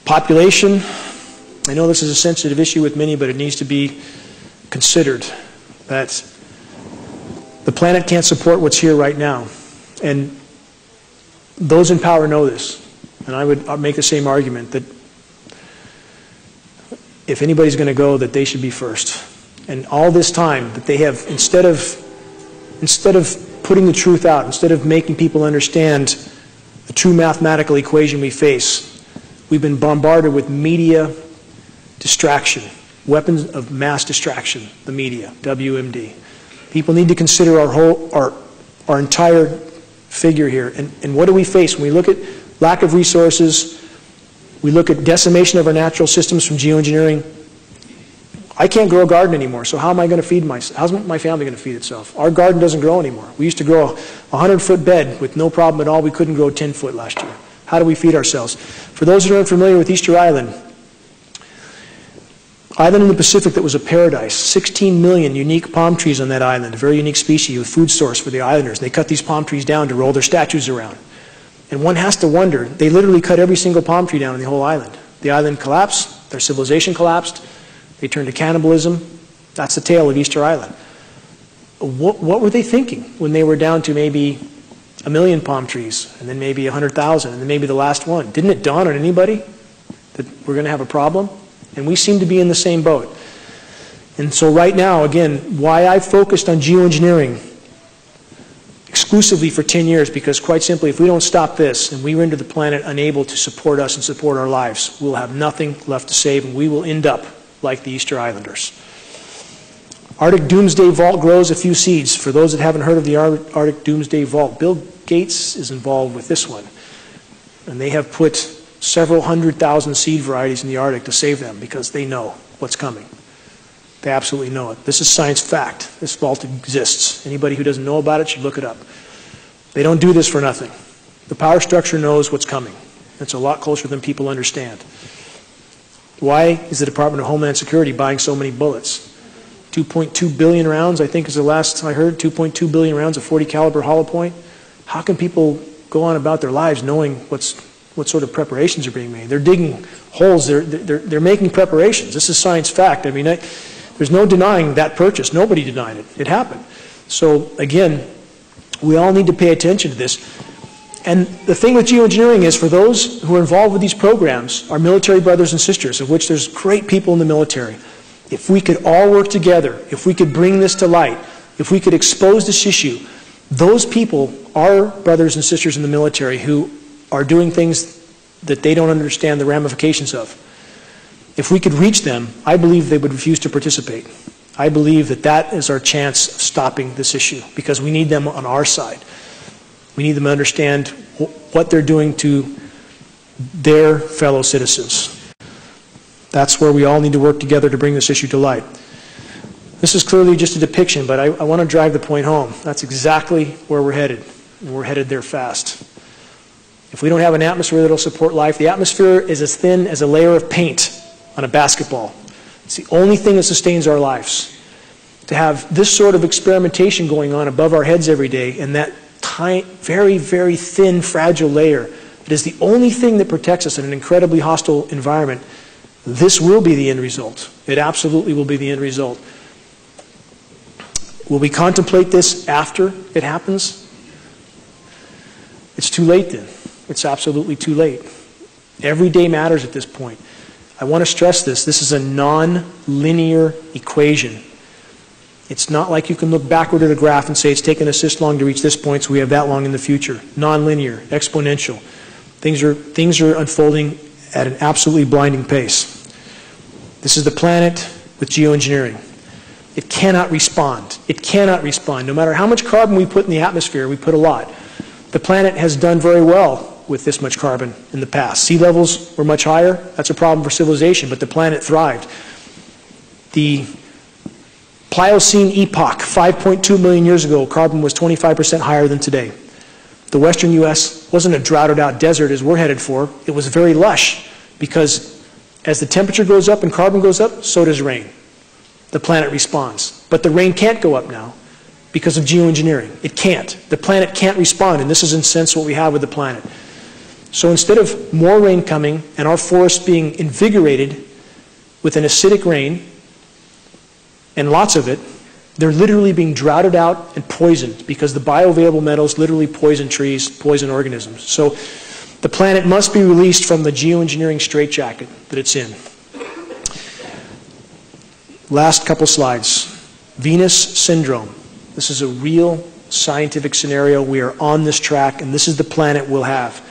Population, I know this is a sensitive issue with many, but it needs to be considered that the planet can't support what's here right now. And those in power know this, and I would make the same argument that if anybody's going to go, that they should be first. And all this time that they have, instead of, instead of putting the truth out, instead of making people understand the true mathematical equation we face, we've been bombarded with media distraction, weapons of mass distraction, the media, WMD. People need to consider our whole, our, our entire figure here. And, and what do we face when we look at lack of resources, we look at decimation of our natural systems from geoengineering. I can't grow a garden anymore, so how am I going to feed myself? How's my family going to feed itself? Our garden doesn't grow anymore. We used to grow a 100-foot bed with no problem at all. We couldn't grow 10 foot last year. How do we feed ourselves? For those who are unfamiliar with Easter Island, island in the Pacific that was a paradise. 16 million unique palm trees on that island, a very unique species, a food source for the islanders. And they cut these palm trees down to roll their statues around. And one has to wonder, they literally cut every single palm tree down on the whole island. The island collapsed, their civilization collapsed, they turned to cannibalism. That's the tale of Easter Island. What, what were they thinking when they were down to maybe a million palm trees, and then maybe 100,000, and then maybe the last one? Didn't it dawn on anybody that we're going to have a problem? And we seem to be in the same boat. And so right now, again, why I focused on geoengineering exclusively for 10 years, because quite simply, if we don't stop this and we render the planet unable to support us and support our lives, we'll have nothing left to save and we will end up like the Easter Islanders. Arctic Doomsday Vault grows a few seeds. For those that haven't heard of the Arctic Doomsday Vault, Bill Gates is involved with this one. And they have put several hundred thousand seed varieties in the Arctic to save them because they know what's coming. They absolutely know it. This is science fact. This vault exists. Anybody who doesn't know about it should look it up. They don't do this for nothing. The power structure knows what's coming. It's a lot closer than people understand. Why is the Department of Homeland Security buying so many bullets? 2.2 billion rounds, I think is the last I heard, 2.2 billion rounds of 40 caliber hollow point. How can people go on about their lives knowing what's what sort of preparations are being made. They're digging holes, they're, they're, they're making preparations. This is science fact. I mean, I, there's no denying that purchase. Nobody denied it. It happened. So, again, we all need to pay attention to this. And the thing with geoengineering is for those who are involved with these programs, our military brothers and sisters, of which there's great people in the military, if we could all work together, if we could bring this to light, if we could expose this issue, those people our brothers and sisters in the military who are doing things that they don't understand the ramifications of. If we could reach them, I believe they would refuse to participate. I believe that that is our chance of stopping this issue because we need them on our side. We need them to understand what they're doing to their fellow citizens. That's where we all need to work together to bring this issue to light. This is clearly just a depiction, but I, I want to drive the point home. That's exactly where we're headed, and we're headed there fast. If we don't have an atmosphere that will support life, the atmosphere is as thin as a layer of paint on a basketball. It's the only thing that sustains our lives. To have this sort of experimentation going on above our heads every day and that tiny, very, very thin, fragile layer that is the only thing that protects us in an incredibly hostile environment, this will be the end result. It absolutely will be the end result. Will we contemplate this after it happens? It's too late then. It's absolutely too late. Every day matters at this point. I want to stress this. This is a non-linear equation. It's not like you can look backward at a graph and say it's taken us this long to reach this point, so we have that long in the future. Non-linear, exponential. Things are, things are unfolding at an absolutely blinding pace. This is the planet with geoengineering. It cannot respond. It cannot respond. No matter how much carbon we put in the atmosphere, we put a lot. The planet has done very well with this much carbon in the past. Sea levels were much higher. That's a problem for civilization, but the planet thrived. The Pliocene epoch, 5.2 million years ago, carbon was 25% higher than today. The western U.S. wasn't a droughted out desert as we're headed for. It was very lush because as the temperature goes up and carbon goes up, so does rain. The planet responds. But the rain can't go up now because of geoengineering. It can't. The planet can't respond, and this is in sense what we have with the planet. So instead of more rain coming and our forests being invigorated with an acidic rain, and lots of it, they're literally being droughted out and poisoned because the bioavailable metals literally poison trees, poison organisms. So the planet must be released from the geoengineering straitjacket that it's in. Last couple slides. Venus syndrome. This is a real scientific scenario. We are on this track, and this is the planet we'll have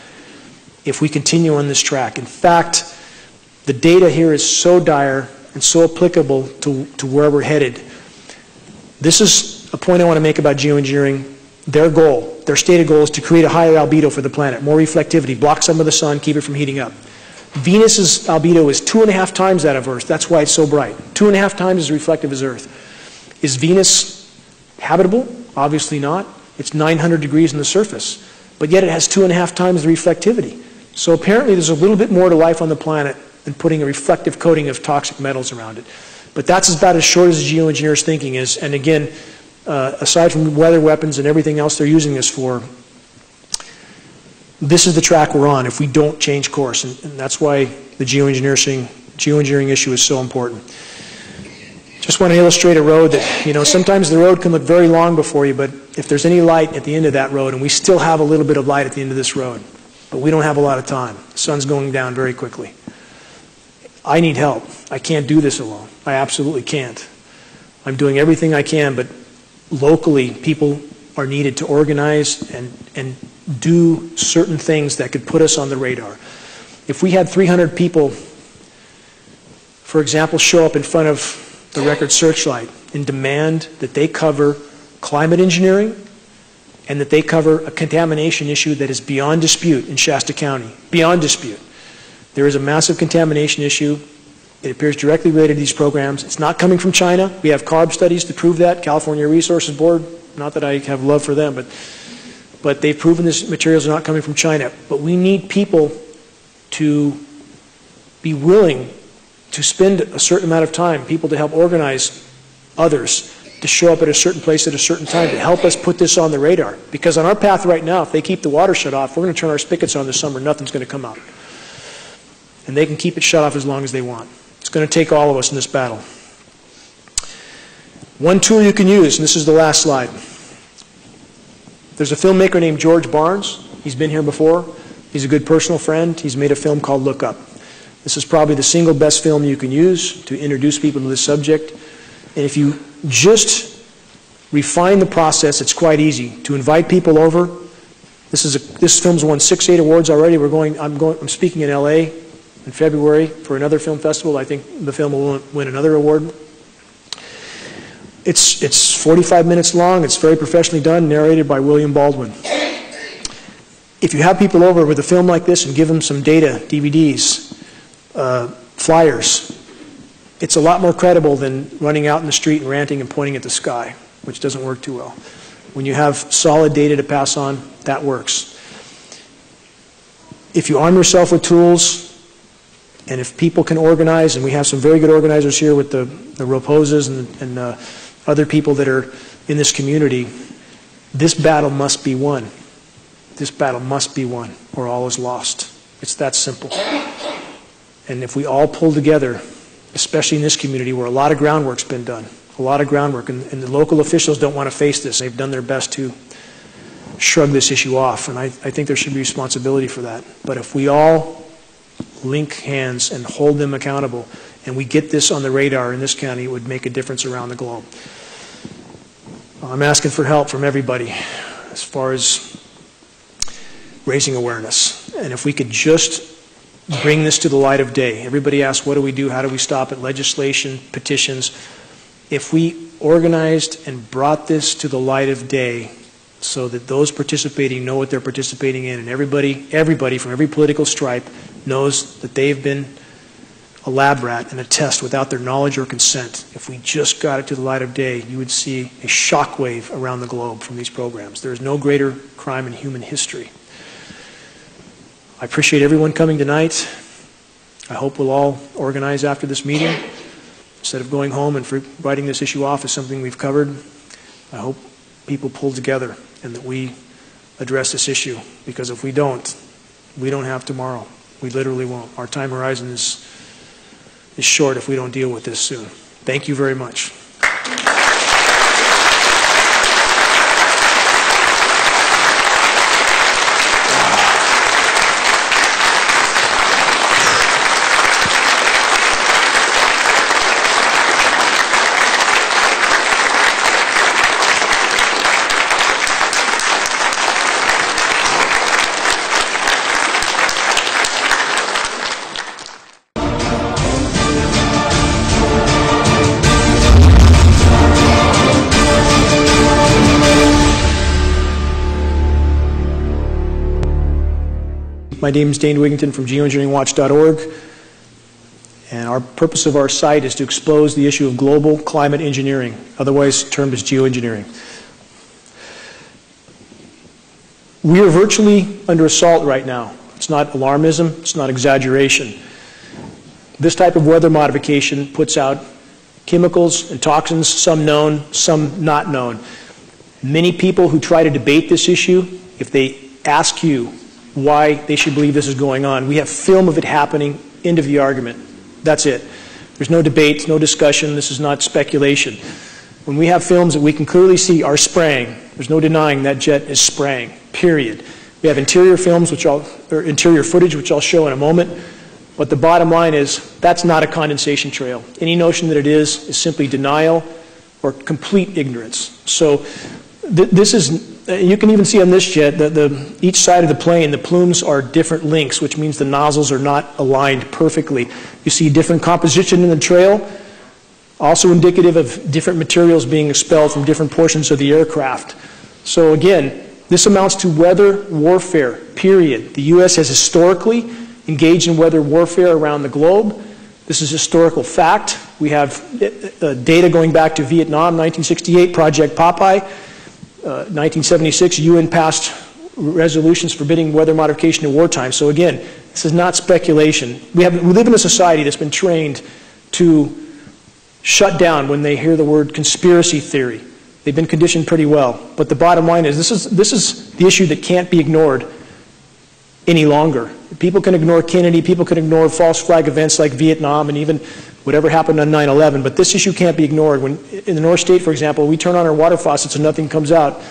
if we continue on this track. In fact, the data here is so dire and so applicable to, to where we're headed. This is a point I want to make about geoengineering. Their goal, their stated goal is to create a higher albedo for the planet, more reflectivity, block some of the sun, keep it from heating up. Venus's albedo is two and a half times that of Earth. That's why it's so bright. Two and a half times as reflective as Earth. Is Venus habitable? Obviously not. It's 900 degrees in the surface. But yet it has two and a half times the reflectivity. So apparently there's a little bit more to life on the planet than putting a reflective coating of toxic metals around it. But that's about as short as geoengineers' thinking is. And again, uh, aside from weather weapons and everything else they're using this for, this is the track we're on if we don't change course. And, and that's why the geoengineering, geoengineering issue is so important. Just want to illustrate a road that, you know, sometimes the road can look very long before you, but if there's any light at the end of that road, and we still have a little bit of light at the end of this road, but we don't have a lot of time. The sun's going down very quickly. I need help. I can't do this alone. I absolutely can't. I'm doing everything I can, but locally, people are needed to organize and, and do certain things that could put us on the radar. If we had 300 people, for example, show up in front of the record searchlight and demand that they cover climate engineering and that they cover a contamination issue that is beyond dispute in Shasta County, beyond dispute. There is a massive contamination issue. It appears directly related to these programs. It's not coming from China. We have CARB studies to prove that. California Resources Board, not that I have love for them, but, but they've proven these materials are not coming from China. But we need people to be willing to spend a certain amount of time, people to help organize others to show up at a certain place at a certain time to help us put this on the radar. Because on our path right now, if they keep the water shut off, we're going to turn our spigots on this summer, nothing's going to come out. And they can keep it shut off as long as they want. It's going to take all of us in this battle. One tool you can use, and this is the last slide. There's a filmmaker named George Barnes He's been here before. He's a good personal friend. He's made a film called Look Up. This is probably the single best film you can use to introduce people to this subject. And if you just refine the process, it's quite easy. To invite people over, this, is a, this film's won six, eight awards already. We're going, I'm, going, I'm speaking in L.A. in February for another film festival. I think the film will win another award. It's, it's 45 minutes long. It's very professionally done, narrated by William Baldwin. If you have people over with a film like this and give them some data, DVDs, uh, flyers, it's a lot more credible than running out in the street and ranting and pointing at the sky, which doesn't work too well. When you have solid data to pass on, that works. If you arm yourself with tools, and if people can organize, and we have some very good organizers here with the, the Roposes and, and uh, other people that are in this community, this battle must be won. This battle must be won, or all is lost. It's that simple. And if we all pull together, especially in this community where a lot of groundwork's been done, a lot of groundwork, and, and the local officials don't want to face this. They've done their best to shrug this issue off, and I, I think there should be responsibility for that. But if we all link hands and hold them accountable, and we get this on the radar in this county, it would make a difference around the globe. I'm asking for help from everybody as far as raising awareness. And if we could just bring this to the light of day. Everybody asks, what do we do? How do we stop it? Legislation, petitions. If we organized and brought this to the light of day so that those participating know what they're participating in and everybody, everybody from every political stripe knows that they've been a lab rat and a test without their knowledge or consent. If we just got it to the light of day, you would see a shockwave around the globe from these programs. There is no greater crime in human history. I appreciate everyone coming tonight. I hope we'll all organize after this meeting. Instead of going home and writing this issue off as something we've covered, I hope people pull together and that we address this issue. Because if we don't, we don't have tomorrow. We literally won't. Our time horizon is, is short if we don't deal with this soon. Thank you very much. My name is Dane Wigington from geoengineeringwatch.org. And our purpose of our site is to expose the issue of global climate engineering, otherwise termed as geoengineering. We are virtually under assault right now. It's not alarmism, it's not exaggeration. This type of weather modification puts out chemicals and toxins, some known, some not known. Many people who try to debate this issue, if they ask you, why they should believe this is going on. We have film of it happening, end of the argument. That's it. There's no debate, no discussion, this is not speculation. When we have films that we can clearly see are spraying, there's no denying that jet is spraying, period. We have interior films, which I'll, or interior footage, which I'll show in a moment. But the bottom line is that's not a condensation trail. Any notion that it is is simply denial or complete ignorance. So th this is you can even see on this jet that the, each side of the plane, the plumes are different lengths, which means the nozzles are not aligned perfectly. You see different composition in the trail, also indicative of different materials being expelled from different portions of the aircraft. So again, this amounts to weather warfare, period. The U.S. has historically engaged in weather warfare around the globe. This is historical fact. We have uh, uh data going back to Vietnam, 1968, Project Popeye. 1976, uh, UN passed resolutions forbidding weather modification in wartime. So again, this is not speculation. We, have, we live in a society that's been trained to shut down when they hear the word conspiracy theory. They've been conditioned pretty well. But the bottom line is this is, this is the issue that can't be ignored any longer. People can ignore Kennedy, people can ignore false flag events like Vietnam and even whatever happened on 9-11, but this issue can't be ignored. When in the North State, for example, we turn on our water faucets and nothing comes out,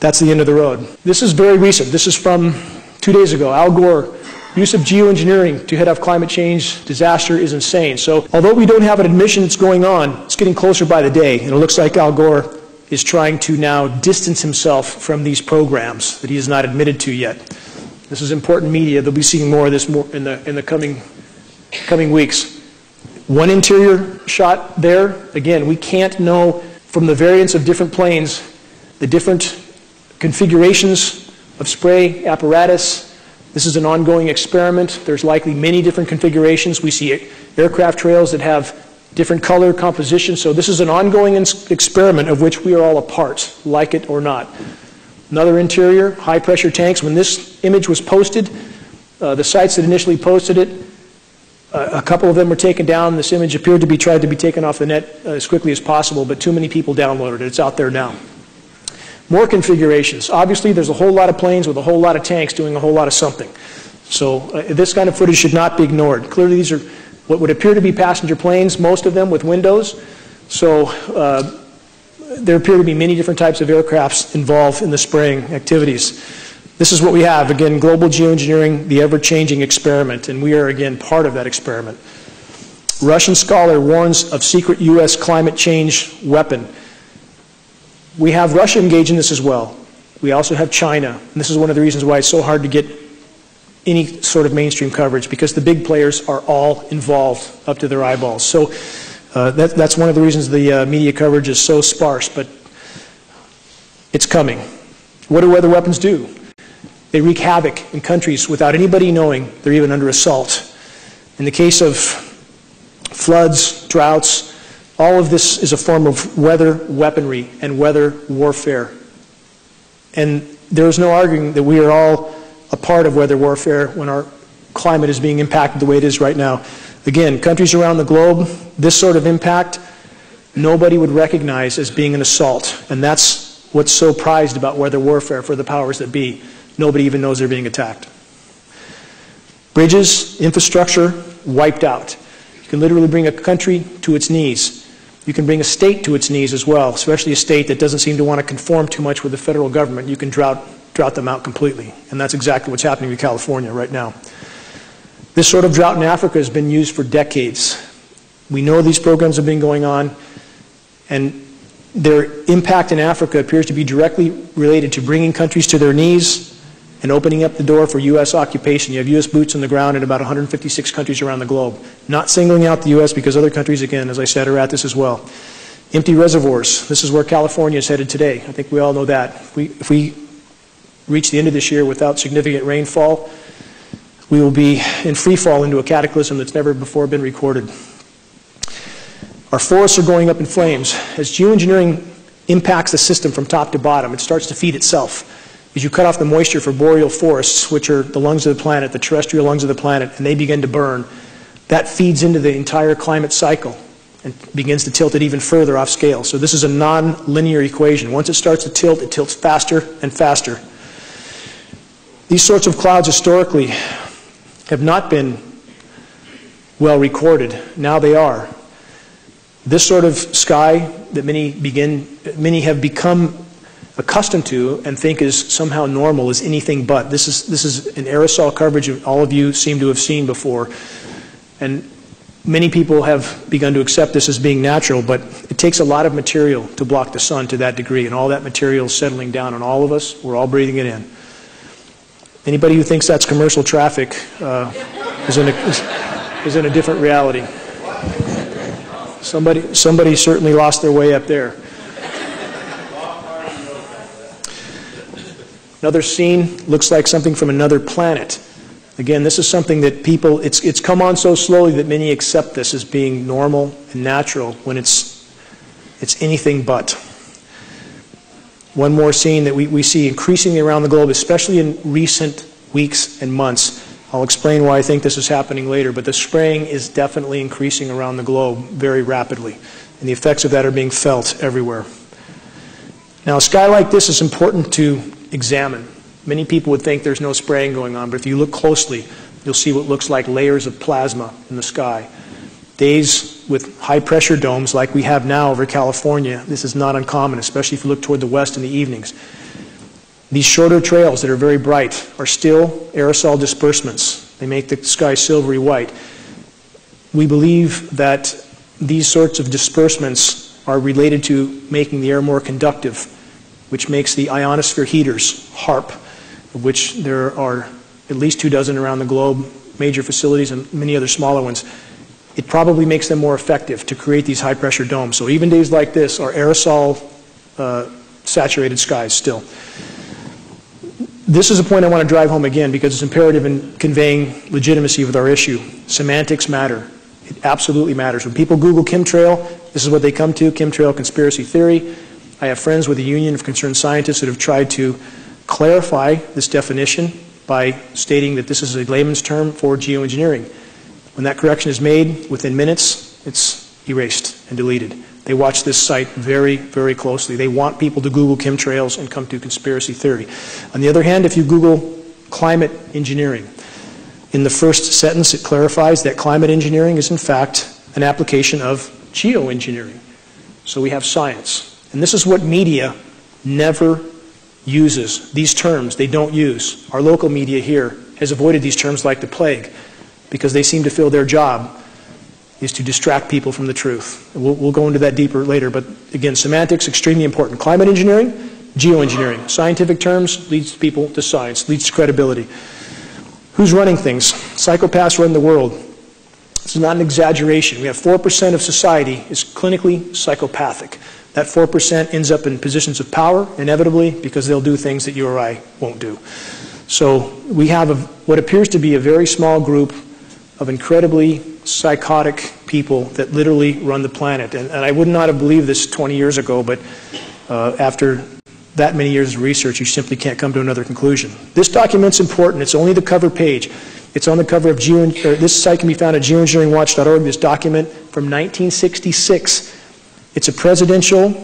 that's the end of the road. This is very recent. This is from Two days ago, Al Gore, use of geoengineering to head off climate change disaster is insane. So although we don't have an admission that's going on, it's getting closer by the day, and it looks like Al Gore is trying to now distance himself from these programs that he has not admitted to yet. This is important media. They'll be seeing more of this more in the, in the coming, coming weeks. One interior shot there. Again, we can't know from the variance of different planes the different configurations of spray apparatus. This is an ongoing experiment. There's likely many different configurations. We see aircraft trails that have different color composition. So this is an ongoing experiment of which we are all a part, like it or not. Another interior, high pressure tanks. When this image was posted, uh, the sites that initially posted it, a couple of them were taken down. This image appeared to be tried to be taken off the net uh, as quickly as possible, but too many people downloaded it. It's out there now. More configurations. Obviously, there's a whole lot of planes with a whole lot of tanks doing a whole lot of something. So uh, this kind of footage should not be ignored. Clearly, these are what would appear to be passenger planes, most of them with windows. So uh, there appear to be many different types of aircrafts involved in the spraying activities. This is what we have. Again, global geoengineering, the ever-changing experiment, and we are, again, part of that experiment. Russian scholar warns of secret U.S. climate change weapon. We have Russia engaged in this as well. We also have China. And this is one of the reasons why it's so hard to get any sort of mainstream coverage because the big players are all involved up to their eyeballs. So uh, that, that's one of the reasons the uh, media coverage is so sparse, but it's coming. What do weather weapons do? They wreak havoc in countries without anybody knowing they're even under assault. In the case of floods, droughts, all of this is a form of weather weaponry and weather warfare. And there is no arguing that we are all a part of weather warfare when our climate is being impacted the way it is right now. Again, countries around the globe, this sort of impact, nobody would recognize as being an assault. And that's what's so prized about weather warfare for the powers that be. Nobody even knows they're being attacked. Bridges, infrastructure, wiped out. You can literally bring a country to its knees. You can bring a state to its knees as well, especially a state that doesn't seem to want to conform too much with the federal government. You can drought drought them out completely. And that's exactly what's happening in California right now. This sort of drought in Africa has been used for decades. We know these programs have been going on, and their impact in Africa appears to be directly related to bringing countries to their knees and opening up the door for U.S. occupation. You have U.S. boots on the ground in about 156 countries around the globe. Not singling out the U.S. because other countries, again, as I said, are at this as well. Empty reservoirs. This is where California is headed today. I think we all know that. If we, if we reach the end of this year without significant rainfall, we will be in free fall into a cataclysm that's never before been recorded. Our forests are going up in flames. As geoengineering impacts the system from top to bottom, it starts to feed itself. As you cut off the moisture for boreal forests, which are the lungs of the planet, the terrestrial lungs of the planet, and they begin to burn, that feeds into the entire climate cycle and begins to tilt it even further off scale. So this is a non-linear equation. Once it starts to tilt, it tilts faster and faster. These sorts of clouds historically have not been well recorded. Now they are. This sort of sky that many begin, many have become accustomed to and think is somehow normal is anything but. This is, this is an aerosol coverage all of you seem to have seen before. And many people have begun to accept this as being natural, but it takes a lot of material to block the sun to that degree, and all that material is settling down on all of us. We're all breathing it in. Anybody who thinks that's commercial traffic uh, is, in a, is, is in a different reality. Somebody, somebody certainly lost their way up there. Another scene looks like something from another planet. Again, this is something that people, it's, it's come on so slowly that many accept this as being normal and natural when it's, it's anything but. One more scene that we, we see increasingly around the globe, especially in recent weeks and months. I'll explain why I think this is happening later, but the spraying is definitely increasing around the globe very rapidly, and the effects of that are being felt everywhere. Now, a sky like this is important to examine. Many people would think there's no spraying going on, but if you look closely, you'll see what looks like layers of plasma in the sky. Days with high pressure domes like we have now over California, this is not uncommon, especially if you look toward the west in the evenings. These shorter trails that are very bright are still aerosol disbursements. They make the sky silvery white. We believe that these sorts of disbursements are related to making the air more conductive, which makes the ionosphere heaters, HAARP, of which there are at least two dozen around the globe, major facilities and many other smaller ones, it probably makes them more effective to create these high pressure domes. So even days like this are aerosol uh, saturated skies still. This is a point I want to drive home again because it's imperative in conveying legitimacy with our issue. Semantics matter. It absolutely matters. When people Google chemtrail, this is what they come to, chemtrail conspiracy theory. I have friends with the Union of Concerned Scientists that have tried to clarify this definition by stating that this is a layman's term for geoengineering. When that correction is made, within minutes, it's erased and deleted. They watch this site very, very closely. They want people to Google chemtrails and come to conspiracy theory. On the other hand, if you Google climate engineering, in the first sentence it clarifies that climate engineering is in fact an application of geoengineering. So we have science. And this is what media never uses. These terms they don't use. Our local media here has avoided these terms like the plague because they seem to feel their job is to distract people from the truth. We'll, we'll, go into that deeper later, but again, semantics, extremely important. Climate engineering, geoengineering. Scientific terms leads people to science, leads to credibility. Who's running things? Psychopaths run the world. This is not an exaggeration. We have 4% of society is clinically psychopathic. That 4% ends up in positions of power, inevitably, because they'll do things that you or I won't do. So we have a, what appears to be a very small group of incredibly psychotic people that literally run the planet. And, and I would not have believed this 20 years ago, but uh, after that many years of research, you simply can't come to another conclusion. This document's important. It's only the cover page. It's on the cover of Geo, this site can be found at geoengineeringwatch.org, this document from 1966. It's a presidential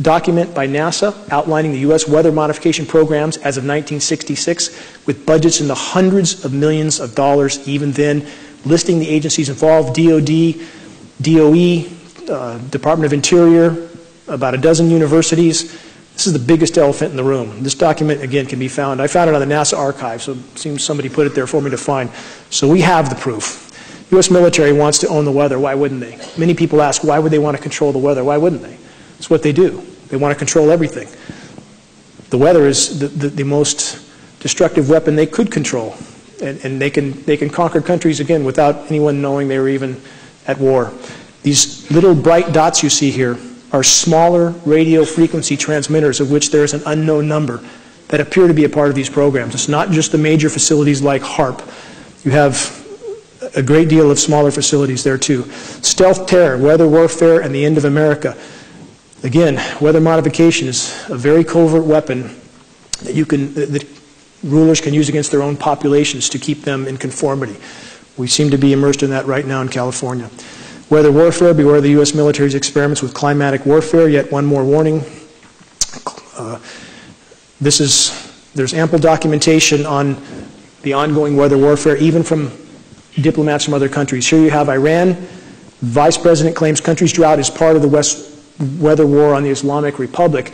document by NASA outlining the U.S. weather modification programs as of 1966 with budgets in the hundreds of millions of dollars even then listing the agencies involved, DOD, DOE, uh, Department of Interior, about a dozen universities. This is the biggest elephant in the room. This document, again, can be found. I found it on the NASA archive, so it seems somebody put it there for me to find. So we have the proof. U.S. military wants to own the weather. Why wouldn't they? Many people ask, why would they want to control the weather? Why wouldn't they? It's what they do. They want to control everything. The weather is the, the, the most destructive weapon they could control and, and they, can, they can conquer countries again without anyone knowing they were even at war. These little bright dots you see here are smaller radio frequency transmitters of which there is an unknown number that appear to be a part of these programs. It's not just the major facilities like HAARP. You have a great deal of smaller facilities there too. Stealth terror, weather warfare, and the end of America. Again, weather modification is a very covert weapon that you can that rulers can use against their own populations to keep them in conformity. We seem to be immersed in that right now in California. Weather warfare, beware the U.S. military's experiments with climatic warfare. Yet one more warning. Uh, this is, there's ample documentation on the ongoing weather warfare, even from diplomats from other countries. Here you have Iran. Vice President claims country's drought is part of the West weather war on the Islamic Republic.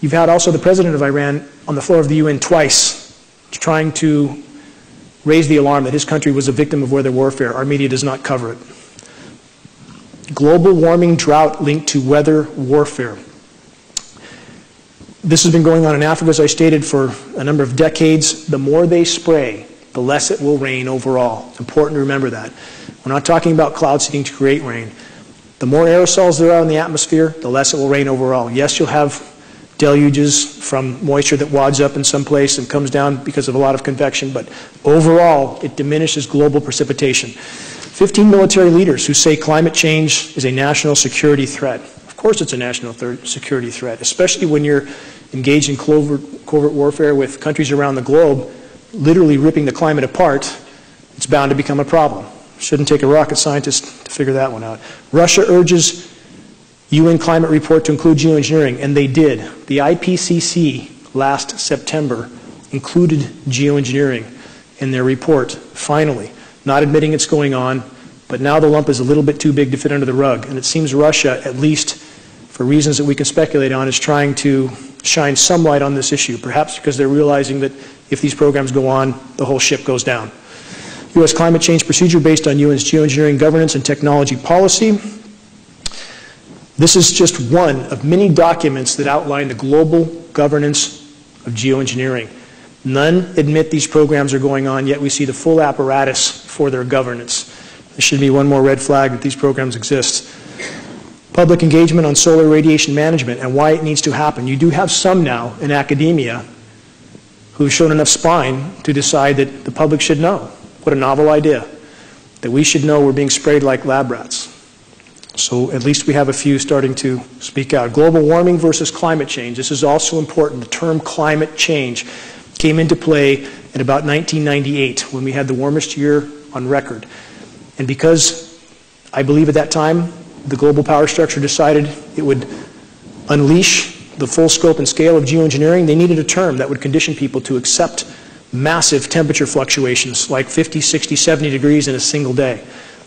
You've had also the president of Iran on the floor of the UN twice trying to raise the alarm that his country was a victim of weather warfare. Our media does not cover it. Global warming drought linked to weather warfare. This has been going on in Africa, as I stated, for a number of decades. The more they spray, the less it will rain overall. It's important to remember that. We're not talking about cloud seeding to create rain. The more aerosols there are in the atmosphere, the less it will rain overall. Yes, you'll have deluges from moisture that wads up in some place and comes down because of a lot of convection, but overall, it diminishes global precipitation. 15 military leaders who say climate change is a national security threat. Of course it's a national security threat, especially when you're engaged in covert, covert warfare with countries around the globe, literally ripping the climate apart, it's bound to become a problem. Shouldn't take a rocket scientist to figure that one out. Russia urges UN climate report to include geoengineering, and they did. The IPCC last September included geoengineering in their report, finally, not admitting it's going on, but now the lump is a little bit too big to fit under the rug. And it seems Russia, at least for reasons that we can speculate on, is trying to shine some light on this issue, perhaps because they're realizing that if these programs go on, the whole ship goes down. U.S. climate change procedure based on UN's geoengineering governance and technology policy. This is just one of many documents that outline the global governance of geoengineering. None admit these programs are going on, yet we see the full apparatus for their governance. There should be one more red flag that these programs exist. Public engagement on solar radiation management and why it needs to happen. You do have some now in academia who've shown enough spine to decide that the public should know. What a novel idea. That we should know we're being sprayed like lab rats. So at least we have a few starting to speak out. Global warming versus climate change. This is also important. The term climate change came into play in about 1998 when we had the warmest year on record. And because I believe at that time the global power structure decided it would unleash the full scope and scale of geoengineering, they needed a term that would condition people to accept massive temperature fluctuations like 50, 60, 70 degrees in a single day.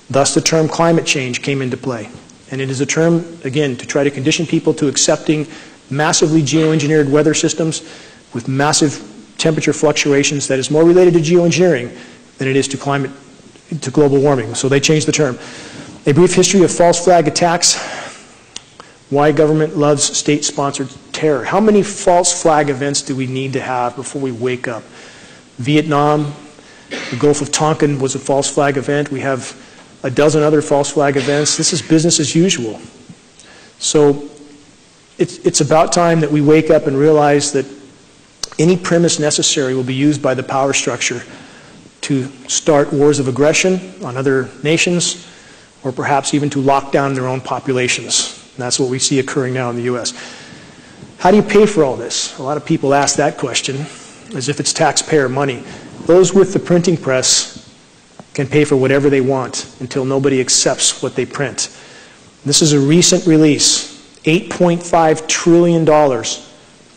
Thus, the term climate change came into play. And it is a term, again, to try to condition people to accepting massively geoengineered weather systems with massive temperature fluctuations that is more related to geoengineering than it is to climate, to global warming. So they changed the term. A brief history of false flag attacks. Why government loves state-sponsored terror. How many false flag events do we need to have before we wake up? Vietnam, the Gulf of Tonkin was a false flag event. We have a dozen other false flag events. This is business as usual. So it's, it's about time that we wake up and realize that any premise necessary will be used by the power structure to start wars of aggression on other nations or perhaps even to lock down their own populations. And that's what we see occurring now in the U.S. How do you pay for all this? A lot of people ask that question as if it's taxpayer money. Those with the printing press can pay for whatever they want until nobody accepts what they print. This is a recent release $8.5 trillion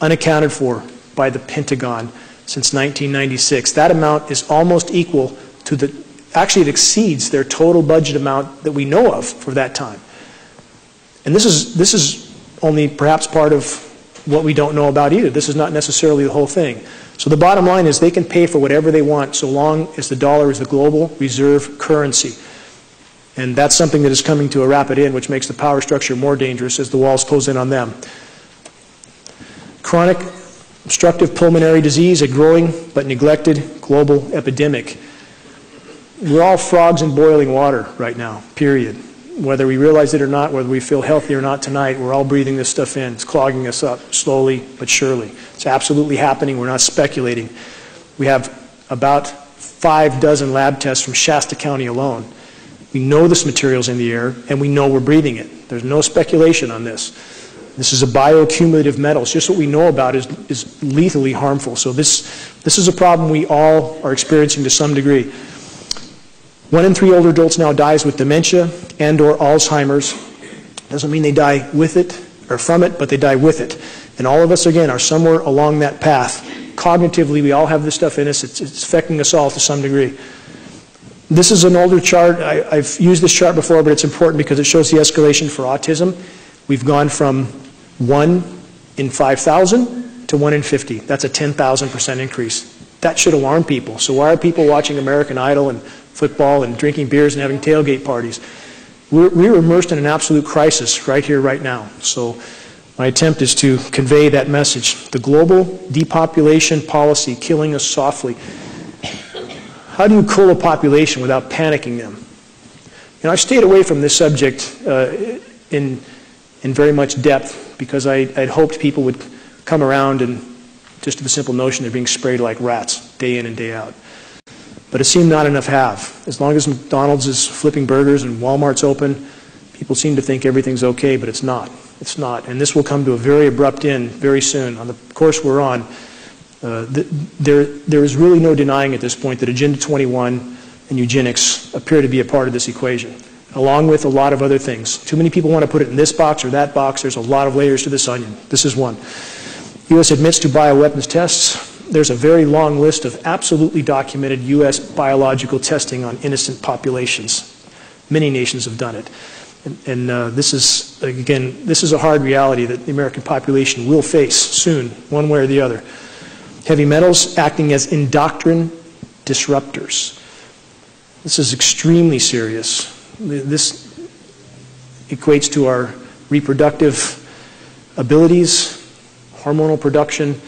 unaccounted for by the Pentagon since 1996. That amount is almost equal to the, actually, it exceeds their total budget amount that we know of for that time. And this is, this is only perhaps part of what we don't know about either. This is not necessarily the whole thing. So the bottom line is they can pay for whatever they want so long as the dollar is the global reserve currency. And that's something that is coming to a rapid end, which makes the power structure more dangerous as the walls close in on them. Chronic obstructive pulmonary disease, a growing but neglected global epidemic. We're all frogs in boiling water right now, period. Whether we realize it or not, whether we feel healthy or not tonight, we're all breathing this stuff in. It's clogging us up slowly but surely. It's absolutely happening. We're not speculating. We have about five dozen lab tests from Shasta County alone. We know this material's in the air, and we know we're breathing it. There's no speculation on this. This is a bioaccumulative metal. It's just what we know about is, is lethally harmful. So this, this is a problem we all are experiencing to some degree. One in three older adults now dies with dementia and or Alzheimer's. Doesn't mean they die with it or from it, but they die with it. And all of us, again, are somewhere along that path. Cognitively, we all have this stuff in us. It's, it's affecting us all to some degree. This is an older chart. I, I've used this chart before, but it's important because it shows the escalation for autism. We've gone from 1 in 5,000 to 1 in 50. That's a 10,000% increase. That should alarm people. So why are people watching American Idol and football and drinking beers and having tailgate parties? We're, we're immersed in an absolute crisis right here, right now. So my attempt is to convey that message. The global depopulation policy killing us softly. How do you cool a population without panicking them? You know, I stayed away from this subject uh, in, in very much depth because I, I'd hoped people would come around and just to the simple notion they're being sprayed like rats day in and day out. But it seemed not enough have. As long as McDonald's is flipping burgers and Walmart's open, people seem to think everything's okay, but it's not. It's not. And this will come to a very abrupt end very soon. On the course we're on, uh, th there, there is really no denying at this point that Agenda 21 and eugenics appear to be a part of this equation, along with a lot of other things. Too many people want to put it in this box or that box. There's a lot of layers to this onion. This is one. U.S. admits to bioweapons tests there's a very long list of absolutely documented U.S. biological testing on innocent populations. Many nations have done it. And, and uh, this is, again, this is a hard reality that the American population will face soon, one way or the other. Heavy metals acting as endocrine disruptors. This is extremely serious. This equates to our reproductive abilities, hormonal production.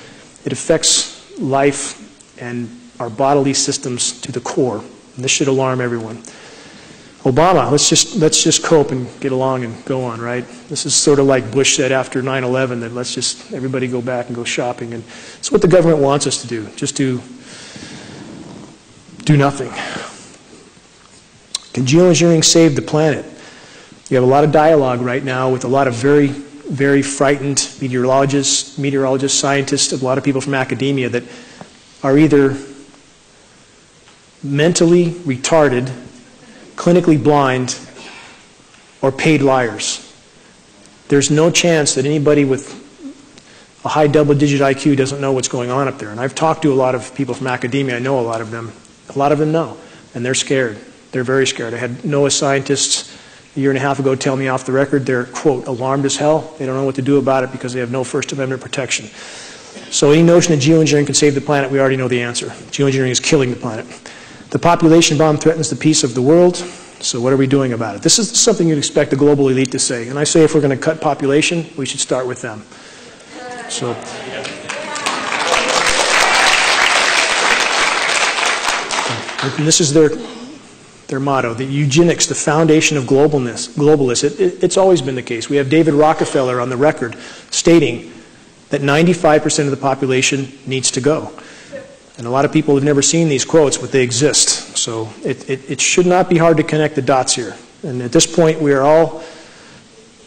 It affects life and our bodily systems to the core. And this should alarm everyone. Obama, let's just, let's just cope and get along and go on, right? This is sort of like Bush said after 9-11, that let's just, everybody go back and go shopping. And it's what the government wants us to do, just to do nothing. Can geoengineering save the planet? You have a lot of dialogue right now with a lot of very, very frightened meteorologists, meteorologists, scientists, a lot of people from academia that are either mentally retarded clinically blind, or paid liars. There's no chance that anybody with a high double digit IQ doesn't know what's going on up there. And I've talked to a lot of people from academia, I know a lot of them. A lot of them know, and they're scared. They're very scared. I had NOAA scientists a year and a half ago tell me off the record they're, quote, alarmed as hell. They don't know what to do about it because they have no First Amendment protection. So any notion that geoengineering can save the planet, we already know the answer. Geoengineering is killing the planet. The population bomb threatens the peace of the world. So what are we doing about it? This is something you'd expect the global elite to say. And I say if we're going to cut population, we should start with them. So. And this is their, their motto, the eugenics, the foundation of globalness, globalists. It, it, it's always been the case. We have David Rockefeller on the record stating that 95% of the population needs to go. And a lot of people have never seen these quotes, but they exist. So it, it, it, should not be hard to connect the dots here. And at this point, we are all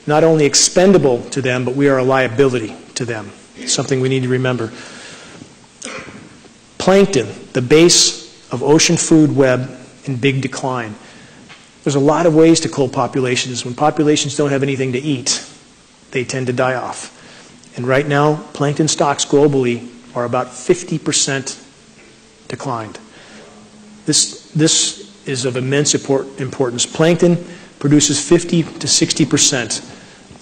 not only expendable to them, but we are a liability to them. Something we need to remember. Plankton, the base of ocean food web in big decline. There's a lot of ways to cull populations. When populations don't have anything to eat, they tend to die off. And right now, plankton stocks globally are about 50% declined. This, this is of immense importance. Plankton produces 50 to 60 percent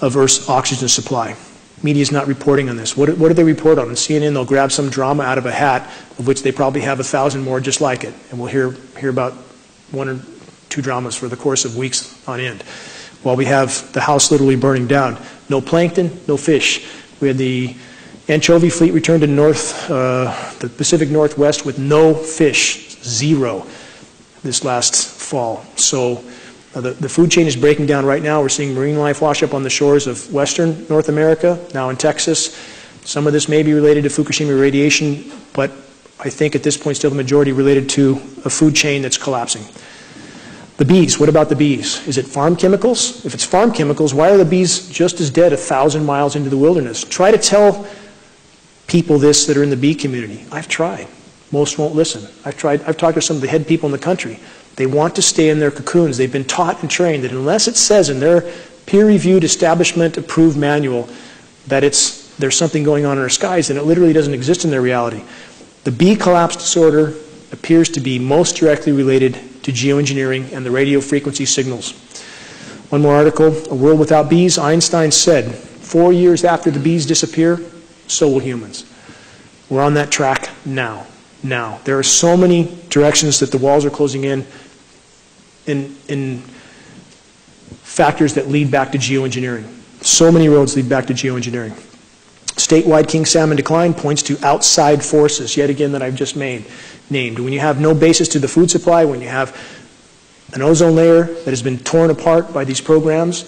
of Earth's oxygen supply. Media is not reporting on this. What, what do they report on? On CNN, they'll grab some drama out of a hat, of which they probably have a thousand more just like it. And we'll hear, hear about one or two dramas for the course of weeks on end. While we have the house literally burning down. No plankton, no fish. We had the Anchovy fleet returned to north, uh, the Pacific Northwest with no fish, zero, this last fall. So uh, the, the food chain is breaking down right now. We're seeing marine life wash up on the shores of western North America, now in Texas. Some of this may be related to Fukushima radiation, but I think at this point still the majority related to a food chain that's collapsing. The bees, what about the bees? Is it farm chemicals? If it's farm chemicals, why are the bees just as dead a thousand miles into the wilderness? Try to tell people this that are in the bee community. I've tried. Most won't listen. I've tried, I've talked to some of the head people in the country. They want to stay in their cocoons. They've been taught and trained that unless it says in their peer-reviewed establishment approved manual that it's there's something going on in our skies, then it literally doesn't exist in their reality. The bee collapse disorder appears to be most directly related to geoengineering and the radio frequency signals. One more article, A World Without Bees, Einstein said, four years after the bees disappear, so will humans. We're on that track now. Now. There are so many directions that the walls are closing in, in, in factors that lead back to geoengineering. So many roads lead back to geoengineering. Statewide king salmon decline points to outside forces, yet again, that I've just made, named. When you have no basis to the food supply, when you have an ozone layer that has been torn apart by these programs,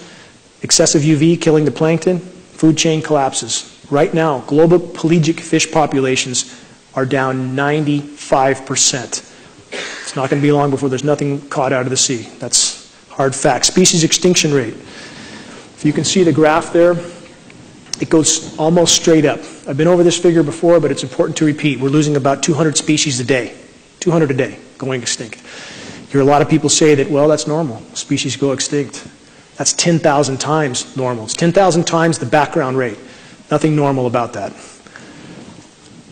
excessive UV killing the plankton, food chain collapses. Right now, global pelagic fish populations are down 95%. It's not going to be long before there's nothing caught out of the sea. That's hard fact. Species extinction rate. If you can see the graph there, it goes almost straight up. I've been over this figure before, but it's important to repeat. We're losing about 200 species a day. 200 a day going extinct. You hear a lot of people say that, well, that's normal. Species go extinct. That's 10,000 times normal. It's 10,000 times the background rate. Nothing normal about that.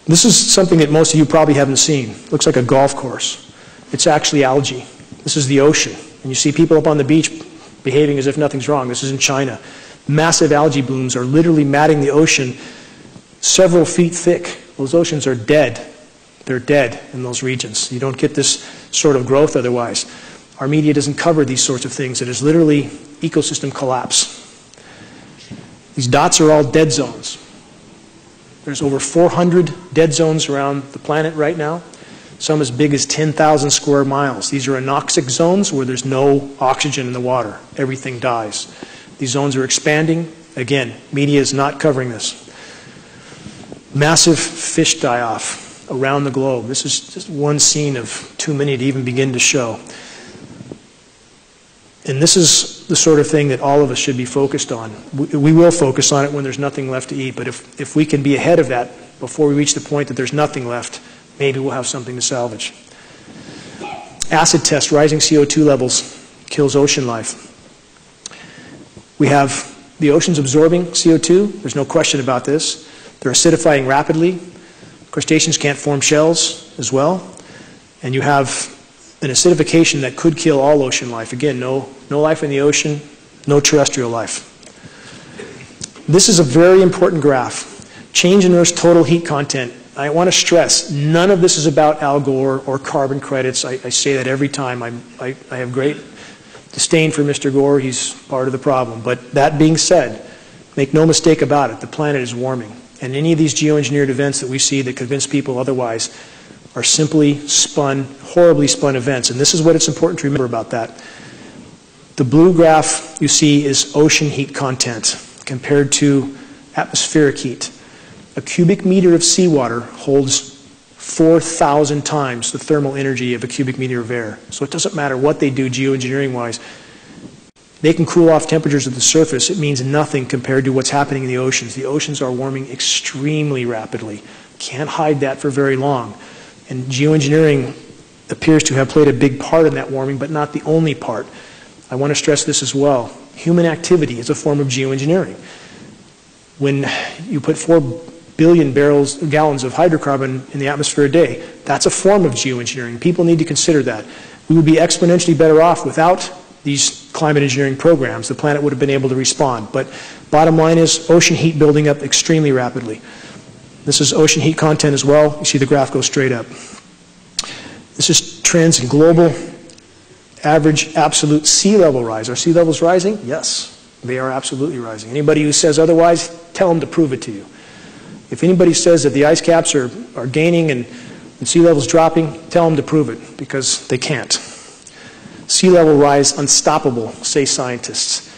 This is something that most of you probably haven't seen. It looks like a golf course. It's actually algae. This is the ocean. And you see people up on the beach behaving as if nothing's wrong. This is in China. Massive algae blooms are literally matting the ocean several feet thick. Those oceans are dead. They're dead in those regions. You don't get this sort of growth otherwise. Our media doesn't cover these sorts of things. It is literally ecosystem collapse. These dots are all dead zones. There's over 400 dead zones around the planet right now, some as big as 10,000 square miles. These are anoxic zones where there's no oxygen in the water. Everything dies. These zones are expanding. Again, media is not covering this. Massive fish die off around the globe. This is just one scene of too many to even begin to show. And this is the sort of thing that all of us should be focused on. We, we, will focus on it when there's nothing left to eat, but if, if we can be ahead of that before we reach the point that there's nothing left, maybe we'll have something to salvage. Acid test, rising CO2 levels kills ocean life. We have the oceans absorbing CO2, there's no question about this. They're acidifying rapidly. Crustaceans can't form shells as well. And you have an acidification that could kill all ocean life. Again, no, no life in the ocean, no terrestrial life. This is a very important graph. Change in Earth's total heat content. I want to stress, none of this is about Al Gore or carbon credits. I, I say that every time. I, I, I have great disdain for Mr. Gore. He's part of the problem. But that being said, make no mistake about it, the planet is warming. And any of these geoengineered events that we see that convince people otherwise are simply spun, horribly spun events. And this is what it's important to remember about that. The blue graph you see is ocean heat content compared to atmospheric heat. A cubic meter of seawater holds 4,000 times the thermal energy of a cubic meter of air. So it doesn't matter what they do geoengineering wise. They can cool off temperatures at the surface. It means nothing compared to what's happening in the oceans. The oceans are warming extremely rapidly. Can't hide that for very long. And geoengineering appears to have played a big part in that warming, but not the only part. I want to stress this as well. Human activity is a form of geoengineering. When you put 4 billion barrels, gallons of hydrocarbon in the atmosphere a day, that's a form of geoengineering. People need to consider that. We would be exponentially better off without these climate engineering programs. The planet would have been able to respond. But bottom line is ocean heat building up extremely rapidly. This is ocean heat content as well. You see the graph go straight up. This is trends in global average absolute sea level rise. Are sea levels rising? Yes, they are absolutely rising. Anybody who says otherwise, tell them to prove it to you. If anybody says that the ice caps are, are gaining and, and sea levels dropping, tell them to prove it because they can't. Sea level rise unstoppable, say scientists.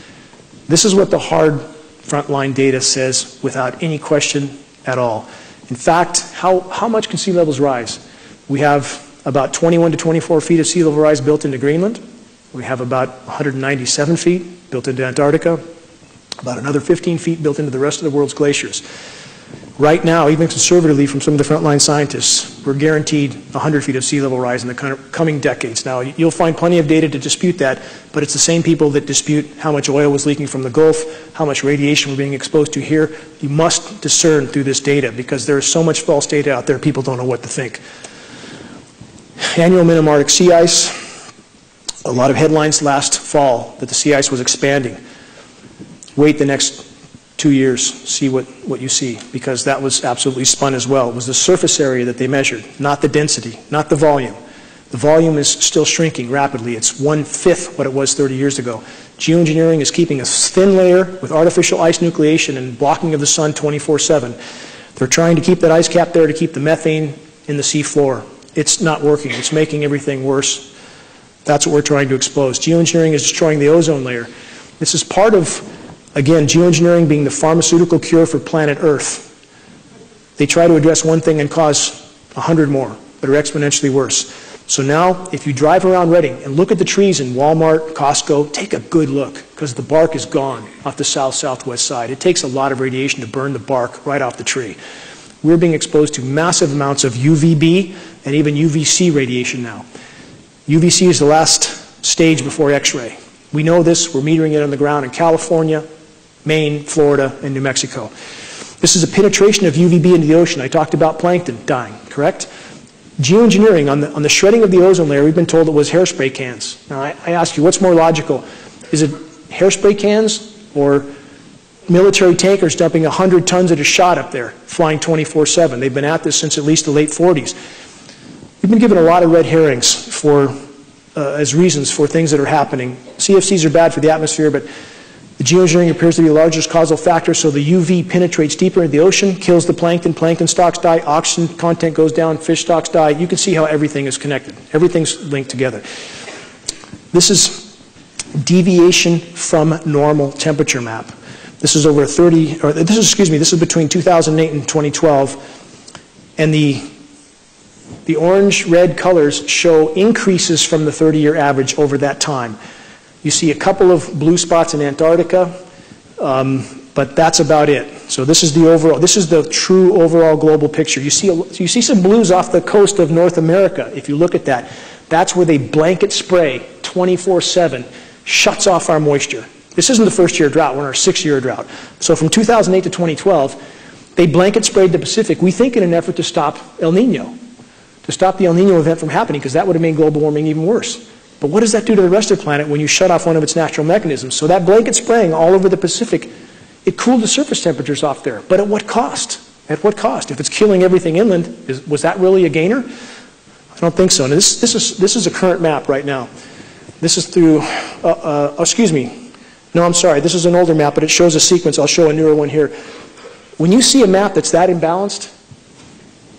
This is what the hard frontline data says without any question at all. In fact, how, how much can sea levels rise? We have about 21 to 24 feet of sea level rise built into Greenland. We have about 197 feet built into Antarctica, about another 15 feet built into the rest of the world's glaciers. Right now, even conservatively from some of the frontline scientists, we're guaranteed 100 feet of sea level rise in the coming decades. Now, you'll find plenty of data to dispute that, but it's the same people that dispute how much oil was leaking from the Gulf, how much radiation we're being exposed to here. You must discern through this data because there is so much false data out there, people don't know what to think. Annual minimum Arctic sea ice. A lot of headlines last fall that the sea ice was expanding. Wait the next two years, see what, what you see, because that was absolutely spun as well. It was the surface area that they measured, not the density, not the volume. The volume is still shrinking rapidly. It's one-fifth what it was 30 years ago. Geoengineering is keeping a thin layer with artificial ice nucleation and blocking of the sun 24-7. They're trying to keep that ice cap there to keep the methane in the seafloor. It's not working. It's making everything worse. That's what we're trying to expose. Geoengineering is destroying the ozone layer. This is part of Again, geoengineering being the pharmaceutical cure for planet Earth. They try to address one thing and cause a hundred more that are exponentially worse. So now, if you drive around Redding and look at the trees in Walmart, Costco, take a good look because the bark is gone off the south-southwest side. It takes a lot of radiation to burn the bark right off the tree. We're being exposed to massive amounts of UVB and even UVC radiation now. UVC is the last stage before X-ray. We know this. We're metering it on the ground in California, Maine, Florida, and New Mexico. This is a penetration of UVB into the ocean. I talked about plankton dying, correct? Geoengineering, on the, on the shredding of the ozone layer, we've been told it was hairspray cans. Now, I, I ask you, what's more logical? Is it hairspray cans or military tankers dumping 100 tons at a shot up there, flying 24-7. They've been at this since at least the late 40s. We've been given a lot of red herrings for, uh, as reasons for things that are happening. CFCs are bad for the atmosphere, but the geoengineering appears to be the largest causal factor, so the UV penetrates deeper into the ocean, kills the plankton, plankton stocks die, oxygen content goes down, fish stocks die. You can see how everything is connected. Everything's linked together. This is deviation from normal temperature map. This is over 30, or this is, excuse me, this is between 2008 and 2012. And the, the orange-red colors show increases from the 30-year average over that time. You see a couple of blue spots in Antarctica, um, but that's about it. So this is the overall, this is the true overall global picture. You see, you see some blues off the coast of North America, if you look at that. That's where they blanket spray 24-7, shuts off our moisture. This isn't the first year drought, we're in our sixth year drought. So from 2008 to 2012, they blanket sprayed the Pacific, we think in an effort to stop El Nino, to stop the El Nino event from happening, because that would have made global warming even worse. But what does that do to the rest of the planet when you shut off one of its natural mechanisms? So that blanket spraying all over the Pacific, it cooled the surface temperatures off there. But at what cost? At what cost? If it's killing everything inland, is, was that really a gainer? I don't think so. And this, this, is, this is a current map right now. This is through, uh, uh, excuse me, no, I'm sorry, this is an older map, but it shows a sequence. I'll show a newer one here. When you see a map that's that imbalanced,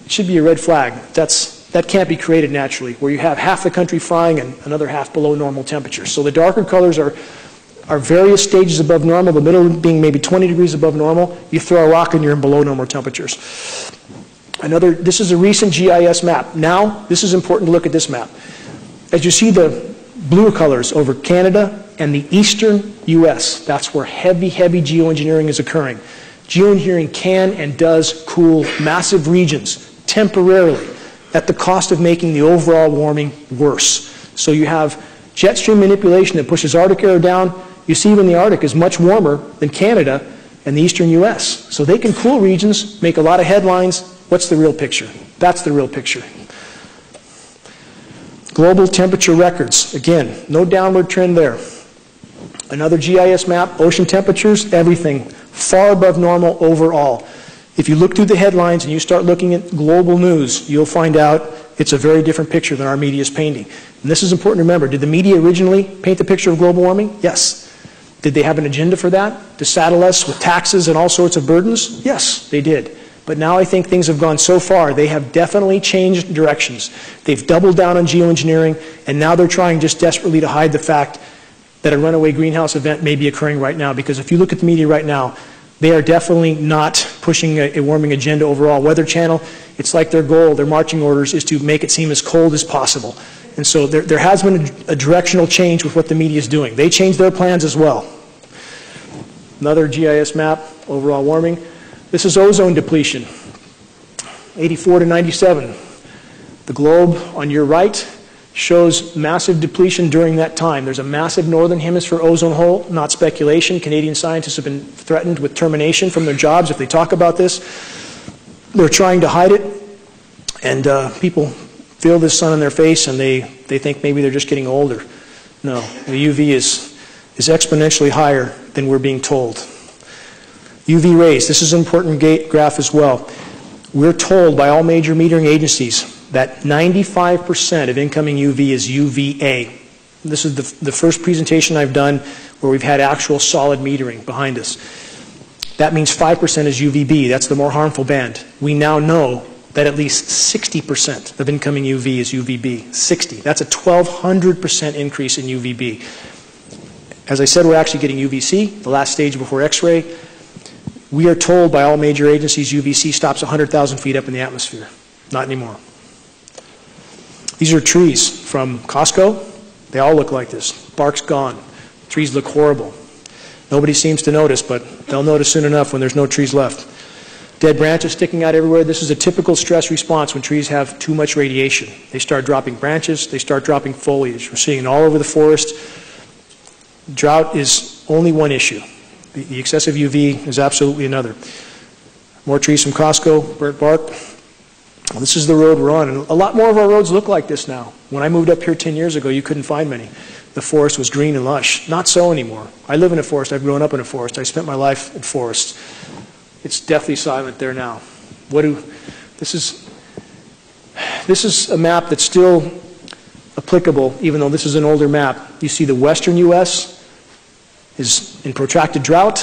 it should be a red flag. That's, that can't be created naturally, where you have half the country frying and another half below normal temperatures. So the darker colors are, are various stages above normal, the middle being maybe 20 degrees above normal. You throw a rock and you're in below normal temperatures. Another, this is a recent GIS map. Now, this is important to look at this map. As you see the blue colors over Canada and the eastern U.S., that's where heavy, heavy geoengineering is occurring. Geoengineering can and does cool massive regions temporarily at the cost of making the overall warming worse. So you have jet stream manipulation that pushes Arctic air down. You see even the Arctic is much warmer than Canada and the eastern U.S. So they can cool regions, make a lot of headlines. What's the real picture? That's the real picture. Global temperature records. Again, no downward trend there. Another GIS map, ocean temperatures, everything far above normal overall. If you look through the headlines and you start looking at global news, you'll find out it's a very different picture than our media is painting. And this is important to remember. Did the media originally paint the picture of global warming? Yes. Did they have an agenda for that? To saddle us with taxes and all sorts of burdens? Yes, they did. But now I think things have gone so far, they have definitely changed directions. They've doubled down on geoengineering, and now they're trying just desperately to hide the fact that a runaway greenhouse event may be occurring right now. Because if you look at the media right now, they are definitely not pushing a, a, warming agenda overall. Weather Channel, it's like their goal, their marching orders is to make it seem as cold as possible. And so there, there has been a, a directional change with what the media is doing. They changed their plans as well. Another GIS map, overall warming. This is ozone depletion, 84 to 97. The globe on your right shows massive depletion during that time. There's a massive northern hemisphere ozone hole, not speculation. Canadian scientists have been threatened with termination from their jobs if they talk about this. They're trying to hide it, and uh, people feel this sun in their face and they, they think maybe they're just getting older. No, the UV is, is exponentially higher than we're being told. UV rays, this is an important graph as well. We're told by all major metering agencies that 95% of incoming UV is UVA. This is the, the first presentation I've done where we've had actual solid metering behind us. That means 5% is UVB. That's the more harmful band. We now know that at least 60% of incoming UV is UVB. 60. That's a 1,200% increase in UVB. As I said, we're actually getting UVC, the last stage before X-ray. We are told by all major agencies UVC stops 100,000 feet up in the atmosphere. Not anymore. These are trees from Costco. They all look like this. Bark's gone. Trees look horrible. Nobody seems to notice, but they'll notice soon enough when there's no trees left. Dead branches sticking out everywhere. This is a typical stress response when trees have too much radiation. They start dropping branches, they start dropping foliage. We're seeing it all over the forest. Drought is only one issue. The, excessive UV is absolutely another. More trees from Costco, burnt bark. Well, this is the road we're on, and a lot more of our roads look like this now. When I moved up here 10 years ago, you couldn't find many. The forest was green and lush. Not so anymore. I live in a forest. I've grown up in a forest. I spent my life in forests. It's deathly silent there now. What do this is this is a map that's still applicable, even though this is an older map. You see the western U.S. is in protracted drought,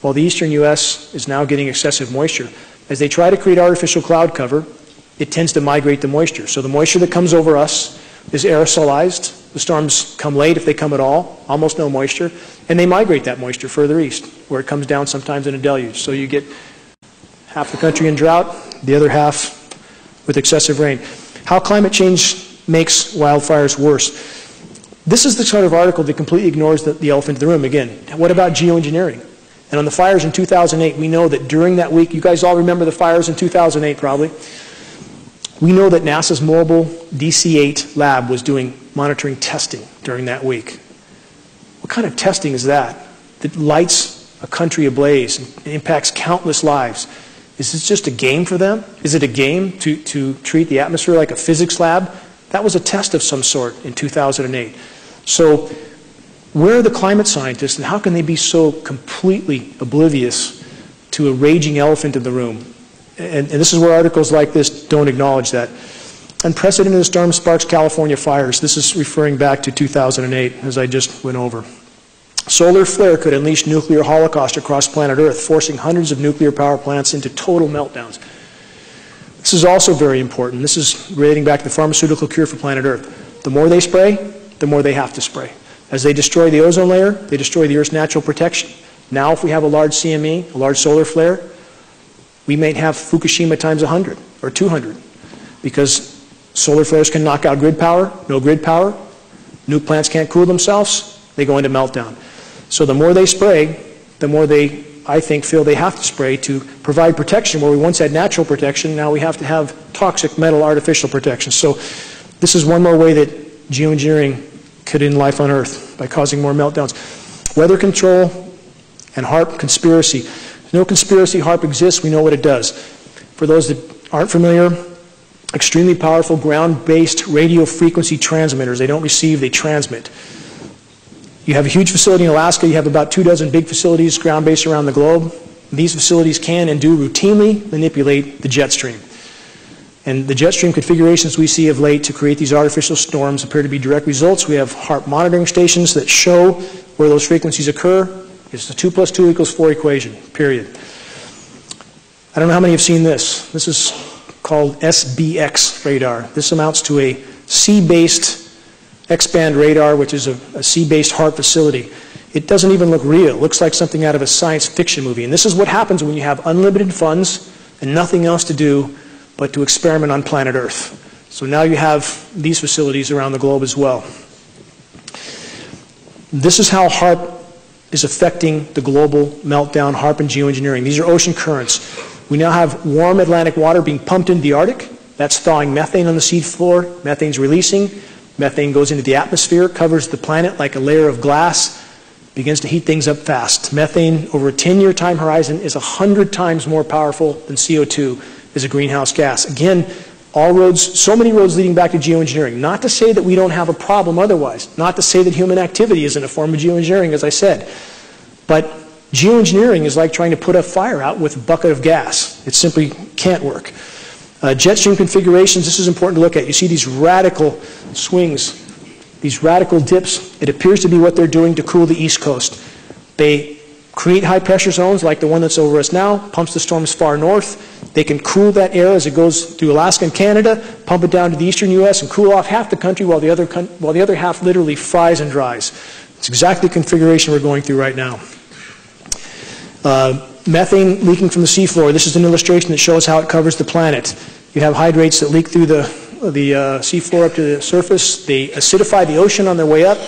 while the eastern U.S. is now getting excessive moisture. As they try to create artificial cloud cover, it tends to migrate the moisture. So the moisture that comes over us is aerosolized. The storms come late if they come at all, almost no moisture, and they migrate that moisture further east, where it comes down sometimes in a deluge. So you get half the country in drought, the other half with excessive rain. How climate change makes wildfires worse. This is the sort of article that completely ignores the, the elephant in the room. Again, what about geoengineering? And on the fires in 2008, we know that during that week, you guys all remember the fires in 2008 probably. We know that NASA's mobile DC-8 lab was doing monitoring testing during that week. What kind of testing is that? That lights a country ablaze and impacts countless lives. Is this just a game for them? Is it a game to, to treat the atmosphere like a physics lab? That was a test of some sort in 2008. So where are the climate scientists and how can they be so completely oblivious to a raging elephant in the room? And, and this is where articles like this don't acknowledge that. Unprecedented storm sparks California fires. This is referring back to 2008, as I just went over. Solar flare could unleash nuclear holocaust across planet Earth, forcing hundreds of nuclear power plants into total meltdowns. This is also very important. This is relating back to the pharmaceutical cure for planet Earth. The more they spray, the more they have to spray. As they destroy the ozone layer, they destroy the Earth's natural protection. Now, if we have a large CME, a large solar flare, we may have Fukushima times 100 or 200 because solar flares can knock out grid power, no grid power, new plants can't cool themselves, they go into meltdown. So the more they spray, the more they I think, feel they have to spray to provide protection where we once had natural protection. Now we have to have toxic metal artificial protection. So this is one more way that geoengineering could end life on Earth by causing more meltdowns. Weather control and HAARP conspiracy. No conspiracy, HAARP exists. We know what it does. For those that aren't familiar, extremely powerful ground-based radio frequency transmitters. They don't receive, they transmit. You have a huge facility in Alaska. You have about two dozen big facilities ground-based around the globe. These facilities can and do routinely manipulate the jet stream. And the jet stream configurations we see of late to create these artificial storms appear to be direct results. We have HAARP monitoring stations that show where those frequencies occur. It's the 2 plus 2 equals 4 equation, period. I don't know how many have seen this. This is called SBX radar. This amounts to a sea-based X-band radar, which is a, sea-based HAARP facility. It doesn't even look real. It looks like something out of a science fiction movie. And this is what happens when you have unlimited funds and nothing else to do but to experiment on planet Earth. So now you have these facilities around the globe as well. This is how HAARP is affecting the global meltdown, HAARP and geoengineering. These are ocean currents. We now have warm Atlantic water being pumped into the Arctic. That's thawing methane on the sea floor. Methane's releasing. Methane goes into the atmosphere, covers the planet like a layer of glass, begins to heat things up fast. Methane, over a 10 year time horizon, is 100 times more powerful than CO2 as a greenhouse gas. Again, all roads, so many roads leading back to geoengineering. Not to say that we don't have a problem otherwise. Not to say that human activity isn't a form of geoengineering, as I said. But geoengineering is like trying to put a fire out with a bucket of gas. It simply can't work. Uh, jet stream configurations, this is important to look at. You see these radical swings, these radical dips. It appears to be what they're doing to cool the East Coast. They create high pressure zones like the one that's over us now, pumps the storms far north. They can cool that air as it goes through Alaska and Canada, pump it down to the eastern U.S. and cool off half the country while the other, while the other half literally fries and dries. It's exactly the configuration we're going through right now. Uh, methane leaking from the seafloor. This is an illustration that shows how it covers the planet. You have hydrates that leak through the, the uh, seafloor up to the surface. They acidify the ocean on their way up,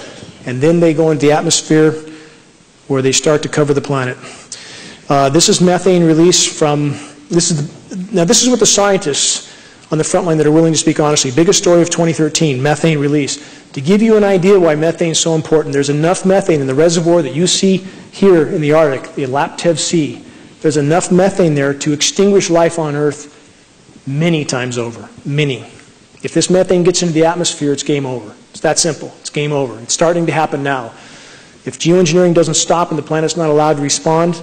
and then they go into the atmosphere where they start to cover the planet. Uh, this is methane release from, this is the, now this is what the scientists on the front line that are willing to speak honestly. Biggest story of 2013, methane release. To give you an idea why methane is so important, there's enough methane in the reservoir that you see here in the Arctic, the Laptev Sea. There's enough methane there to extinguish life on Earth many times over, many. If this methane gets into the atmosphere, it's game over. It's that simple. It's game over. It's starting to happen now. If geoengineering doesn't stop and the planet's not allowed to respond,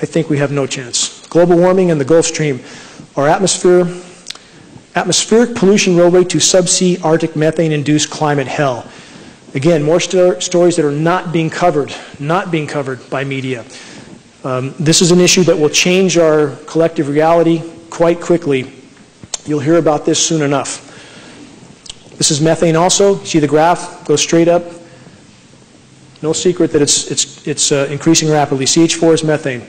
I think we have no chance. Global warming and the Gulf Stream. Our atmosphere, atmospheric pollution roadway to subsea Arctic methane-induced climate hell. Again, more sto stories that are not being covered, not being covered by media. Um, this is an issue that will change our collective reality quite quickly. You'll hear about this soon enough. This is methane also. See the graph Goes straight up. No secret that it's, it's, it's uh, increasing rapidly. CH4 is methane.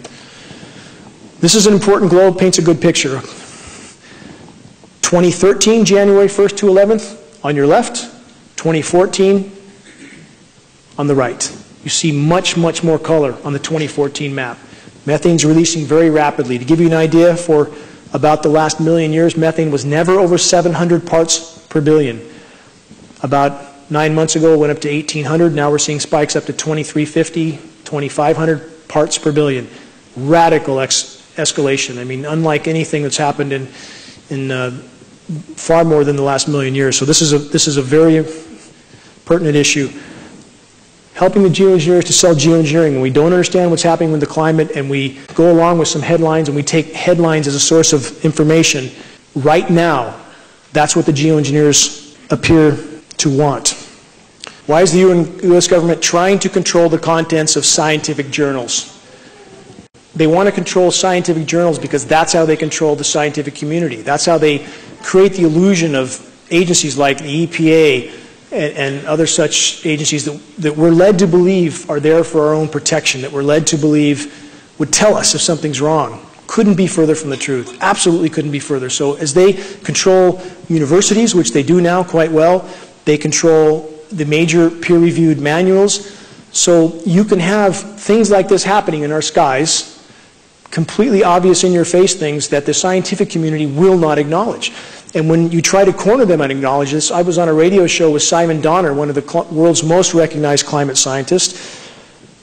This is an important globe, paints a good picture. 2013, January 1st to 11th, on your left. 2014, on the right. You see much, much more color on the 2014 map. Methane's releasing very rapidly. To give you an idea, for about the last million years, methane was never over 700 parts per billion. About nine months ago, went up to 1,800. Now we're seeing spikes up to 2,350, 2,500 parts per billion. Radical escalation. I mean, unlike anything that's happened in, in uh, far more than the last million years. So this is a, this is a very pertinent issue. Helping the geoengineers to sell geoengineering. When we don't understand what's happening with the climate and we go along with some headlines and we take headlines as a source of information, right now, that's what the geoengineers appear to want. Why is the U.S. government trying to control the contents of scientific journals? They want to control scientific journals because that's how they control the scientific community. That's how they create the illusion of agencies like the EPA and, and, other such agencies that, that we're led to believe are there for our own protection, that we're led to believe would tell us if something's wrong. Couldn't be further from the truth. Absolutely couldn't be further. So as they control universities, which they do now quite well, they control the major peer-reviewed manuals. So you can have things like this happening in our skies completely obvious in your face things that the scientific community will not acknowledge. And when you try to corner them and acknowledge this, I was on a radio show with Simon Donner, one of the world's most recognized climate scientists,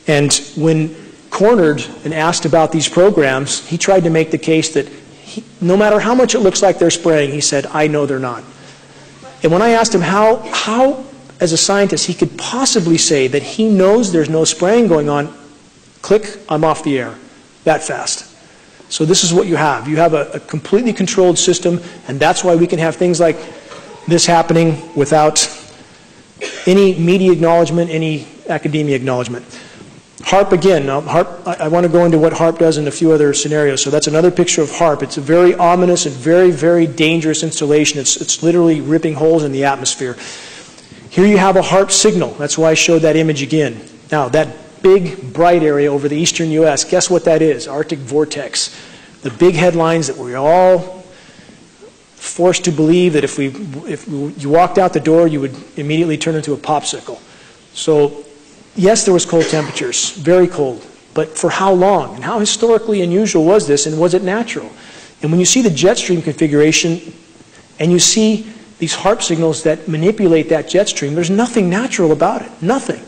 and when cornered and asked about these programs, he tried to make the case that he, no matter how much it looks like they're spraying, he said, I know they're not. And when I asked him how, how as a scientist, he could possibly say that he knows there's no spraying going on, click, I'm off the air that fast. So this is what you have. You have a, a, completely controlled system, and that's why we can have things like this happening without any media acknowledgement, any academia acknowledgement. HAARP again. HAARP, I, I want to go into what HAARP does in a few other scenarios. So that's another picture of HAARP. It's a very ominous and very, very dangerous installation. It's, it's literally ripping holes in the atmosphere. Here you have a HAARP signal. That's why I showed that image again. Now, that big, bright area over the eastern U.S. Guess what that is? Arctic vortex. The big headlines that we're all forced to believe that if, we, if you walked out the door, you would immediately turn into a popsicle. So, yes, there was cold temperatures, very cold. But for how long? And how historically unusual was this, and was it natural? And when you see the jet stream configuration, and you see these HAARP signals that manipulate that jet stream, there's nothing natural about it. Nothing.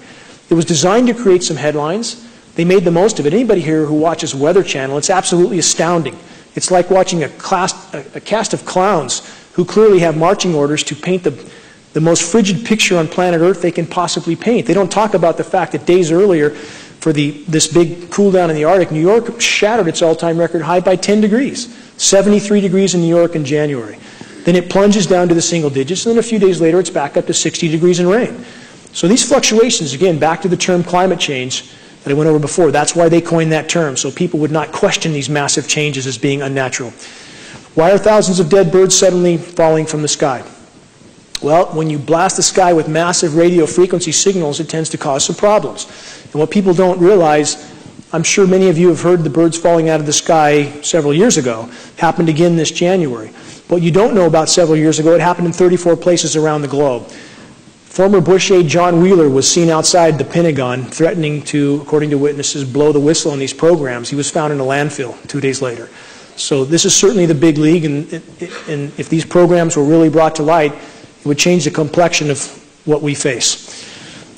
It was designed to create some headlines. They made the most of it. Anybody here who watches Weather Channel, it's absolutely astounding. It's like watching a, class, a, a cast of clowns who clearly have marching orders to paint the, the most frigid picture on planet Earth they can possibly paint. They don't talk about the fact that days earlier, for the, this big cool down in the Arctic, New York shattered its all-time record high by 10 degrees, 73 degrees in New York in January. Then it plunges down to the single digits, and then a few days later it's back up to 60 degrees and rain. So these fluctuations, again, back to the term climate change that I went over before, that's why they coined that term, so people would not question these massive changes as being unnatural. Why are thousands of dead birds suddenly falling from the sky? Well, when you blast the sky with massive radio frequency signals, it tends to cause some problems. And what people don't realize, I'm sure many of you have heard the birds falling out of the sky several years ago, happened again this January. What you don't know about several years ago, it happened in 34 places around the globe. Former Bush aide John Wheeler was seen outside the Pentagon threatening to, according to witnesses, blow the whistle on these programs. He was found in a landfill two days later. So this is certainly the big league, and, and if these programs were really brought to light, it would change the complexion of what we face.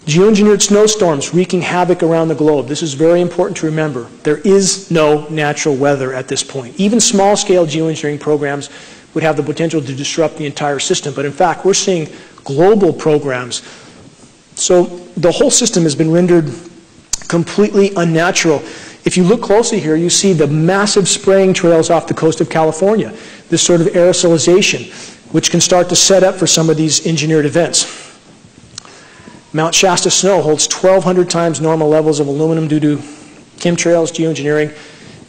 Geoengineered snowstorms wreaking havoc around the globe. This is very important to remember. There is no natural weather at this point. Even small-scale geoengineering programs would have the potential to disrupt the entire system. But in fact, we're seeing global programs. So the whole system has been rendered completely unnatural. If you look closely here, you see the massive spraying trails off the coast of California, this sort of aerosolization, which can start to set up for some of these engineered events. Mount Shasta snow holds 1,200 times normal levels of aluminum due to chemtrails, geoengineering.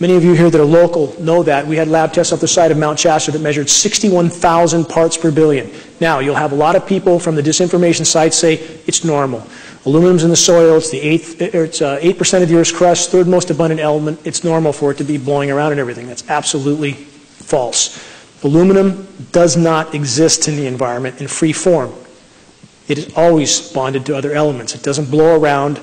Many of you here that are local know that. We had lab tests off the side of Mount Shasta that measured 61,000 parts per billion. Now, you'll have a lot of people from the disinformation sites say it's normal. Aluminum's in the soil, it's the eighth, it's uh, 8% of the Earth's crust, third most abundant element. It's normal for it to be blowing around and everything. That's absolutely false. Aluminum does not exist in the environment in free form. It is always bonded to other elements. It doesn't blow around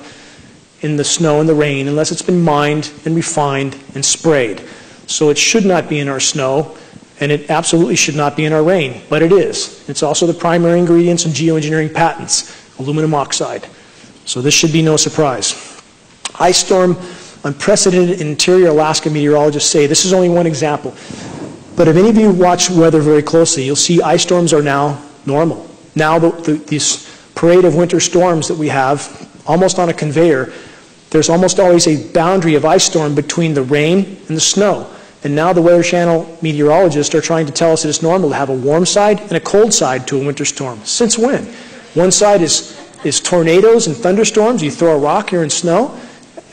in the snow and the rain unless it's been mined and refined and sprayed. So it should not be in our snow, and it absolutely should not be in our rain, but it is. It's also the primary ingredients in geoengineering patents, aluminum oxide. So this should be no surprise. Ice storm, unprecedented in interior Alaska meteorologists say, this is only one example. But if any of you watch weather very closely, you'll see ice storms are now normal. Now, the, the, this parade of winter storms that we have, almost on a conveyor, there's almost always a boundary of ice storm between the rain and the snow. And now the Weather Channel meteorologists are trying to tell us that it's normal to have a warm side and a cold side to a winter storm. Since when? One side is, is tornadoes and thunderstorms. You throw a rock, you're in snow.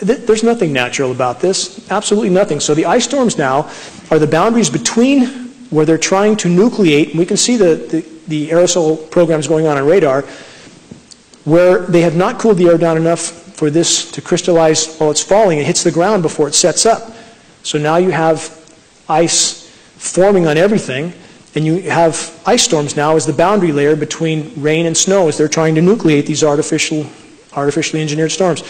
There's nothing natural about this. Absolutely nothing. So the ice storms now are the boundaries between where they're trying to nucleate, and we can see the, the the aerosol programs going on on radar, where they have not cooled the air down enough for this to crystallize while it's falling. It hits the ground before it sets up. So now you have ice forming on everything, and you have ice storms now as the boundary layer between rain and snow as they're trying to nucleate these artificial, artificially engineered storms.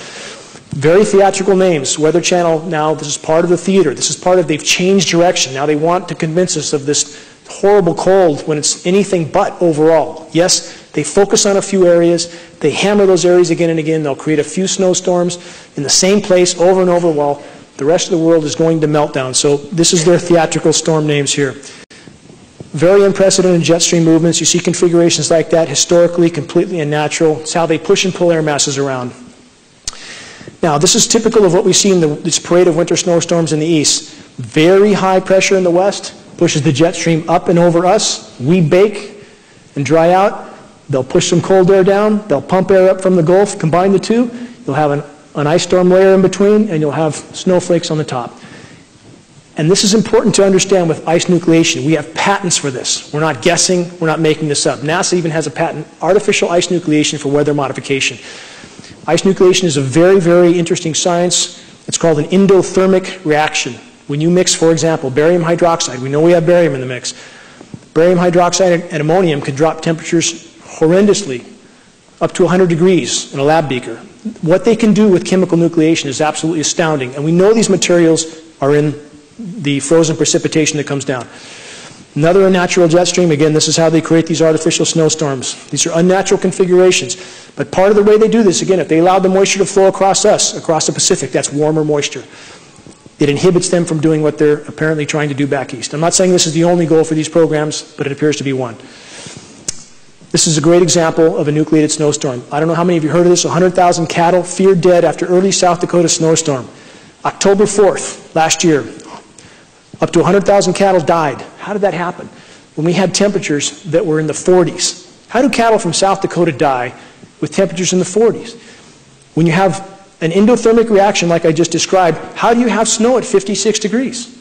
Very theatrical names. Weather Channel now, this is part of the theater. This is part of, they've changed direction. Now they want to convince us of this horrible cold when it's anything but overall. Yes, they focus on a few areas, they hammer those areas again and again, they'll create a few snowstorms in the same place over and over while the rest of the world is going to meltdown. So this is their theatrical storm names here. Very unprecedented jet stream movements. You see configurations like that, historically completely unnatural. It's how they push and pull air masses around. Now, this is typical of what we see in the, this parade of winter snowstorms in the east. Very high pressure in the west, pushes the jet stream up and over us. We bake and dry out. They'll push some cold air down. They'll pump air up from the Gulf, combine the two. You'll have an, an ice storm layer in between, and you'll have snowflakes on the top. And this is important to understand with ice nucleation. We have patents for this. We're not guessing. We're not making this up. NASA even has a patent, artificial ice nucleation for weather modification. Ice nucleation is a very, very interesting science. It's called an endothermic reaction. When you mix, for example, barium hydroxide, we know we have barium in the mix. Barium hydroxide and ammonium can drop temperatures horrendously, up to 100 degrees in a lab beaker. What they can do with chemical nucleation is absolutely astounding. And we know these materials are in the frozen precipitation that comes down. Another unnatural jet stream, again, this is how they create these artificial snowstorms. These are unnatural configurations. But part of the way they do this, again, if they allow the moisture to flow across us, across the Pacific, that's warmer moisture. It inhibits them from doing what they're apparently trying to do back east. I'm not saying this is the only goal for these programs, but it appears to be one. This is a great example of a nucleated snowstorm. I don't know how many of you heard of this. 100,000 cattle feared dead after early South Dakota snowstorm. October 4th, last year, up to 100,000 cattle died. How did that happen? When we had temperatures that were in the 40s. How do cattle from South Dakota die with temperatures in the 40s? When you have an endothermic reaction like I just described, how do you have snow at 56 degrees?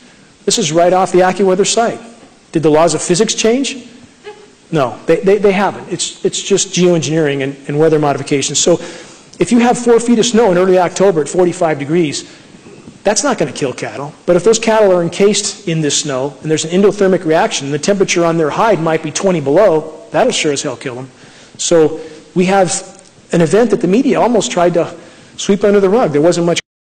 This is right off the AccuWeather site. Did the laws of physics change? No, they, they, they haven't. It's, it's just geoengineering and, and weather modification. So if you have four feet of snow in early October at 45 degrees, that's not going to kill cattle. But if those cattle are encased in this snow and there's an endothermic reaction, the temperature on their hide might be 20 below, that'll sure as hell kill them. So we have an event that the media almost tried to sweep under the rug. There wasn't much